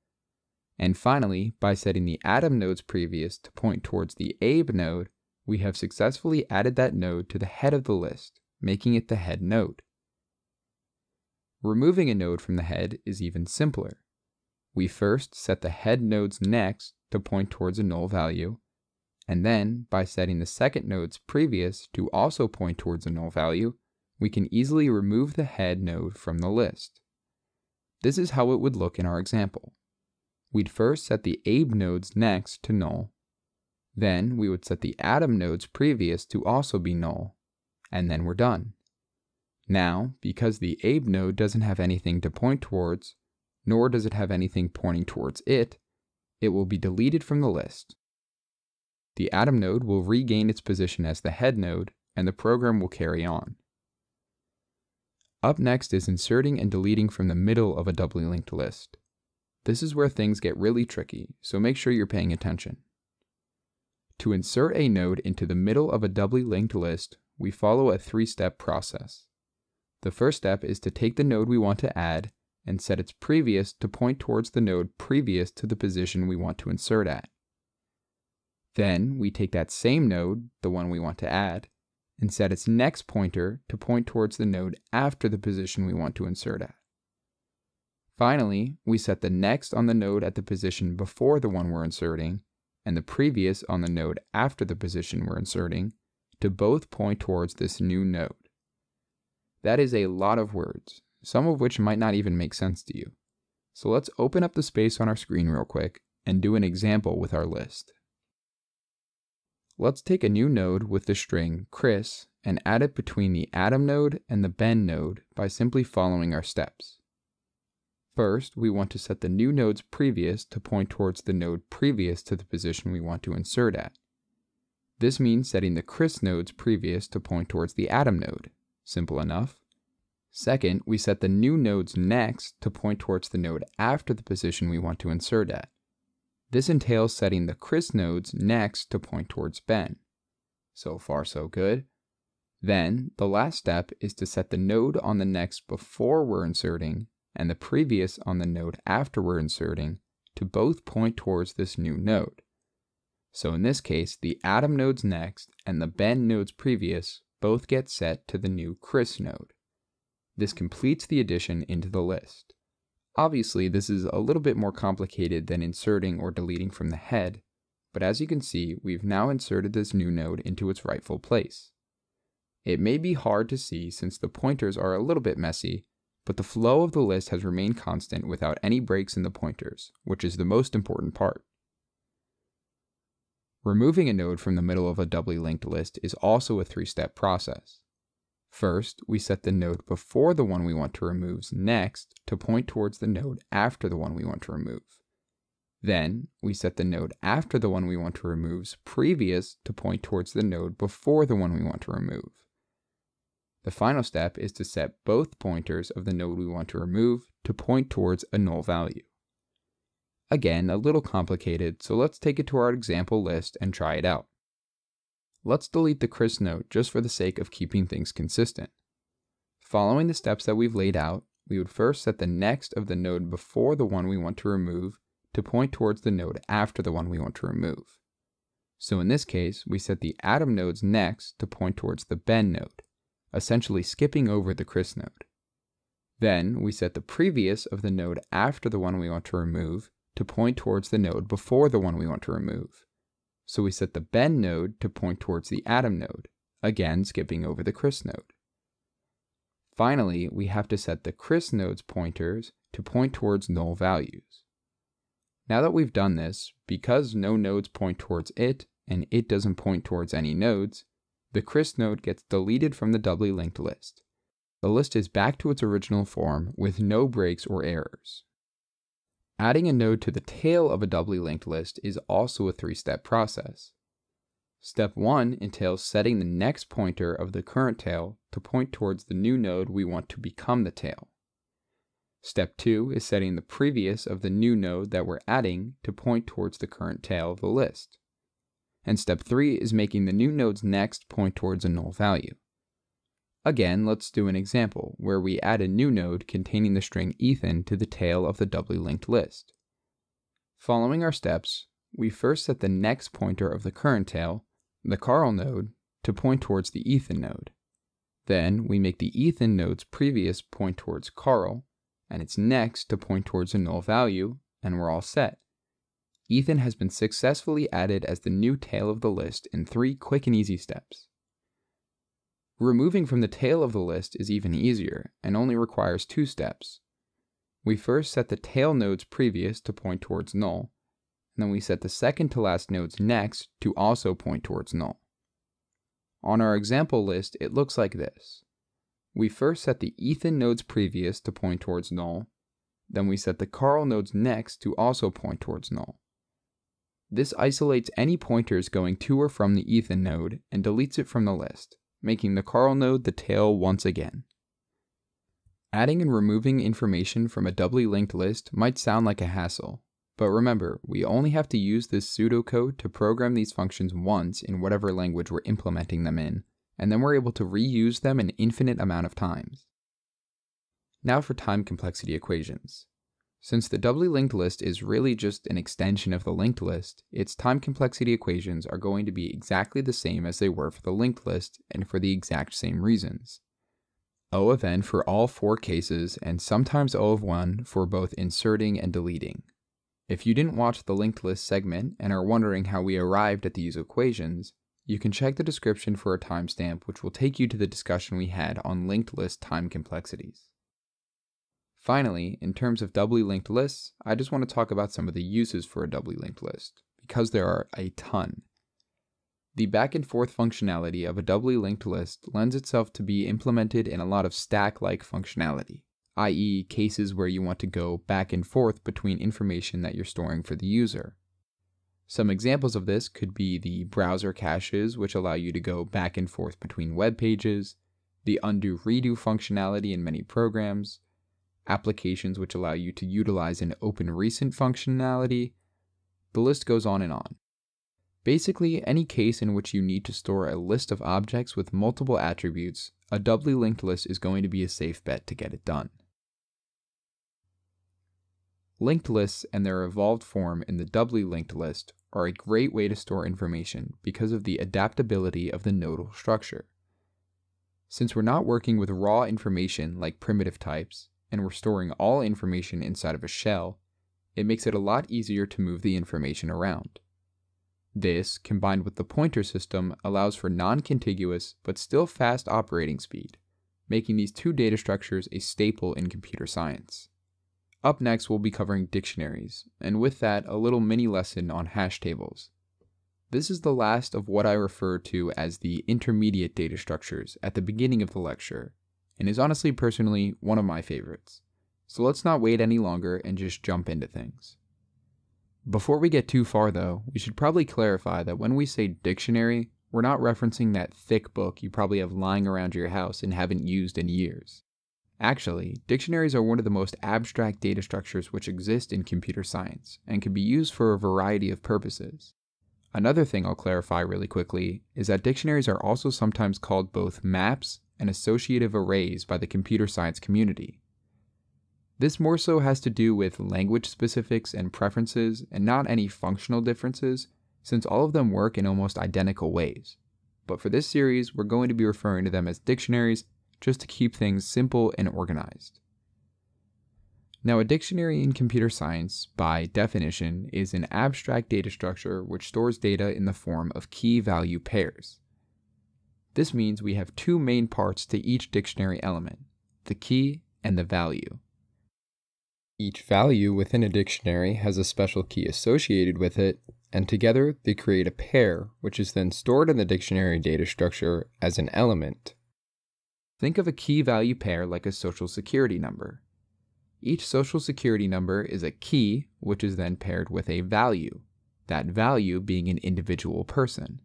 and finally, by setting the Adam node's previous to point towards the abe node, we have successfully added that node to the head of the list, making it the head node. Removing a node from the head is even simpler. We first set the head node's next to point towards a null value, and then, by setting the second node's previous to also point towards a null value, we can easily remove the head node from the list. This is how it would look in our example. We'd first set the abe node's next to null, then we would set the Adam node's previous to also be null, and then we're done. Now, because the Abe node doesn't have anything to point towards, nor does it have anything pointing towards it, it will be deleted from the list. The Adam node will regain its position as the head node, and the program will carry on. Up next is inserting and deleting from the middle of a doubly linked list. This is where things get really tricky, so make sure you're paying attention. To insert a node into the middle of a doubly linked list, we follow a three-step process. The first step is to take the node we want to add and set its previous to point towards the node previous to the position we want to insert at. Then we take that same node, the one we want to add, and set its next pointer to point towards the node after the position we want to insert at. Finally, we set the next on the node at the position before the one we're inserting and the previous on the node after the position we're inserting to both point towards this new node. That is a lot of words, some of which might not even make sense to you. So let's open up the space on our screen real quick and do an example with our list. Let's take a new node with the string Chris and add it between the Adam node and the Ben node by simply following our steps. First, we want to set the new node's previous to point towards the node previous to the position we want to insert at. This means setting the Chris nodes previous to point towards the Adam node. Simple enough. Second, we set the new nodes next to point towards the node after the position we want to insert at. This entails setting the Chris nodes next to point towards Ben. So far, so good. Then, the last step is to set the node on the next before we're inserting and the previous on the node after we're inserting to both point towards this new node. So in this case, the Adam nodes next and the Ben nodes previous both get set to the new Chris node. This completes the addition into the list. Obviously, this is a little bit more complicated than inserting or deleting from the head, but as you can see, we've now inserted this new node into its rightful place. It may be hard to see since the pointers are a little bit messy, but the flow of the list has remained constant without any breaks in the pointers, which is the most important part. Removing a node from the middle of a doubly linked list is also a three-step process. First, we set the node before the one we want to remove's next to point towards the node after the one we want to remove. Then, we set the node after the one we want to remove's previous to point towards the node before the one we want to remove. The final step is to set both pointers of the node we want to remove to point towards a null value. Again, a little complicated, so let's take it to our example list and try it out. Let's delete the Chris node just for the sake of keeping things consistent. Following the steps that we've laid out, we would first set the next of the node before the one we want to remove to point towards the node after the one we want to remove. So in this case, we set the Adam nodes next to point towards the Ben node, essentially skipping over the Chris node. Then we set the previous of the node after the one we want to remove to point towards the node before the one we want to remove. So we set the Ben node to point towards the Adam node, again skipping over the Chris node. Finally, we have to set the Chris node's pointers to point towards null values. Now that we've done this, because no nodes point towards it, and it doesn't point towards any nodes, the Chris node gets deleted from the doubly linked list. The list is back to its original form with no breaks or errors. Adding a node to the tail of a doubly linked list is also a three-step process. Step 1 entails setting the next pointer of the current tail to point towards the new node we want to become the tail. Step 2 is setting the previous of the new node that we're adding to point towards the current tail of the list. And step 3 is making the new node's next point towards a null value. Again, let's do an example where we add a new node containing the string Ethan to the tail of the doubly linked list. Following our steps, we first set the next pointer of the current tail, the Carl node, to point towards the Ethan node. Then we make the Ethan node's previous point towards Carl, and its next to point towards a null value, and we're all set. Ethan has been successfully added as the new tail of the list in three quick and easy steps. Removing from the tail of the list is even easier and only requires two steps. We first set the tail nodes previous to point towards null, and then we set the second to last nodes next to also point towards null. On our example list, it looks like this. We first set the Ethan nodes previous to point towards null, then we set the Carl nodes next to also point towards null. This isolates any pointers going to or from the Ethan node and deletes it from the list making the Carl node the tail once again. Adding and removing information from a doubly linked list might sound like a hassle, but remember, we only have to use this pseudocode to program these functions once in whatever language we're implementing them in, and then we're able to reuse them an infinite amount of times. Now for time complexity equations. Since the doubly linked list is really just an extension of the linked list, its time complexity equations are going to be exactly the same as they were for the linked list and for the exact same reasons. O of n for all four cases, and sometimes O of 1 for both inserting and deleting. If you didn't watch the linked list segment and are wondering how we arrived at these equations, you can check the description for a timestamp which will take you to the discussion we had on linked list time complexities. Finally, in terms of doubly linked lists, I just want to talk about some of the uses for a doubly linked list, because there are a ton. The back and forth functionality of a doubly linked list lends itself to be implemented in a lot of stack like functionality, i.e., cases where you want to go back and forth between information that you're storing for the user. Some examples of this could be the browser caches, which allow you to go back and forth between web pages, the undo redo functionality in many programs, applications which allow you to utilize an open recent functionality. The list goes on and on. Basically, any case in which you need to store a list of objects with multiple attributes, a doubly linked list is going to be a safe bet to get it done. Linked lists and their evolved form in the doubly linked list are a great way to store information because of the adaptability of the nodal structure. Since we're not working with raw information like primitive types, and we're storing all information inside of a shell, it makes it a lot easier to move the information around. This, combined with the pointer system, allows for non contiguous but still fast operating speed, making these two data structures a staple in computer science. Up next, we'll be covering dictionaries, and with that, a little mini lesson on hash tables. This is the last of what I refer to as the intermediate data structures at the beginning of the lecture, and is honestly personally one of my favorites. So let's not wait any longer and just jump into things. Before we get too far, though, we should probably clarify that when we say dictionary, we're not referencing that thick book you probably have lying around your house and haven't used in years. Actually, dictionaries are one of the most abstract data structures which exist in computer science and can be used for a variety of purposes. Another thing I'll clarify really quickly is that dictionaries are also sometimes called both maps and associative arrays by the computer science community. This more so has to do with language specifics and preferences and not any functional differences, since all of them work in almost identical ways. But for this series, we're going to be referring to them as dictionaries just to keep things simple and organized. Now, a dictionary in computer science, by definition, is an abstract data structure which stores data in the form of key value pairs. This means we have two main parts to each dictionary element the key and the value. Each value within a dictionary has a special key associated with it, and together they create a pair, which is then stored in the dictionary data structure as an element. Think of a key value pair like a social security number. Each social security number is a key, which is then paired with a value, that value being an individual person.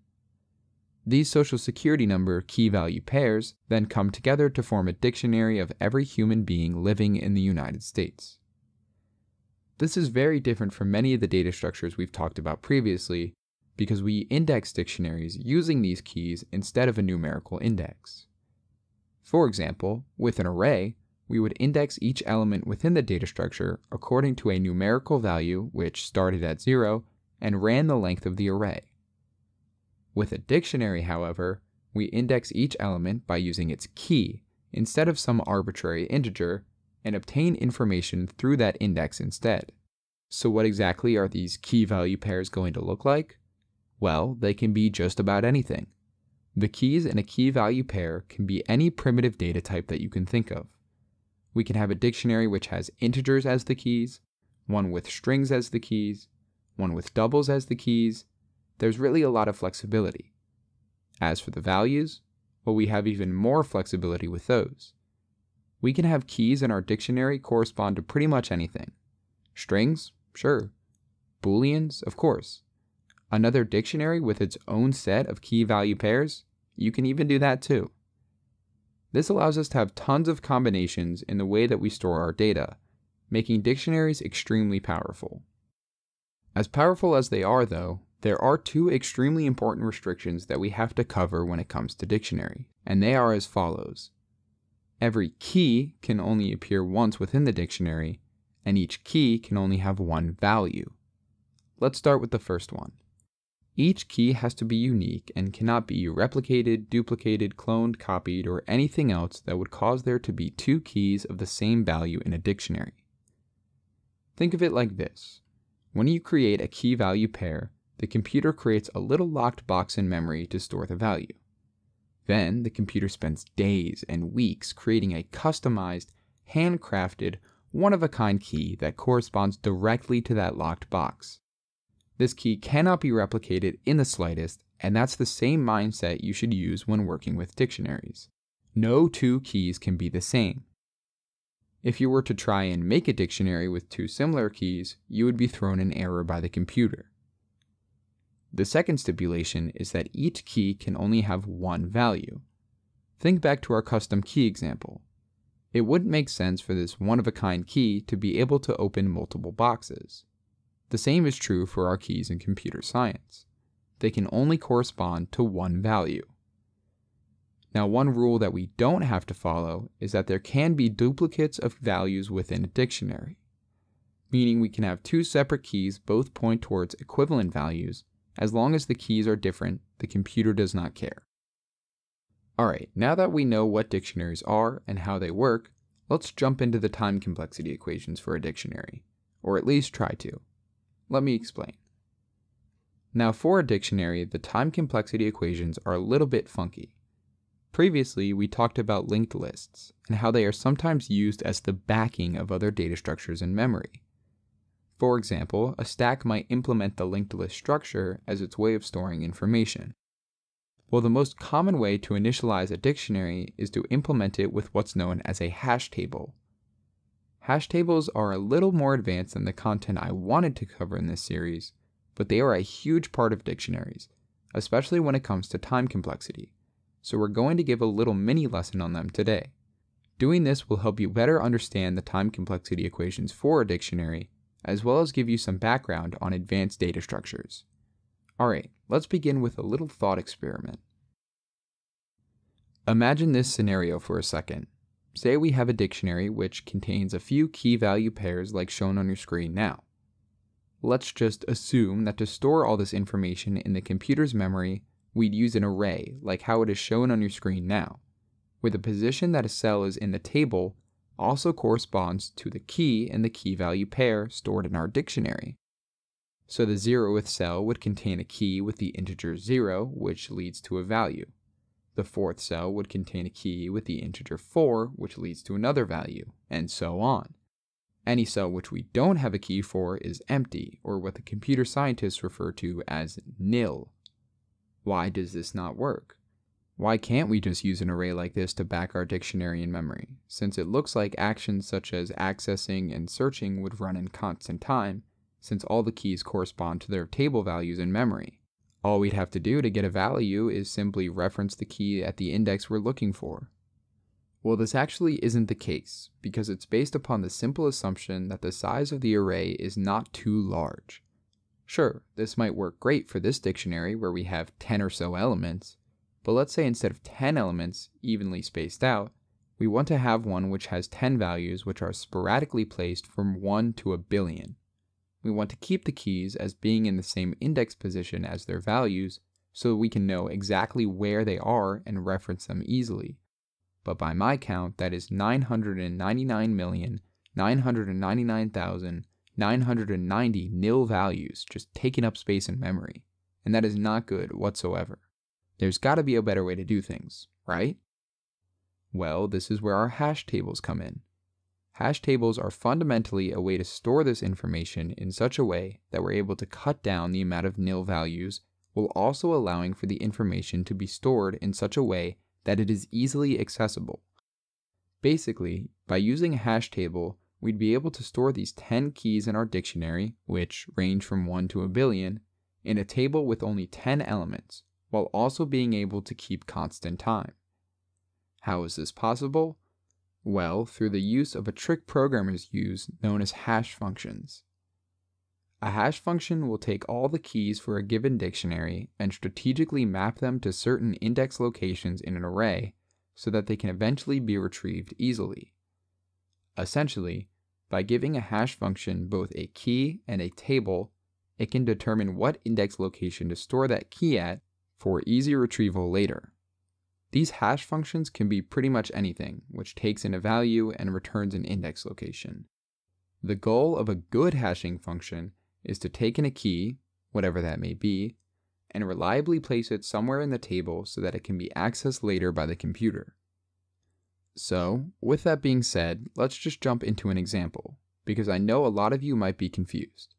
These social security number key value pairs then come together to form a dictionary of every human being living in the United States. This is very different from many of the data structures we've talked about previously because we index dictionaries using these keys instead of a numerical index. For example, with an array, we would index each element within the data structure according to a numerical value which started at 0 and ran the length of the array. With a dictionary, however, we index each element by using its key instead of some arbitrary integer and obtain information through that index instead. So, what exactly are these key value pairs going to look like? Well, they can be just about anything. The keys in a key value pair can be any primitive data type that you can think of. We can have a dictionary which has integers as the keys, one with strings as the keys, one with doubles as the keys. There's really a lot of flexibility. As for the values, well, we have even more flexibility with those. We can have keys in our dictionary correspond to pretty much anything. Strings? Sure. Booleans? Of course. Another dictionary with its own set of key value pairs? You can even do that too. This allows us to have tons of combinations in the way that we store our data, making dictionaries extremely powerful. As powerful as they are, though, there are two extremely important restrictions that we have to cover when it comes to dictionary, and they are as follows. Every key can only appear once within the dictionary, and each key can only have one value. Let's start with the first one. Each key has to be unique and cannot be replicated, duplicated, cloned, copied, or anything else that would cause there to be two keys of the same value in a dictionary. Think of it like this when you create a key value pair, the computer creates a little locked box in memory to store the value. Then the computer spends days and weeks creating a customized, handcrafted, one of a kind key that corresponds directly to that locked box. This key cannot be replicated in the slightest, and that's the same mindset you should use when working with dictionaries. No two keys can be the same. If you were to try and make a dictionary with two similar keys, you would be thrown in error by the computer. The second stipulation is that each key can only have one value. Think back to our custom key example. It wouldn't make sense for this one of a kind key to be able to open multiple boxes. The same is true for our keys in computer science. They can only correspond to one value. Now, one rule that we don't have to follow is that there can be duplicates of values within a dictionary, meaning we can have two separate keys both point towards equivalent values. As long as the keys are different, the computer does not care. Alright, now that we know what dictionaries are and how they work, let's jump into the time complexity equations for a dictionary, or at least try to. Let me explain. Now, for a dictionary, the time complexity equations are a little bit funky. Previously, we talked about linked lists and how they are sometimes used as the backing of other data structures in memory. For example, a stack might implement the linked list structure as its way of storing information. Well, the most common way to initialize a dictionary is to implement it with what's known as a hash table. Hash tables are a little more advanced than the content I wanted to cover in this series, but they are a huge part of dictionaries, especially when it comes to time complexity. So we're going to give a little mini lesson on them today. Doing this will help you better understand the time complexity equations for a dictionary, as well as give you some background on advanced data structures. Alright, let's begin with a little thought experiment. Imagine this scenario for a second. Say we have a dictionary which contains a few key value pairs like shown on your screen now. Let's just assume that to store all this information in the computer's memory, we'd use an array like how it is shown on your screen now, where the position that a cell is in the table also corresponds to the key in the key value pair stored in our dictionary. So the 0th cell would contain a key with the integer 0, which leads to a value. The fourth cell would contain a key with the integer 4, which leads to another value, and so on. Any cell which we don't have a key for is empty, or what the computer scientists refer to as nil. Why does this not work? Why can't we just use an array like this to back our dictionary in memory, since it looks like actions such as accessing and searching would run in constant time, since all the keys correspond to their table values in memory. All we'd have to do to get a value is simply reference the key at the index we're looking for. Well, this actually isn't the case, because it's based upon the simple assumption that the size of the array is not too large. Sure, this might work great for this dictionary where we have 10 or so elements, but let's say instead of 10 elements evenly spaced out, we want to have one which has 10 values which are sporadically placed from 1 to a billion. We want to keep the keys as being in the same index position as their values so we can know exactly where they are and reference them easily but by my count, that is 999,999,990 nil values just taking up space in memory, and that is not good whatsoever. There's got to be a better way to do things, right? Well, this is where our hash tables come in. Hash tables are fundamentally a way to store this information in such a way that we're able to cut down the amount of nil values while also allowing for the information to be stored in such a way that it is easily accessible. Basically, by using a hash table, we'd be able to store these 10 keys in our dictionary, which range from 1 to a billion, in a table with only 10 elements, while also being able to keep constant time. How is this possible? Well, through the use of a trick programmers use known as hash functions. A hash function will take all the keys for a given dictionary and strategically map them to certain index locations in an array so that they can eventually be retrieved easily. Essentially, by giving a hash function both a key and a table, it can determine what index location to store that key at for easy retrieval later. These hash functions can be pretty much anything, which takes in a value and returns an index location. The goal of a good hashing function is to take in a key, whatever that may be, and reliably place it somewhere in the table so that it can be accessed later by the computer. So, with that being said, let's just jump into an example, because I know a lot of you might be confused.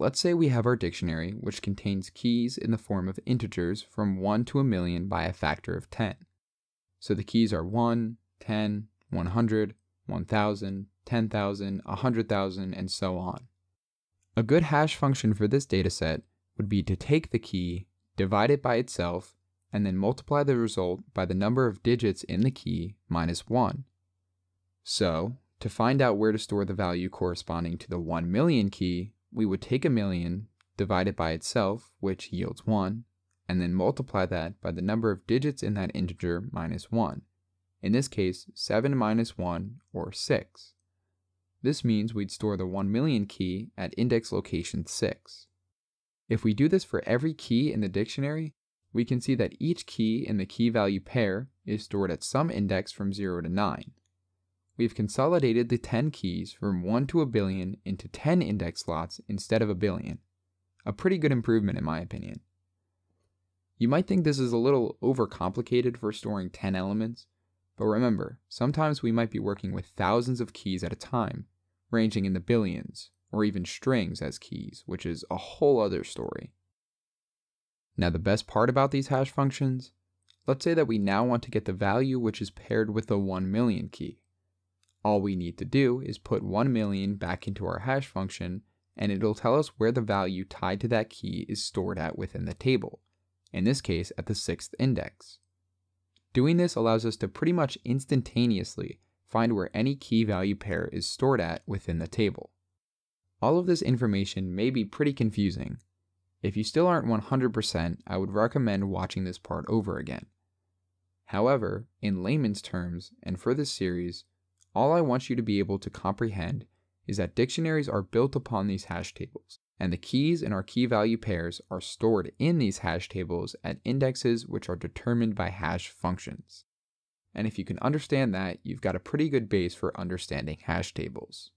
Let's say we have our dictionary, which contains keys in the form of integers from 1 to a million by a factor of 10. So the keys are 1, 10, 100, 1000, 10,000, 100,000, and so on. A good hash function for this dataset would be to take the key, divide it by itself, and then multiply the result by the number of digits in the key minus 1. So, to find out where to store the value corresponding to the 1 million key, we would take a million, divide it by itself, which yields 1, and then multiply that by the number of digits in that integer minus 1. In this case, 7 minus 1, or 6. This means we'd store the 1 million key at index location 6. If we do this for every key in the dictionary, we can see that each key in the key value pair is stored at some index from 0 to 9. We've consolidated the 10 keys from 1 to a billion into 10 index slots instead of a billion. A pretty good improvement in my opinion. You might think this is a little overcomplicated for storing 10 elements, but remember, sometimes we might be working with thousands of keys at a time, ranging in the billions, or even strings as keys, which is a whole other story. Now, the best part about these hash functions? Let's say that we now want to get the value which is paired with the 1 million key. All we need to do is put 1 million back into our hash function, and it'll tell us where the value tied to that key is stored at within the table, in this case at the sixth index. Doing this allows us to pretty much instantaneously find where any key value pair is stored at within the table. All of this information may be pretty confusing, if you still aren't 100%, I would recommend watching this part over again. However, in layman's terms, and for this series, all I want you to be able to comprehend is that dictionaries are built upon these hash tables, and the keys in our key value pairs are stored in these hash tables at indexes which are determined by hash functions. And if you can understand that, you've got a pretty good base for understanding hash tables.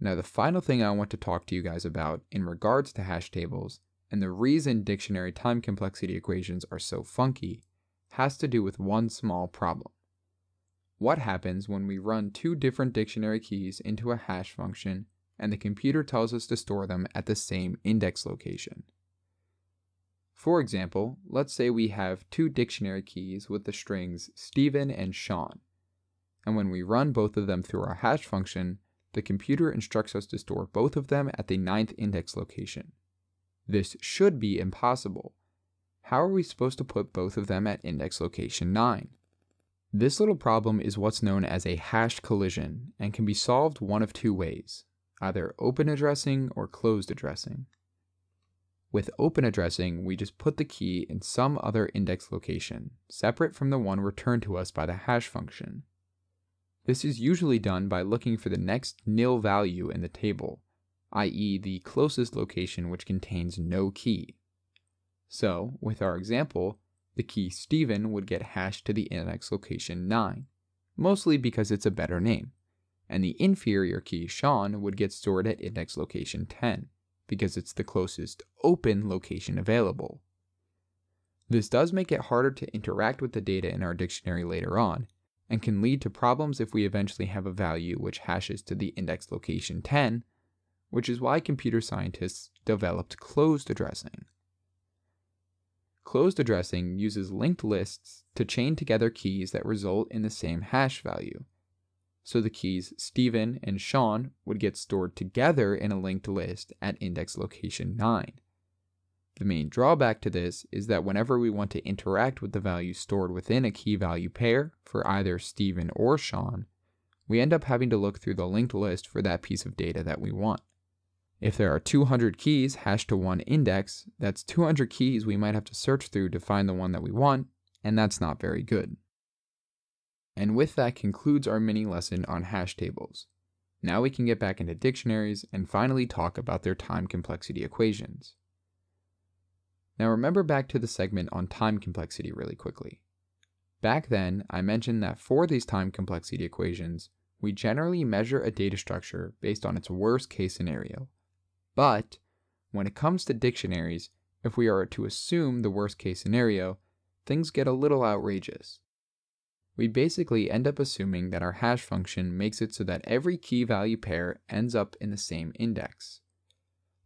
Now, the final thing I want to talk to you guys about in regards to hash tables and the reason dictionary time complexity equations are so funky has to do with one small problem. What happens when we run two different dictionary keys into a hash function and the computer tells us to store them at the same index location? For example, let's say we have two dictionary keys with the strings Steven and Sean. And when we run both of them through our hash function, the computer instructs us to store both of them at the ninth index location. This should be impossible. How are we supposed to put both of them at index location 9? This little problem is what's known as a hash collision and can be solved one of two ways, either open addressing or closed addressing. With open addressing, we just put the key in some other index location, separate from the one returned to us by the hash function. This is usually done by looking for the next nil value in the table, i.e., the closest location which contains no key. So, with our example, the key Steven would get hashed to the index location 9, mostly because it's a better name, and the inferior key Sean would get stored at index location 10, because it's the closest open location available. This does make it harder to interact with the data in our dictionary later on, and can lead to problems if we eventually have a value which hashes to the index location 10, which is why computer scientists developed closed addressing. Closed addressing uses linked lists to chain together keys that result in the same hash value. So the keys Steven and Sean would get stored together in a linked list at index location 9. The main drawback to this is that whenever we want to interact with the value stored within a key value pair for either Stephen or Sean, we end up having to look through the linked list for that piece of data that we want. If there are 200 keys hashed to one index, that's 200 keys we might have to search through to find the one that we want, and that's not very good. And with that concludes our mini lesson on hash tables. Now we can get back into dictionaries and finally talk about their time complexity equations. Now remember back to the segment on time complexity really quickly. Back then, I mentioned that for these time complexity equations, we generally measure a data structure based on its worst case scenario. But when it comes to dictionaries, if we are to assume the worst case scenario, things get a little outrageous. We basically end up assuming that our hash function makes it so that every key value pair ends up in the same index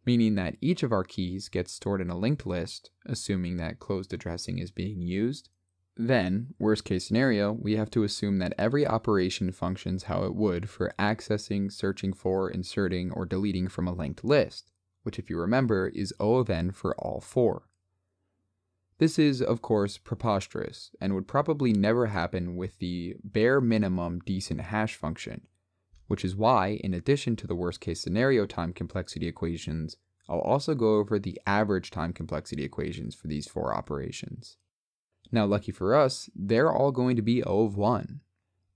meaning that each of our keys gets stored in a linked list, assuming that closed addressing is being used. Then, worst case scenario, we have to assume that every operation functions how it would for accessing, searching for, inserting, or deleting from a linked list, which, if you remember, is O of n for all four. This is, of course, preposterous and would probably never happen with the bare minimum decent hash function, which is why, in addition to the worst case scenario time complexity equations, I'll also go over the average time complexity equations for these four operations. Now, lucky for us, they're all going to be O of 1.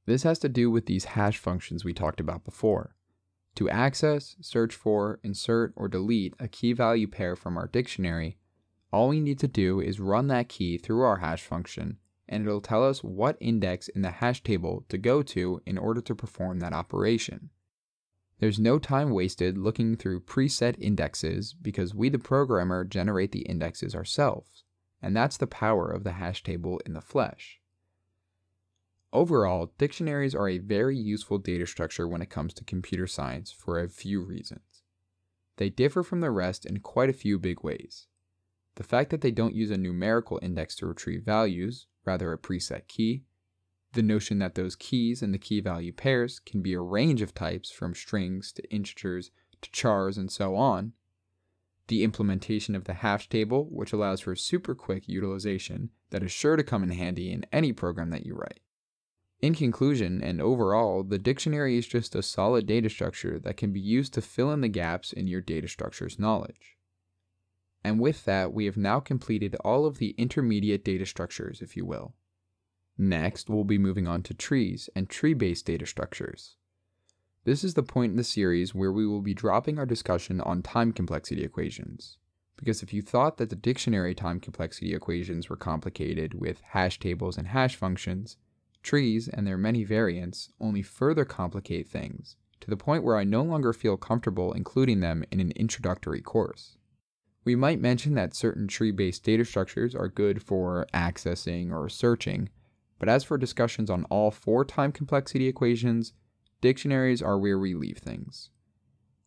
This has to do with these hash functions we talked about before. To access, search for, insert, or delete a key value pair from our dictionary, all we need to do is run that key through our hash function, and it'll tell us what index in the hash table to go to in order to perform that operation. There's no time wasted looking through preset indexes because we, the programmer, generate the indexes ourselves, and that's the power of the hash table in the flesh. Overall, dictionaries are a very useful data structure when it comes to computer science for a few reasons. They differ from the rest in quite a few big ways. The fact that they don't use a numerical index to retrieve values, rather a preset key, the notion that those keys and the key value pairs can be a range of types from strings to integers to chars and so on, the implementation of the hash table, which allows for super quick utilization that is sure to come in handy in any program that you write. In conclusion, and overall, the dictionary is just a solid data structure that can be used to fill in the gaps in your data structure's knowledge. And with that, we have now completed all of the intermediate data structures, if you will. Next, we'll be moving on to trees and tree based data structures. This is the point in the series where we will be dropping our discussion on time complexity equations. Because if you thought that the dictionary time complexity equations were complicated with hash tables and hash functions, Trees and their many variants only further complicate things, to the point where I no longer feel comfortable including them in an introductory course. We might mention that certain tree based data structures are good for accessing or searching, but as for discussions on all four time complexity equations, dictionaries are where we leave things.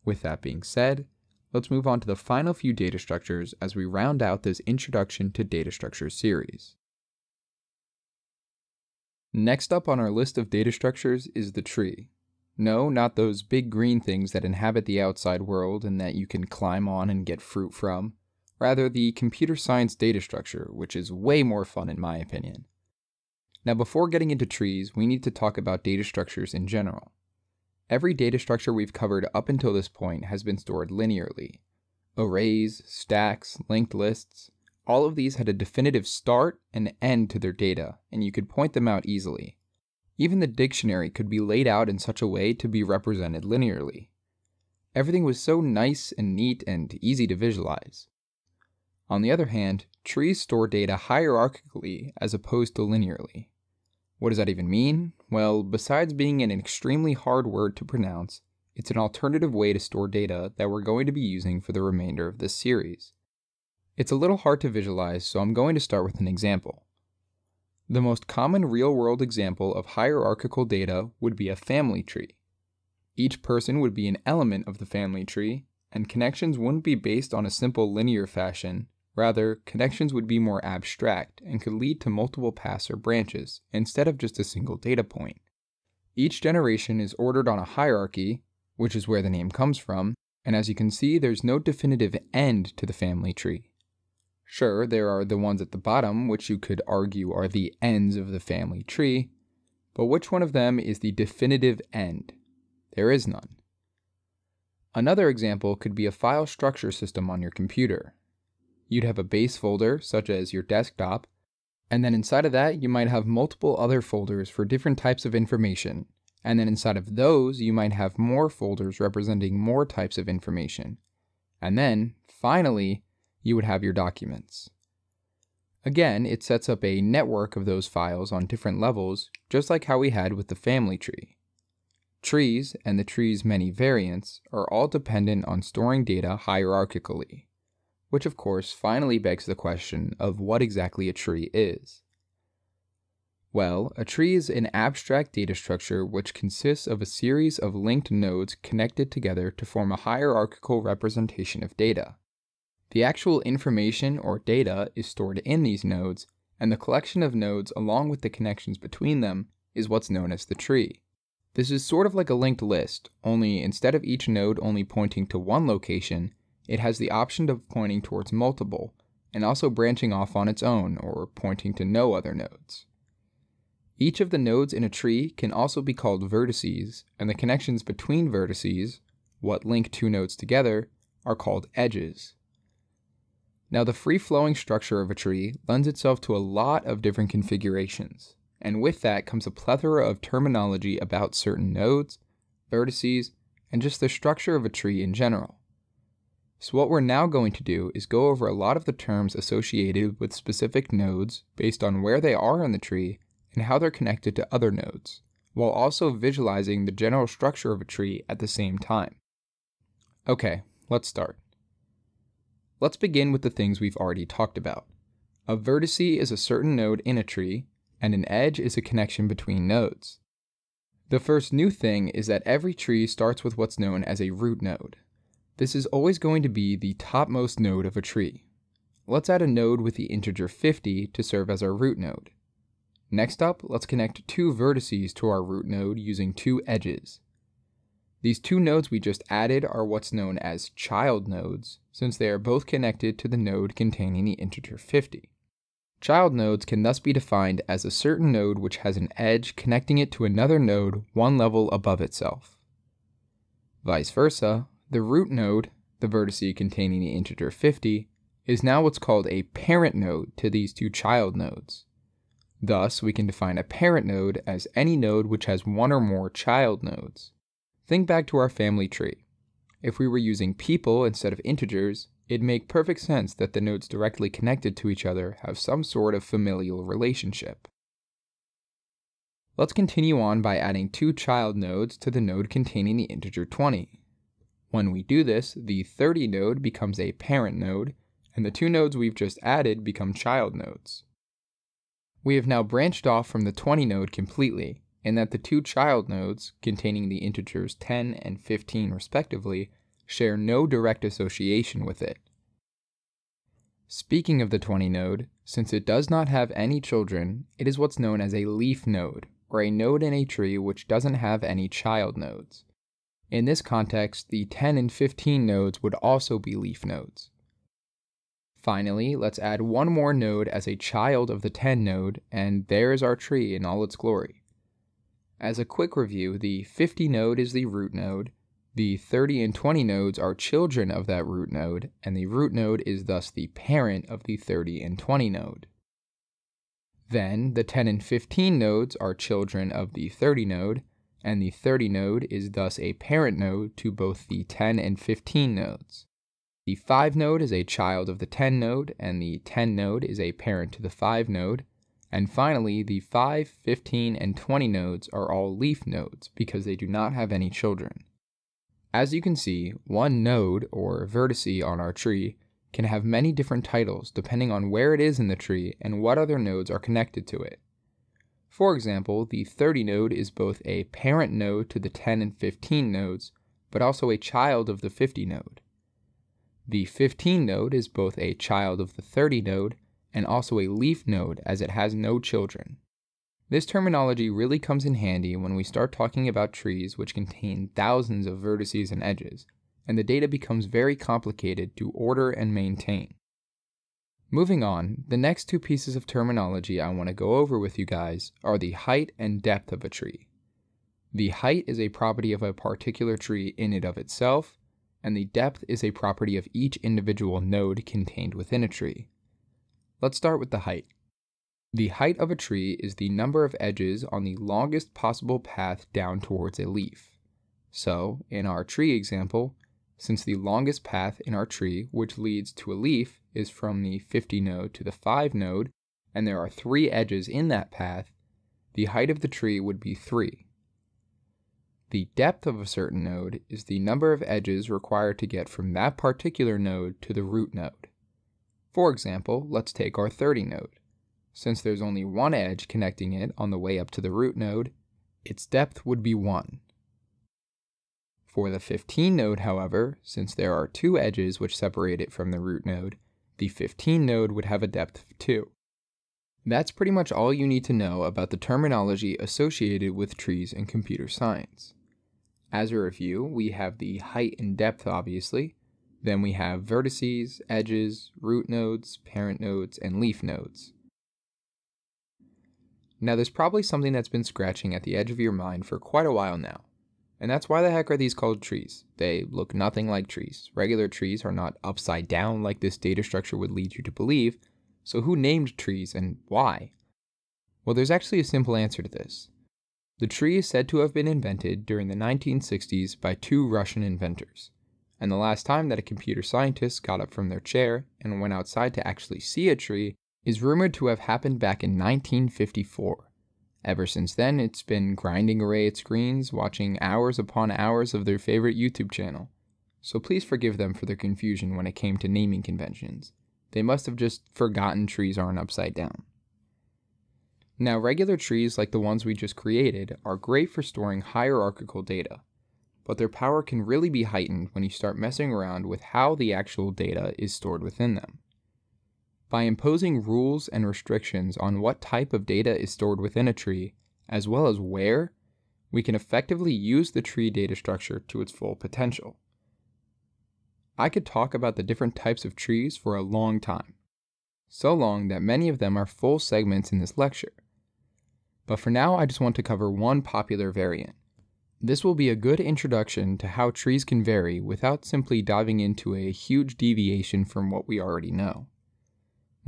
With that being said, let's move on to the final few data structures as we round out this Introduction to Data Structures series. Next up on our list of data structures is the tree. No, not those big green things that inhabit the outside world and that you can climb on and get fruit from. Rather, the computer science data structure, which is way more fun in my opinion. Now, before getting into trees, we need to talk about data structures in general. Every data structure we've covered up until this point has been stored linearly. Arrays, stacks, linked lists, all of these had a definitive start and end to their data, and you could point them out easily. Even the dictionary could be laid out in such a way to be represented linearly. Everything was so nice and neat and easy to visualize. On the other hand, trees store data hierarchically as opposed to linearly. What does that even mean? Well, besides being an extremely hard word to pronounce, it's an alternative way to store data that we're going to be using for the remainder of this series. It's a little hard to visualize, so I'm going to start with an example. The most common real world example of hierarchical data would be a family tree. Each person would be an element of the family tree, and connections wouldn't be based on a simple linear fashion. Rather, connections would be more abstract and could lead to multiple paths or branches instead of just a single data point. Each generation is ordered on a hierarchy, which is where the name comes from, and as you can see, there's no definitive end to the family tree. Sure, there are the ones at the bottom, which you could argue are the ends of the family tree, but which one of them is the definitive end? There is none. Another example could be a file structure system on your computer. You'd have a base folder, such as your desktop, and then inside of that, you might have multiple other folders for different types of information. And then inside of those, you might have more folders representing more types of information. And then, finally, you would have your documents. Again, it sets up a network of those files on different levels, just like how we had with the family tree. Trees, and the tree's many variants, are all dependent on storing data hierarchically, which of course finally begs the question of what exactly a tree is. Well, a tree is an abstract data structure which consists of a series of linked nodes connected together to form a hierarchical representation of data. The actual information or data is stored in these nodes, and the collection of nodes along with the connections between them is what's known as the tree. This is sort of like a linked list, only instead of each node only pointing to one location, it has the option of pointing towards multiple, and also branching off on its own or pointing to no other nodes. Each of the nodes in a tree can also be called vertices, and the connections between vertices, what link two nodes together, are called edges. Now, the free flowing structure of a tree lends itself to a lot of different configurations, and with that comes a plethora of terminology about certain nodes, vertices, and just the structure of a tree in general. So, what we're now going to do is go over a lot of the terms associated with specific nodes based on where they are in the tree and how they're connected to other nodes, while also visualizing the general structure of a tree at the same time. Okay, let's start. Let's begin with the things we've already talked about. A vertice is a certain node in a tree, and an edge is a connection between nodes. The first new thing is that every tree starts with what's known as a root node. This is always going to be the topmost node of a tree. Let's add a node with the integer 50 to serve as our root node. Next up, let's connect two vertices to our root node using two edges. These two nodes we just added are what's known as child nodes, since they are both connected to the node containing the integer 50. Child nodes can thus be defined as a certain node which has an edge connecting it to another node one level above itself. Vice versa, the root node, the vertice containing the integer 50, is now what's called a parent node to these two child nodes. Thus, we can define a parent node as any node which has one or more child nodes. Think back to our family tree. If we were using people instead of integers, it'd make perfect sense that the nodes directly connected to each other have some sort of familial relationship. Let's continue on by adding two child nodes to the node containing the integer 20. When we do this, the 30 node becomes a parent node, and the two nodes we've just added become child nodes. We have now branched off from the 20 node completely, and that the two child nodes, containing the integers 10 and 15 respectively, share no direct association with it. Speaking of the 20 node, since it does not have any children, it is what's known as a leaf node, or a node in a tree which doesn't have any child nodes. In this context, the 10 and 15 nodes would also be leaf nodes. Finally, let's add one more node as a child of the 10 node, and there is our tree in all its glory. As a quick review, the 50 node is the root node, the 30 and 20 nodes are children of that root node, and the root node is thus the parent of the 30 and 20 node. Then, the 10 and 15 nodes are children of the 30 node, and the 30 node is thus a parent node to both the 10 and 15 nodes. The 5 node is a child of the 10 node, and the 10 node is a parent to the 5 node, and finally, the 5, 15, and 20 nodes are all leaf nodes because they do not have any children. As you can see, one node, or vertice on our tree, can have many different titles depending on where it is in the tree and what other nodes are connected to it. For example, the 30 node is both a parent node to the 10 and 15 nodes, but also a child of the 50 node. The 15 node is both a child of the 30 node and also a leaf node as it has no children. This terminology really comes in handy when we start talking about trees which contain thousands of vertices and edges, and the data becomes very complicated to order and maintain. Moving on, the next two pieces of terminology I want to go over with you guys are the height and depth of a tree. The height is a property of a particular tree in and of itself, and the depth is a property of each individual node contained within a tree. Let's start with the height. The height of a tree is the number of edges on the longest possible path down towards a leaf. So, in our tree example, since the longest path in our tree which leads to a leaf is from the 50 node to the 5 node, and there are three edges in that path, the height of the tree would be 3. The depth of a certain node is the number of edges required to get from that particular node to the root node. For example, let's take our 30 node. Since there's only one edge connecting it on the way up to the root node, its depth would be 1. For the 15 node, however, since there are two edges which separate it from the root node, the 15 node would have a depth of 2. That's pretty much all you need to know about the terminology associated with trees in computer science. As a review, we have the height and depth, obviously, Then we have vertices, edges, root nodes, parent nodes, and leaf nodes. Now, there's probably something that's been scratching at the edge of your mind for quite a while now. And that's why the heck are these called trees? They look nothing like trees. Regular trees are not upside down like this data structure would lead you to believe. So, who named trees and why? Well, there's actually a simple answer to this. The tree is said to have been invented during the 1960s by two Russian inventors. And the last time that a computer scientist got up from their chair and went outside to actually see a tree is rumored to have happened back in 1954. Ever since then, it's been grinding away at screens, watching hours upon hours of their favorite YouTube channel. So please forgive them for their confusion when it came to naming conventions. They must have just forgotten trees aren't upside down. Now, regular trees like the ones we just created are great for storing hierarchical data, but their power can really be heightened when you start messing around with how the actual data is stored within them. By imposing rules and restrictions on what type of data is stored within a tree, as well as where, we can effectively use the tree data structure to its full potential. I could talk about the different types of trees for a long time, so long that many of them are full segments in this lecture. But for now, I just want to cover one popular variant. This will be a good introduction to how trees can vary without simply diving into a huge deviation from what we already know.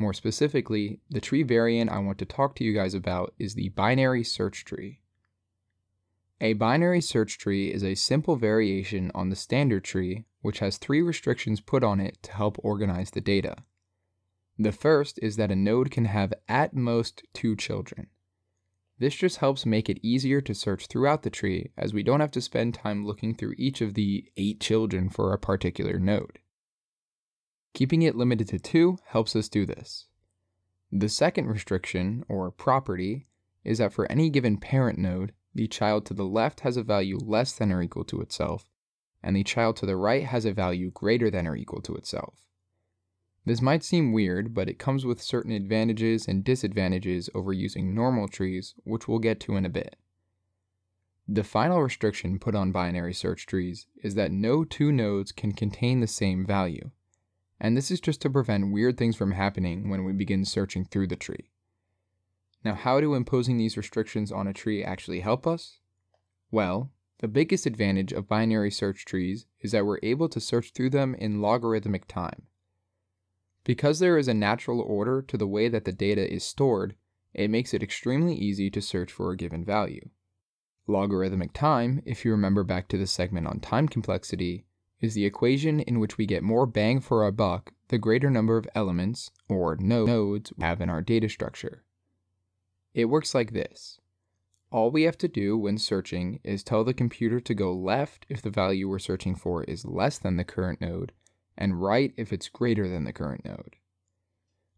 More specifically, the tree variant I want to talk to you guys about is the binary search tree. A binary search tree is a simple variation on the standard tree, which has three restrictions put on it to help organize the data. The first is that a node can have at most two children. This just helps make it easier to search throughout the tree as we don't have to spend time looking through each of the eight children for a particular node. Keeping it limited to two helps us do this. The second restriction, or property, is that for any given parent node, the child to the left has a value less than or equal to itself, and the child to the right has a value greater than or equal to itself. This might seem weird, but it comes with certain advantages and disadvantages over using normal trees, which we'll get to in a bit. The final restriction put on binary search trees is that no two nodes can contain the same value, and this is just to prevent weird things from happening when we begin searching through the tree. Now, how do imposing these restrictions on a tree actually help us? Well, the biggest advantage of binary search trees is that we're able to search through them in logarithmic time. Because there is a natural order to the way that the data is stored, it makes it extremely easy to search for a given value. Logarithmic time, if you remember back to the segment on time complexity, is the equation in which we get more bang for our buck the greater number of elements, or nodes, we have in our data structure. It works like this. All we have to do when searching is tell the computer to go left if the value we're searching for is less than the current node, and right if it's greater than the current node.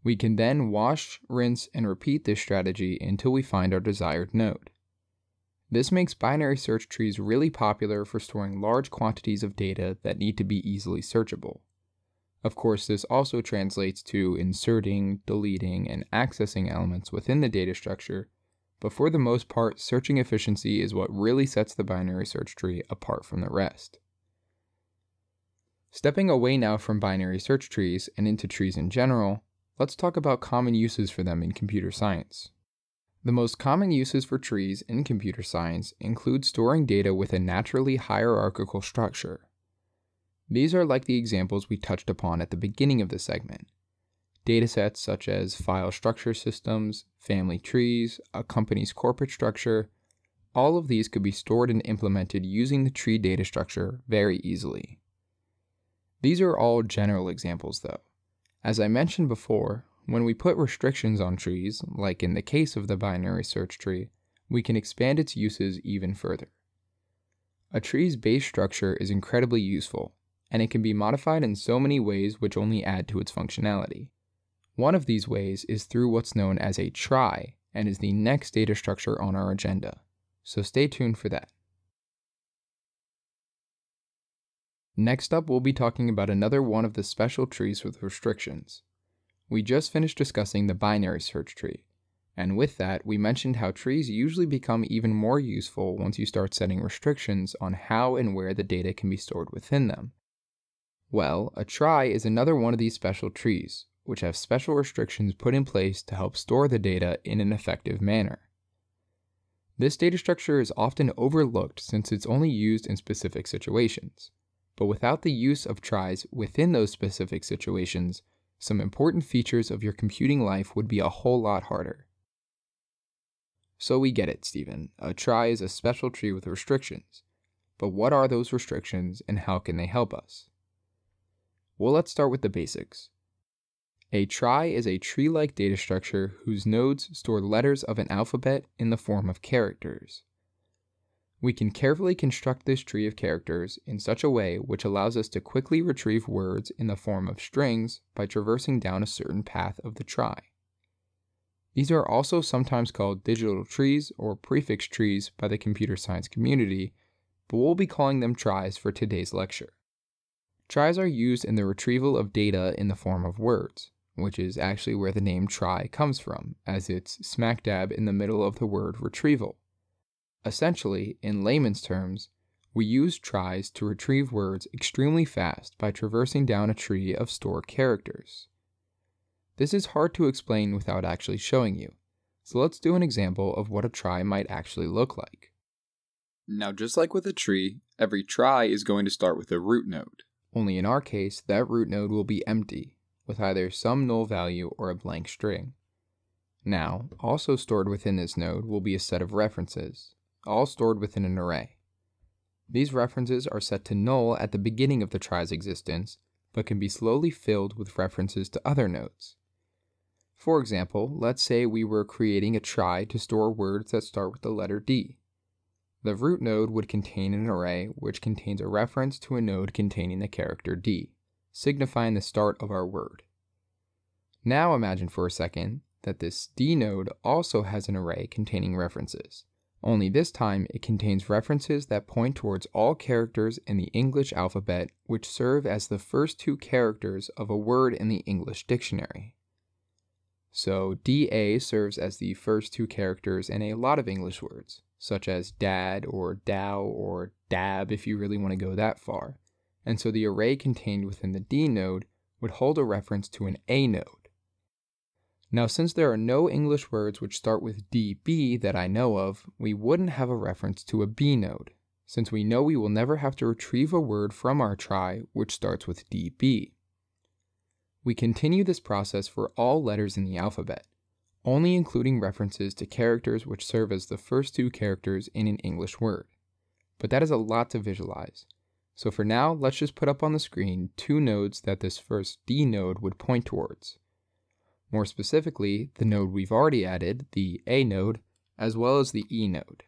We can then wash, rinse, and repeat this strategy until we find our desired node. This makes binary search trees really popular for storing large quantities of data that need to be easily searchable. Of course, this also translates to inserting, deleting, and accessing elements within the data structure, but for the most part, searching efficiency is what really sets the binary search tree apart from the rest. Stepping away now from binary search trees and into trees in general, let's talk about common uses for them in computer science. The most common uses for trees in computer science include storing data with a naturally hierarchical structure. These are like the examples we touched upon at the beginning of the segment. Datasets such as file structure systems, family trees, a company's corporate structure, all of these could be stored and implemented using the tree data structure very easily. These are all general examples though. As I mentioned before, when we put restrictions on trees, like in the case of the binary search tree, we can expand its uses even further. A tree's base structure is incredibly useful, and it can be modified in so many ways which only add to its functionality. One of these ways is through what's known as a trie, and is the next data structure on our agenda, so stay tuned for that. Next up, we'll be talking about another one of the special trees with restrictions. We just finished discussing the binary search tree, and with that, we mentioned how trees usually become even more useful once you start setting restrictions on how and where the data can be stored within them. Well, a trie is another one of these special trees, which have special restrictions put in place to help store the data in an effective manner. This data structure is often overlooked since it's only used in specific situations. But without the use of tries within those specific situations, some important features of your computing life would be a whole lot harder. So we get it, Steven. A trie is a special tree with restrictions. But what are those restrictions and how can they help us? Well, let's start with the basics. A trie is a tree like data structure whose nodes store letters of an alphabet in the form of characters. We can carefully construct this tree of characters in such a way which allows us to quickly retrieve words in the form of strings by traversing down a certain path of the trie. These are also sometimes called digital trees or prefix trees by the computer science community, but we'll be calling them tries for today's lecture. Tries are used in the retrieval of data in the form of words which is actually where the name trie comes from, as it's smack dab in the middle of the word retrieval. Essentially, in layman's terms, we use tries to retrieve words extremely fast by traversing down a tree of stored characters. This is hard to explain without actually showing you, so let's do an example of what a trie might actually look like. Now, just like with a tree, every trie is going to start with a root node. Only in our case, that root node will be empty, with either some null value or a blank string. Now, also stored within this node will be a set of references, all stored within an array. These references are set to null at the beginning of the trie's existence, but can be slowly filled with references to other nodes. For example, let's say we were creating a trie to store words that start with the letter D. The root node would contain an array which contains a reference to a node containing the character D signifying the start of our word. Now imagine for a second that this D node also has an array containing references, only this time it contains references that point towards all characters in the English alphabet which serve as the first two characters of a word in the English dictionary. So DA serves as the first two characters in a lot of English words, such as dad or dow or dab if you really want to go that far and so the array contained within the D node would hold a reference to an A node. Now, since there are no English words which start with DB that I know of, we wouldn't have a reference to a B node, since we know we will never have to retrieve a word from our trie which starts with DB. We continue this process for all letters in the alphabet, only including references to characters which serve as the first two characters in an English word. But that is a lot to visualize, so for now, let's just put up on the screen two nodes that this first D node would point towards. More specifically, the node we've already added, the A node, as well as the E node.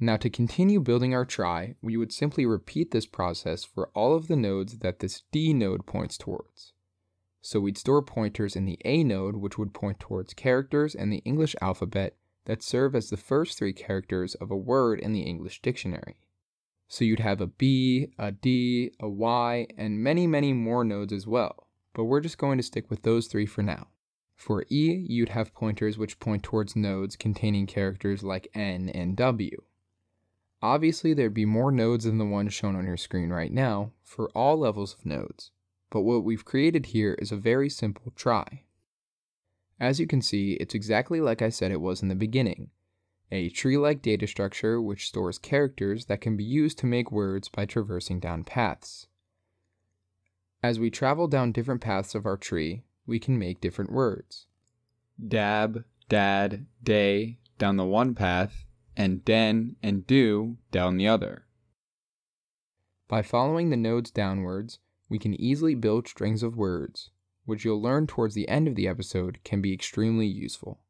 Now to continue building our trie, we would simply repeat this process for all of the nodes that this D node points towards. So we'd store pointers in the A node, which would point towards characters in the English alphabet that serve as the first three characters of a word in the English dictionary. So you'd have a B, a D, a Y, and many, many more nodes as well. But we're just going to stick with those three for now. For E, you'd have pointers which point towards nodes containing characters like N and W. Obviously, there'd be more nodes than the one shown on your screen right now for all levels of nodes, but what we've created here is a very simple trie. As you can see, it's exactly like I said it was in the beginning, a tree-like data structure which stores characters that can be used to make words by traversing down paths. As we travel down different paths of our tree, we can make different words. Dab, dad, day down the one path, and den and do down the other. By following the nodes downwards, we can easily build strings of words, which you'll learn towards the end of the episode can be extremely useful.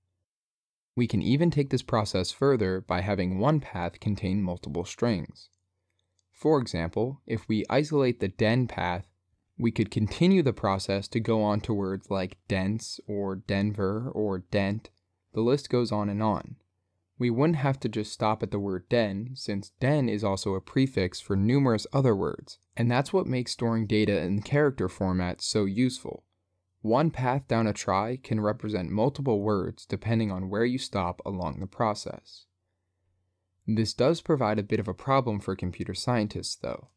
We can even take this process further by having one path contain multiple strings. For example, if we isolate the den path, we could continue the process to go on to words like dense or Denver or dent. The list goes on and on. We wouldn't have to just stop at the word den, since den is also a prefix for numerous other words, and that's what makes storing data in character format so useful. One path down a trie can represent multiple words depending on where you stop along the process. This does provide a bit of a problem for computer scientists, though.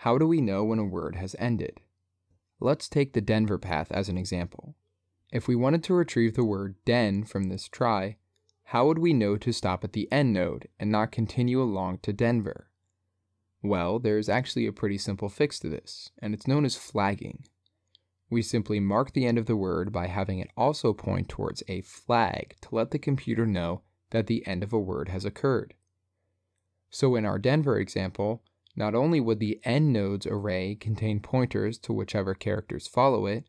How do we know when a word has ended? Let's take the Denver path as an example. If we wanted to retrieve the word den from this trie, how would we know to stop at the end node and not continue along to Denver? Well, there's actually a pretty simple fix to this, and it's known as flagging. We simply mark the end of the word by having it also point towards a flag to let the computer know that the end of a word has occurred. So in our Denver example, not only would the end nodes array contain pointers to whichever characters follow it,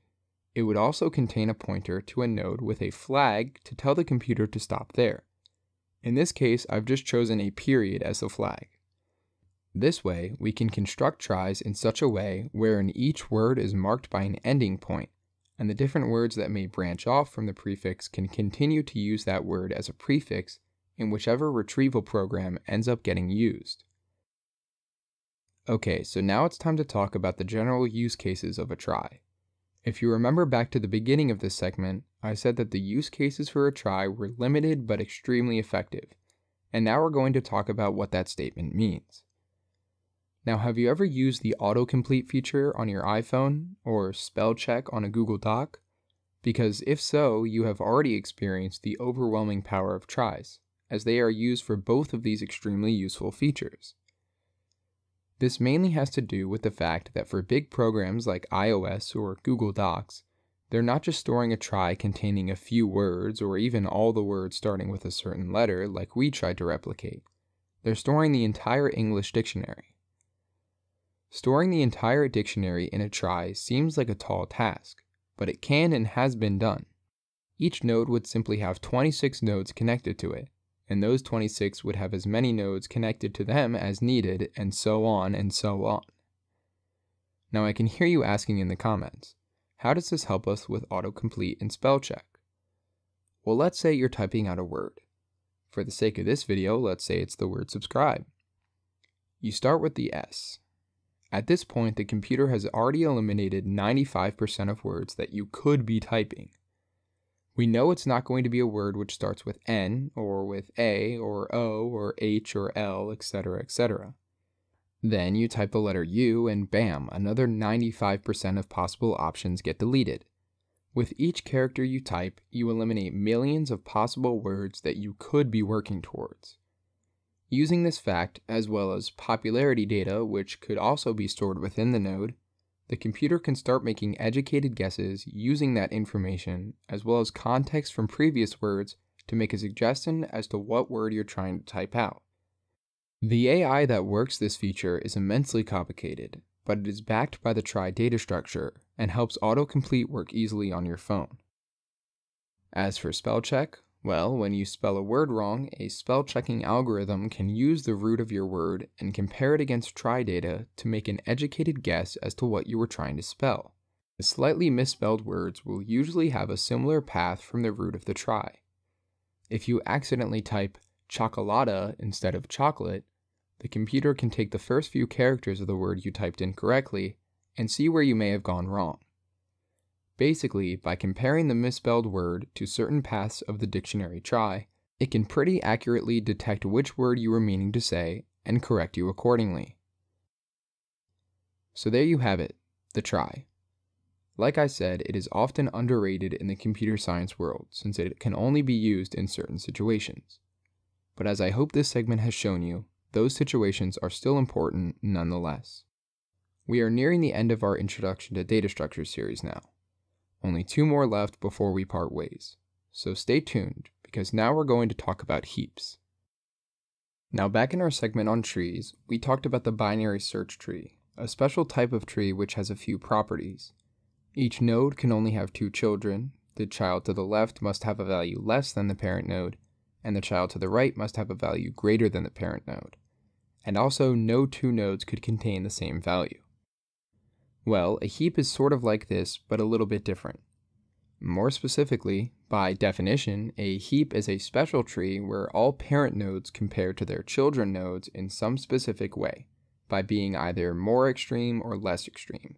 it would also contain a pointer to a node with a flag to tell the computer to stop there. In this case, I've just chosen a period as the flag. This way, we can construct tries in such a way wherein each word is marked by an ending point, and the different words that may branch off from the prefix can continue to use that word as a prefix in whichever retrieval program ends up getting used. Okay, so now it's time to talk about the general use cases of a trie. If you remember back to the beginning of this segment, I said that the use cases for a trie were limited but extremely effective, and now we're going to talk about what that statement means. Now, have you ever used the autocomplete feature on your iPhone or spell check on a Google Doc? Because if so, you have already experienced the overwhelming power of tries, as they are used for both of these extremely useful features. This mainly has to do with the fact that for big programs like iOS or Google Docs, they're not just storing a trie containing a few words or even all the words starting with a certain letter like we tried to replicate. They're storing the entire English dictionary. Storing the entire dictionary in a trie seems like a tall task, but it can and has been done. Each node would simply have 26 nodes connected to it, and those 26 would have as many nodes connected to them as needed, and so on and so on. Now I can hear you asking in the comments, how does this help us with autocomplete and spell check? Well, let's say you're typing out a word. For the sake of this video, let's say it's the word subscribe. You start with the S. At this point, the computer has already eliminated 95% of words that you could be typing. We know it's not going to be a word which starts with N, or with A, or O, or H, or L, etc., etc. Then you type the letter U, and bam, another 95% of possible options get deleted. With each character you type, you eliminate millions of possible words that you could be working towards. Using this fact, as well as popularity data, which could also be stored within the node, the computer can start making educated guesses using that information as well as context from previous words to make a suggestion as to what word you're trying to type out. The AI that works this feature is immensely complicated, but it is backed by the trie data structure and helps autocomplete work easily on your phone. As for spell check, well, when you spell a word wrong, a spell checking algorithm can use the root of your word and compare it against trie data to make an educated guess as to what you were trying to spell. The slightly misspelled words will usually have a similar path from the root of the trie. If you accidentally type chocolata instead of chocolate, the computer can take the first few characters of the word you typed in correctly and see where you may have gone wrong. Basically, by comparing the misspelled word to certain paths of the dictionary trie, it can pretty accurately detect which word you were meaning to say and correct you accordingly. So there you have it, the trie. Like I said, it is often underrated in the computer science world since it can only be used in certain situations. But as I hope this segment has shown you, those situations are still important nonetheless. We are nearing the end of our Introduction to Data Structures series now. Only two more left before we part ways. So stay tuned, because now we're going to talk about heaps. Now, back in our segment on trees, we talked about the binary search tree, a special type of tree which has a few properties. Each node can only have two children, the child to the left must have a value less than the parent node, and the child to the right must have a value greater than the parent node. And also, no two nodes could contain the same value. Well, a heap is sort of like this, but a little bit different. More specifically, by definition, a heap is a special tree where all parent nodes compare to their children nodes in some specific way, by being either more extreme or less extreme,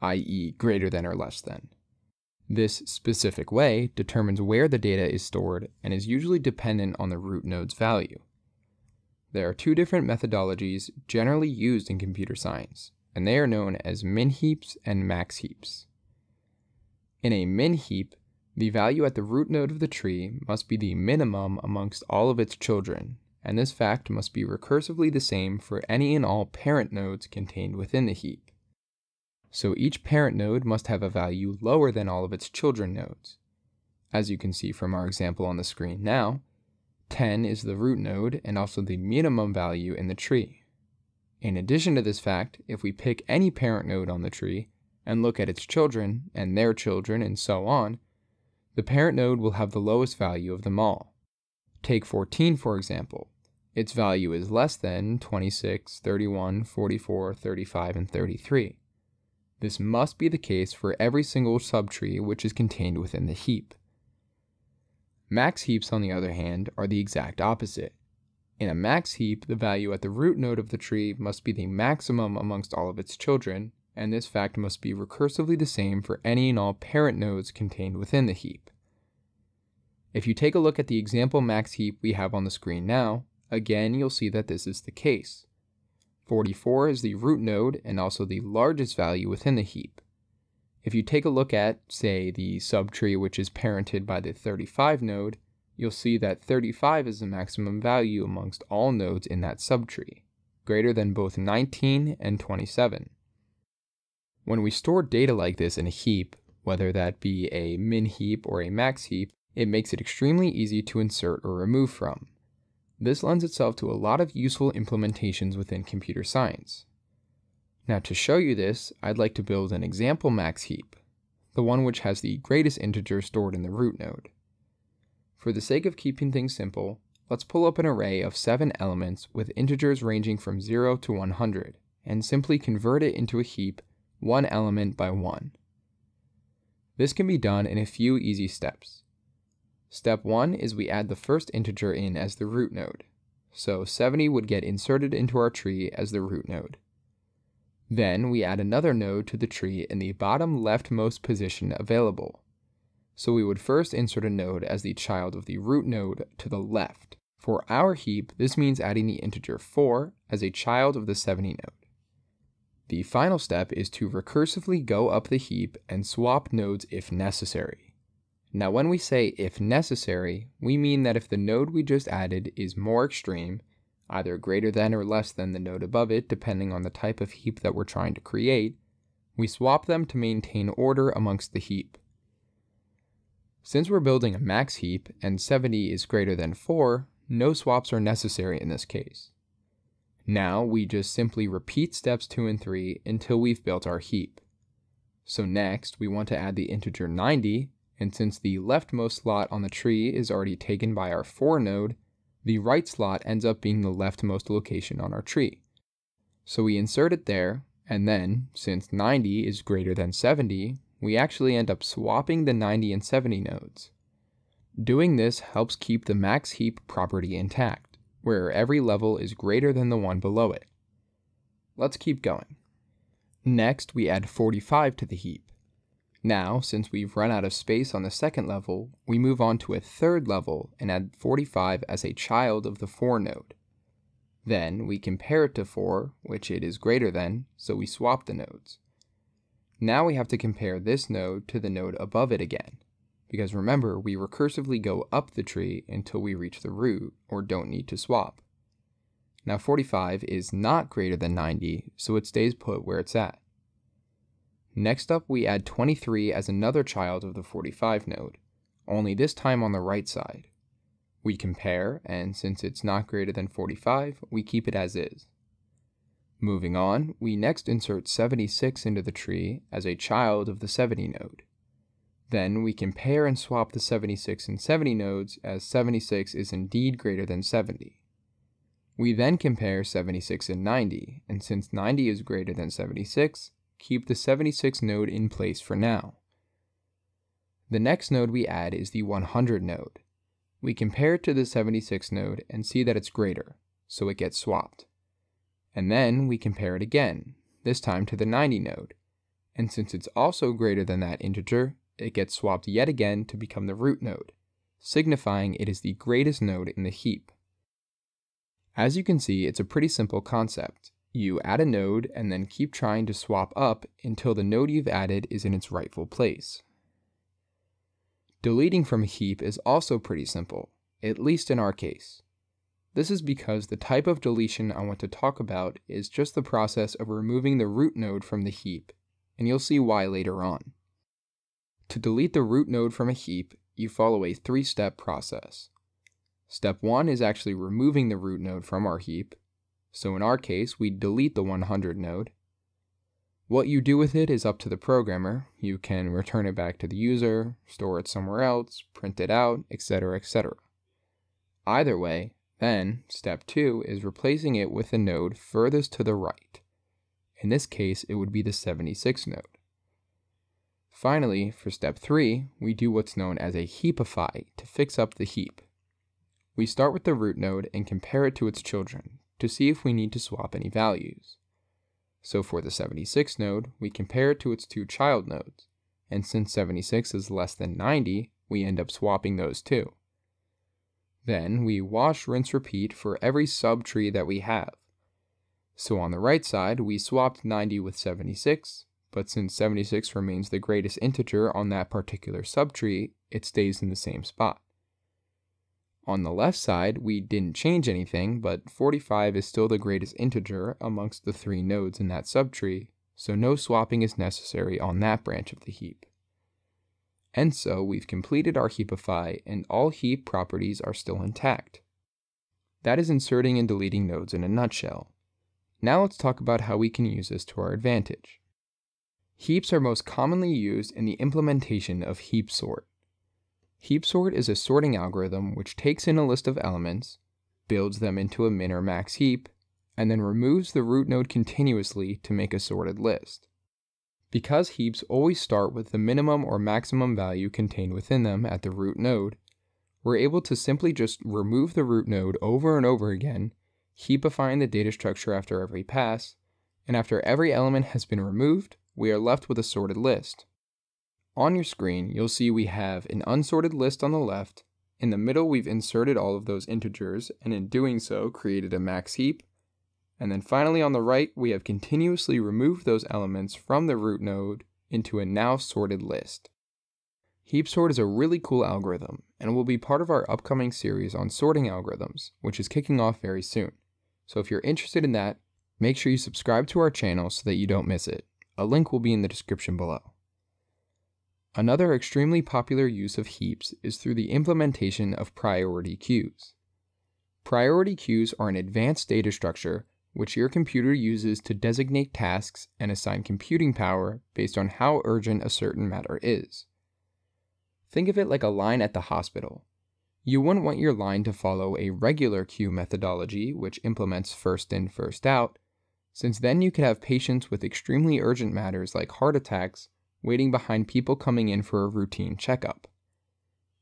i.e., greater than or less than. This specific way determines where the data is stored and is usually dependent on the root node's value. There are two different methodologies generally used in computer science and they are known as min heaps and max heaps. In a min heap, the value at the root node of the tree must be the minimum amongst all of its children, and this fact must be recursively the same for any and all parent nodes contained within the heap. So each parent node must have a value lower than all of its children nodes. As you can see from our example on the screen now, 10 is the root node and also the minimum value in the tree. In addition to this fact, if we pick any parent node on the tree and look at its children and their children and so on, the parent node will have the lowest value of them all. Take 14 for example. Its value is less than 26, 31, 44, 35, and 33. This must be the case for every single subtree which is contained within the heap. Max heaps, on the other hand, are the exact opposite. In a max heap, the value at the root node of the tree must be the maximum amongst all of its children, and this fact must be recursively the same for any and all parent nodes contained within the heap. If you take a look at the example max heap we have on the screen now, again you'll see that this is the case. 44 is the root node and also the largest value within the heap. If you take a look at, say, the subtree which is parented by the 35 node, you'll see that 35 is the maximum value amongst all nodes in that subtree, greater than both 19 and 27. When we store data like this in a heap, whether that be a min heap or a max heap, it makes it extremely easy to insert or remove from. This lends itself to a lot of useful implementations within computer science. Now to show you this, I'd like to build an example max heap, the one which has the greatest integer stored in the root node. For the sake of keeping things simple, let's pull up an array of 7 elements with integers ranging from 0 to 100, and simply convert it into a heap one element by one. This can be done in a few easy steps. Step 1 is we add the first integer in as the root node, so 70 would get inserted into our tree as the root node. Then we add another node to the tree in the bottom leftmost position available. So we would first insert a node as the child of the root node to the left. For our heap, this means adding the integer 4 as a child of the 70 node. The final step is to recursively go up the heap and swap nodes if necessary. Now when we say if necessary, we mean that if the node we just added is more extreme, either greater than or less than the node above it, depending on the type of heap that we're trying to create, we swap them to maintain order amongst the heap. Since we're building a max heap and 70 is greater than 4, no swaps are necessary in this case. Now we just simply repeat steps 2 and 3 until we've built our heap. So next, we want to add the integer 90, and since the leftmost slot on the tree is already taken by our 4 node, the right slot ends up being the leftmost location on our tree. So we insert it there, and then, since 90 is greater than 70, we actually end up swapping the 90 and 70 nodes. Doing this helps keep the max heap property intact, where every level is greater than the one below it. Let's keep going. Next, we add 45 to the heap. Now, since we've run out of space on the second level, we move on to a third level and add 45 as a child of the 4 node. Then we compare it to 4, which it is greater than, so we swap the nodes. Now we have to compare this node to the node above it again, because remember, we recursively go up the tree until we reach the root, or don't need to swap. Now 45 is not greater than 90, so it stays put where it's at. Next up, we add 23 as another child of the 45 node, only this time on the right side. We compare, and since it's not greater than 45, we keep it as is. Moving on, we next insert 76 into the tree as a child of the 70 node. Then we compare and swap the 76 and 70 nodes as 76 is indeed greater than 70. We then compare 76 and 90, and since 90 is greater than 76, keep the 76 node in place for now. The next node we add is the 100 node. We compare it to the 76 node and see that it's greater, so it gets swapped. And then we compare it again, this time to the 90 node. And since it's also greater than that integer, it gets swapped yet again to become the root node, signifying it is the greatest node in the heap. As you can see, it's a pretty simple concept, You add a node and then keep trying to swap up until the node you've added is in its rightful place. Deleting from a heap is also pretty simple, at least in our case. This is because the type of deletion I want to talk about is just the process of removing the root node from the heap, and you'll see why later on. To delete the root node from a heap, you follow a three step process. Step 1 is actually removing the root node from our heap, so in our case, we delete the 100 node. What you do with it is up to the programmer. You can return it back to the user, store it somewhere else, print it out, etc., etc. Either way, then step 2 is replacing it with the node furthest to the right. In this case, it would be the 76 node. Finally, for step 3, we do what's known as a heapify to fix up the heap. We start with the root node and compare it to its children to see if we need to swap any values. So for the 76 node, we compare it to its two child nodes, and since 76 is less than 90, we end up swapping those two. Then we wash, rinse, repeat for every subtree that we have. So on the right side, we swapped 90 with 76, but since 76 remains the greatest integer on that particular subtree, it stays in the same spot. On the left side, we didn't change anything, but 45 is still the greatest integer amongst the three nodes in that subtree, so no swapping is necessary on that branch of the heap. And so we've completed our heapify and all heap properties are still intact. That is inserting and deleting nodes in a nutshell. Now let's talk about how we can use this to our advantage. Heaps are most commonly used in the implementation of heap sort. Heap sort is a sorting algorithm which takes in a list of elements, builds them into a min or max heap, and then removes the root node continuously to make a sorted list. Because heaps always start with the minimum or maximum value contained within them at the root node, we're able to simply just remove the root node over and over again, heapifying the data structure after every pass, and after every element has been removed, we are left with a sorted list. On your screen, you'll see we have an unsorted list on the left. In the middle, we've inserted all of those integers, and in doing so, created a max heap. And then finally on the right, we have continuously removed those elements from the root node into a now sorted list. Heap sort is a really cool algorithm, and will be part of our upcoming series on sorting algorithms, which is kicking off very soon. So if you're interested in that, make sure you subscribe to our channel so that you don't miss it. A link will be in the description below. Another extremely popular use of heaps is through the implementation of priority queues. Priority queues are an advanced data structure which your computer uses to designate tasks and assign computing power based on how urgent a certain matter is. Think of it like a line at the hospital. You wouldn't want your line to follow a regular queue methodology, which implements first in, first out, since then you could have patients with extremely urgent matters like heart attacks waiting behind people coming in for a routine checkup.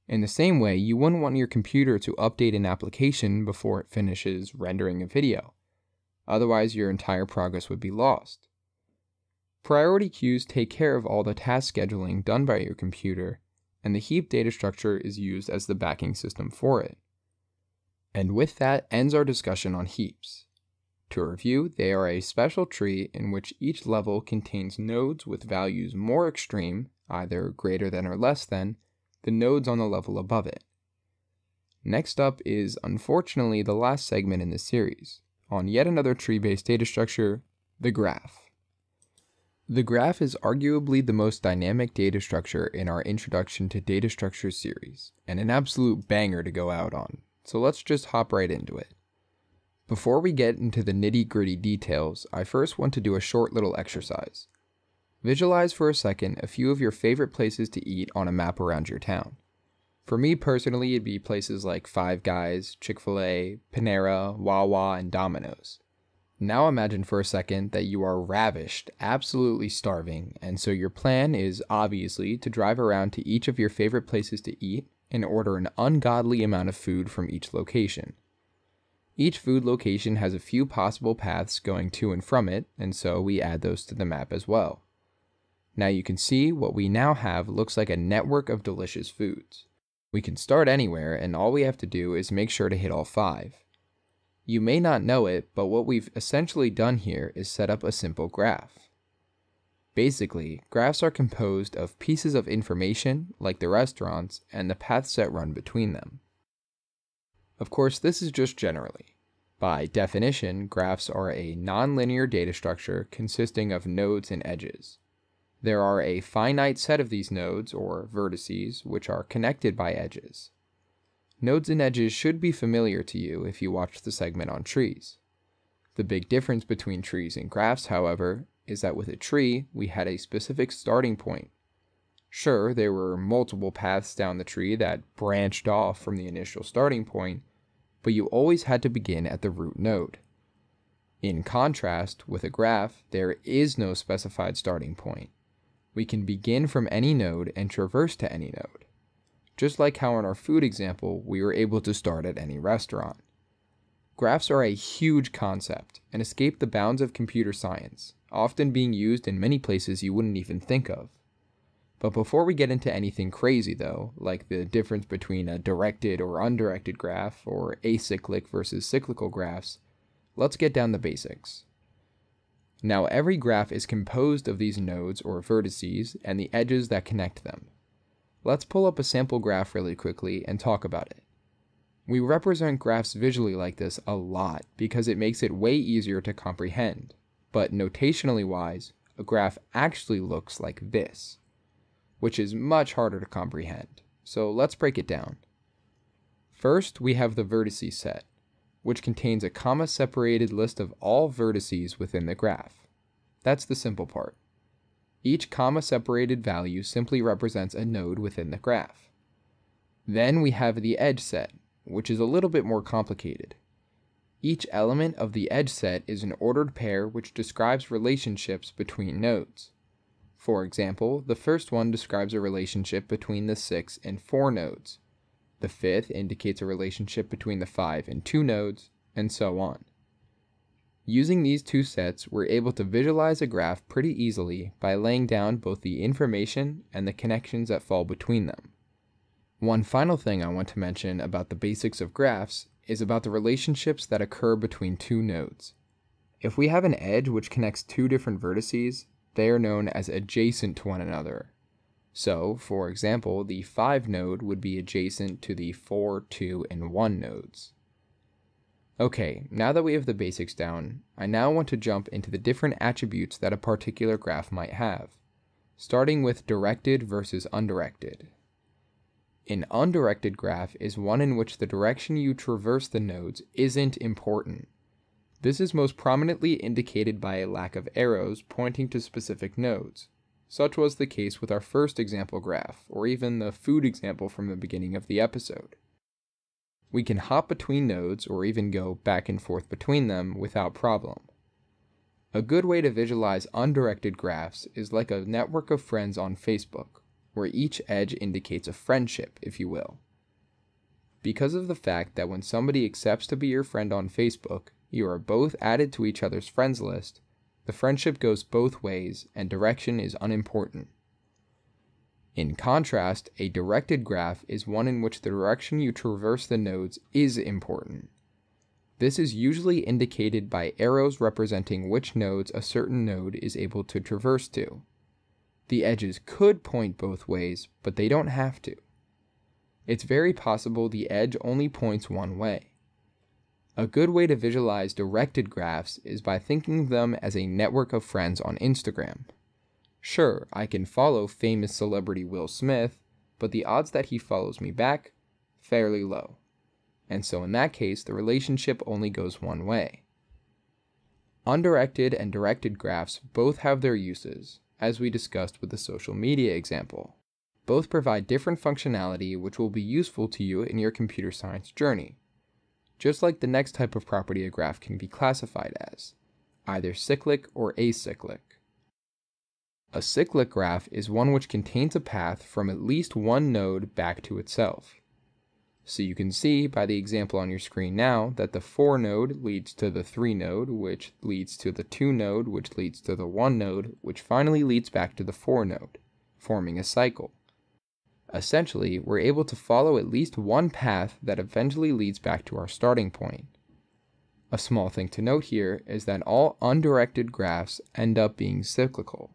In the same way, you wouldn't want your computer to update an application before it finishes rendering a video. Otherwise, your entire progress would be lost. Priority queues take care of all the task scheduling done by your computer, and the heap data structure is used as the backing system for it. And with that ends our discussion on heaps. To review, they are a special tree in which each level contains nodes with values more extreme, either greater than or less than, the nodes on the level above it. Next up is unfortunately the last segment in this series, on yet another tree based data structure, the graph. The graph is arguably the most dynamic data structure in our Introduction to Data Structures series, and an absolute banger to go out on, so let's just hop right into it. Before we get into the nitty gritty details, I first want to do a short little exercise. Visualize for a second a few of your favorite places to eat on a map around your town. For me personally, it'd be places like Five Guys, Chick fil A, Panera, Wawa, and Domino's. Now imagine for a second that you are ravished, absolutely starving, and so your plan is obviously to drive around to each of your favorite places to eat and order an ungodly amount of food from each location. Each food location has a few possible paths going to and from it, and so we add those to the map as well. Now you can see what we now have looks like a network of delicious foods. We can start anywhere, and all we have to do is make sure to hit all five. You may not know it, but what we've essentially done here is set up a simple graph. Basically, graphs are composed of pieces of information, like the restaurants, and the paths that run between them. Of course, this is just generally. By definition, graphs are a nonlinear data structure consisting of nodes and edges. There are a finite set of these nodes, or vertices, which are connected by edges. Nodes and edges should be familiar to you if you watched the segment on trees. The big difference between trees and graphs, however, is that with a tree, we had a specific starting point. Sure, there were multiple paths down the tree that branched off from the initial starting point, but you always had to begin at the root node. In contrast, with a graph, there is no specified starting point. We can begin from any node and traverse to any node. Just like how in our food example, we were able to start at any restaurant. Graphs are a huge concept and escape the bounds of computer science, often being used in many places you wouldn't even think of. But before we get into anything crazy, though, like the difference between a directed or undirected graph, or acyclic versus cyclical graphs, let's get down the basics. Now, every graph is composed of these nodes or vertices and the edges that connect them. Let's pull up a sample graph really quickly and talk about it. We represent graphs visually like this a lot because it makes it way easier to comprehend but notationally wise, a graph actually looks like this, which is much harder to comprehend. So let's break it down. First, we have the vertices set, which contains a comma separated list of all vertices within the graph. That's the simple part. Each comma separated value simply represents a node within the graph. Then we have the edge set, which is a little bit more complicated. Each element of the edge set is an ordered pair which describes relationships between nodes. For example, the first one describes a relationship between the 6 and 4 nodes. The fifth indicates a relationship between the 5 and 2 nodes, and so on. Using these two sets, we're able to visualize a graph pretty easily by laying down both the information and the connections that fall between them. One final thing I want to mention about the basics of graphs is about the relationships that occur between two nodes. If we have an edge which connects two different vertices, they are known as adjacent to one another. So, for example, the 5 node would be adjacent to the 4, 2, and 1 nodes. Okay, now that we have the basics down, I now want to jump into the different attributes that a particular graph might have, starting with directed versus undirected. An undirected graph is one in which the direction you traverse the nodes isn't important. This is most prominently indicated by a lack of arrows pointing to specific nodes. Such was the case with our first example graph, or even the food example from the beginning of the episode. We can hop between nodes or even go back and forth between them without problem. A good way to visualize undirected graphs is like a network of friends on Facebook, where each edge indicates a friendship, if you will. Because of the fact that when somebody accepts to be your friend on Facebook, you are both added to each other's friends list, the friendship goes both ways and direction is unimportant. In contrast, a directed graph is one in which the direction you traverse the nodes is important. This is usually indicated by arrows representing which nodes a certain node is able to traverse to. The edges could point both ways, but they don't have to. It's very possible the edge only points one way. A good way to visualize directed graphs is by thinking of them as a network of friends on Instagram. Sure, I can follow famous celebrity Will Smith, but the odds that he follows me back fairly low. And so in that case, the relationship only goes one way. Undirected and directed graphs both have their uses, as we discussed with the social media example. Both provide different functionality which will be useful to you in your computer science journey. Just like the next type of property a graph can be classified as, either cyclic or acyclic. A cyclic graph is one which contains a path from at least one node back to itself. So you can see by the example on your screen now that the 4 node leads to the 3 node, which leads to the 2 node, which leads to the 1 node, which finally leads back to the 4 node, forming a cycle. Essentially, we're able to follow at least one path that eventually leads back to our starting point. A small thing to note here is that all undirected graphs end up being cyclical.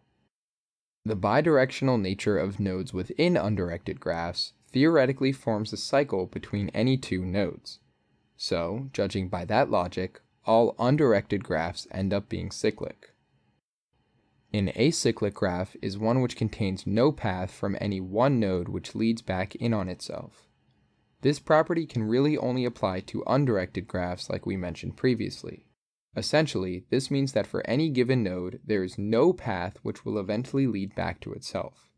The bidirectional nature of nodes within undirected graphs theoretically forms a cycle between any two nodes. So, judging by that logic, all undirected graphs end up being cyclic. An acyclic graph is one which contains no path from any one node which leads back in on itself. This property can really only apply to undirected graphs like we mentioned previously. Essentially, this means that for any given node, there is no path which will eventually lead back to itself.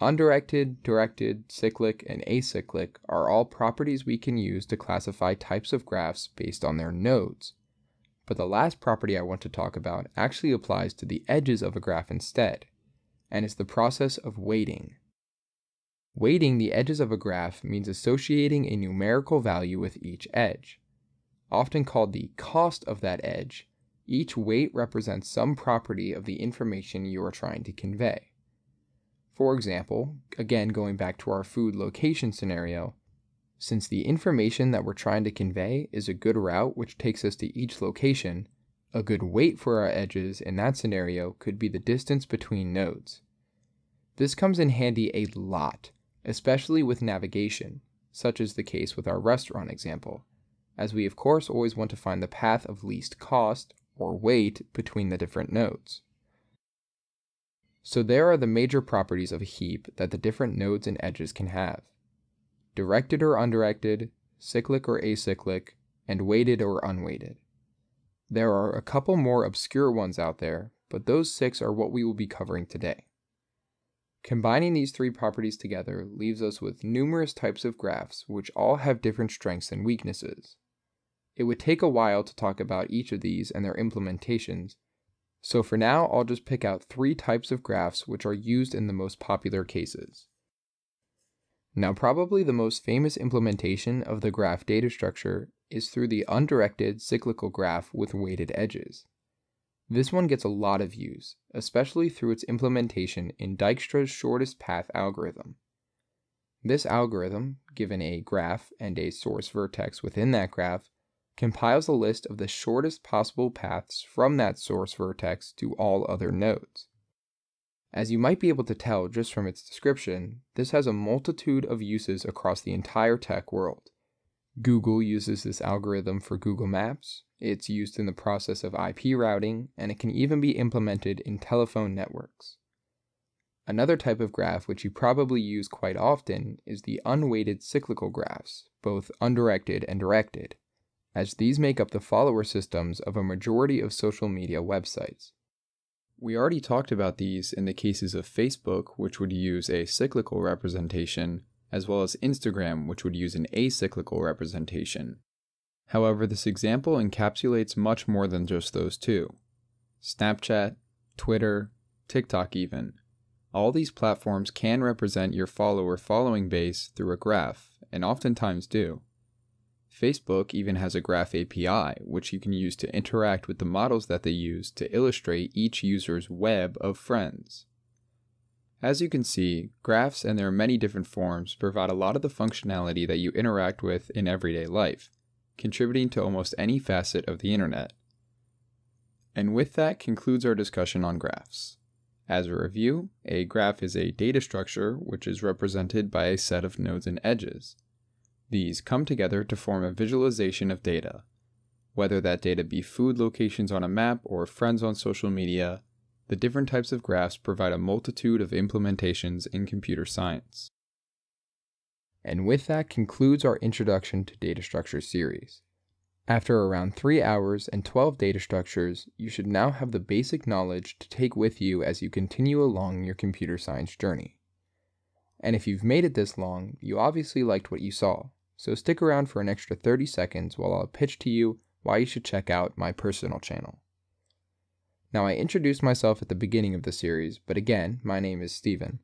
Undirected, directed, cyclic, and acyclic are all properties we can use to classify types of graphs based on their nodes. But the last property I want to talk about actually applies to the edges of a graph instead, and is the process of weighting. Weighting the edges of a graph means associating a numerical value with each edge. Often called the cost of that edge, each weight represents some property of the information you are trying to convey. For example, again going back to our food location scenario, since the information that we're trying to convey is a good route which takes us to each location, a good weight for our edges in that scenario could be the distance between nodes. This comes in handy a lot, especially with navigation, such as the case with our restaurant example, as we of course always want to find the path of least cost, or weight, between the different nodes. So there are the major properties of a heap that the different nodes and edges can have directed or undirected, cyclic or acyclic, and weighted or unweighted. There are a couple more obscure ones out there, but those six are what we will be covering today. Combining these three properties together leaves us with numerous types of graphs which all have different strengths and weaknesses. It would take a while to talk about each of these and their implementations, so for now I'll just pick out three types of graphs which are used in the most popular cases. Now, probably the most famous implementation of the graph data structure is through the undirected cyclical graph with weighted edges. This one gets a lot of use, especially through its implementation in Dijkstra's shortest path algorithm. This algorithm, given a graph and a source vertex within that graph, compiles a list of the shortest possible paths from that source vertex to all other nodes. As you might be able to tell just from its description, this has a multitude of uses across the entire tech world. Google uses this algorithm for Google Maps, it's used in the process of IP routing, and it can even be implemented in telephone networks. Another type of graph which you probably use quite often is the unweighted cyclical graphs, both undirected and directed, as these make up the follower systems of a majority of social media websites. We already talked about these in the cases of Facebook, which would use a cyclical representation, as well as Instagram, which would use an acyclical representation. However, this example encapsulates much more than just those two. Snapchat, Twitter, TikTok, even. All these platforms can represent your follower following base through a graph, and oftentimes do. Facebook even has a Graph API, which you can use to interact with the models that they use to illustrate each user's web of friends. As you can see, graphs and their many different forms provide a lot of the functionality that you interact with in everyday life, contributing to almost any facet of the internet. And with that concludes our discussion on graphs. As a review, a graph is a data structure which is represented by a set of nodes and edges. These come together to form a visualization of data. Whether that data be food locations on a map or friends on social media, the different types of graphs provide a multitude of implementations in computer science. And with that concludes our Introduction to Data Structures series. After around 3 hours and 12 data structures, you should now have the basic knowledge to take with you as you continue along your computer science journey. And if you've made it this long, you obviously liked what you saw so stick around for an extra 30 seconds while I'll pitch to you why you should check out my personal channel. Now, I introduced myself at the beginning of the series, but again, my name is Steven.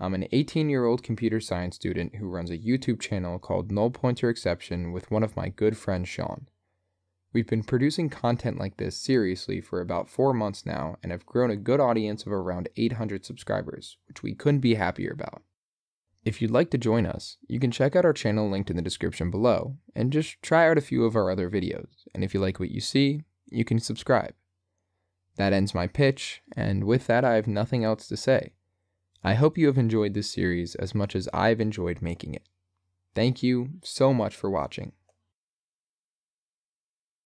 I'm an 18 year old computer science student who runs a YouTube channel called NullPointer Exception with one of my good friends, Sean. We've been producing content like this seriously for about four months now and have grown a good audience of around 800 subscribers, which we couldn't be happier about. If you'd like to join us, you can check out our channel linked in the description below and just try out a few of our other videos. And if you like what you see, you can subscribe. That ends my pitch, and with that, I have nothing else to say. I hope you have enjoyed this series as much as I've enjoyed making it. Thank you so much for watching.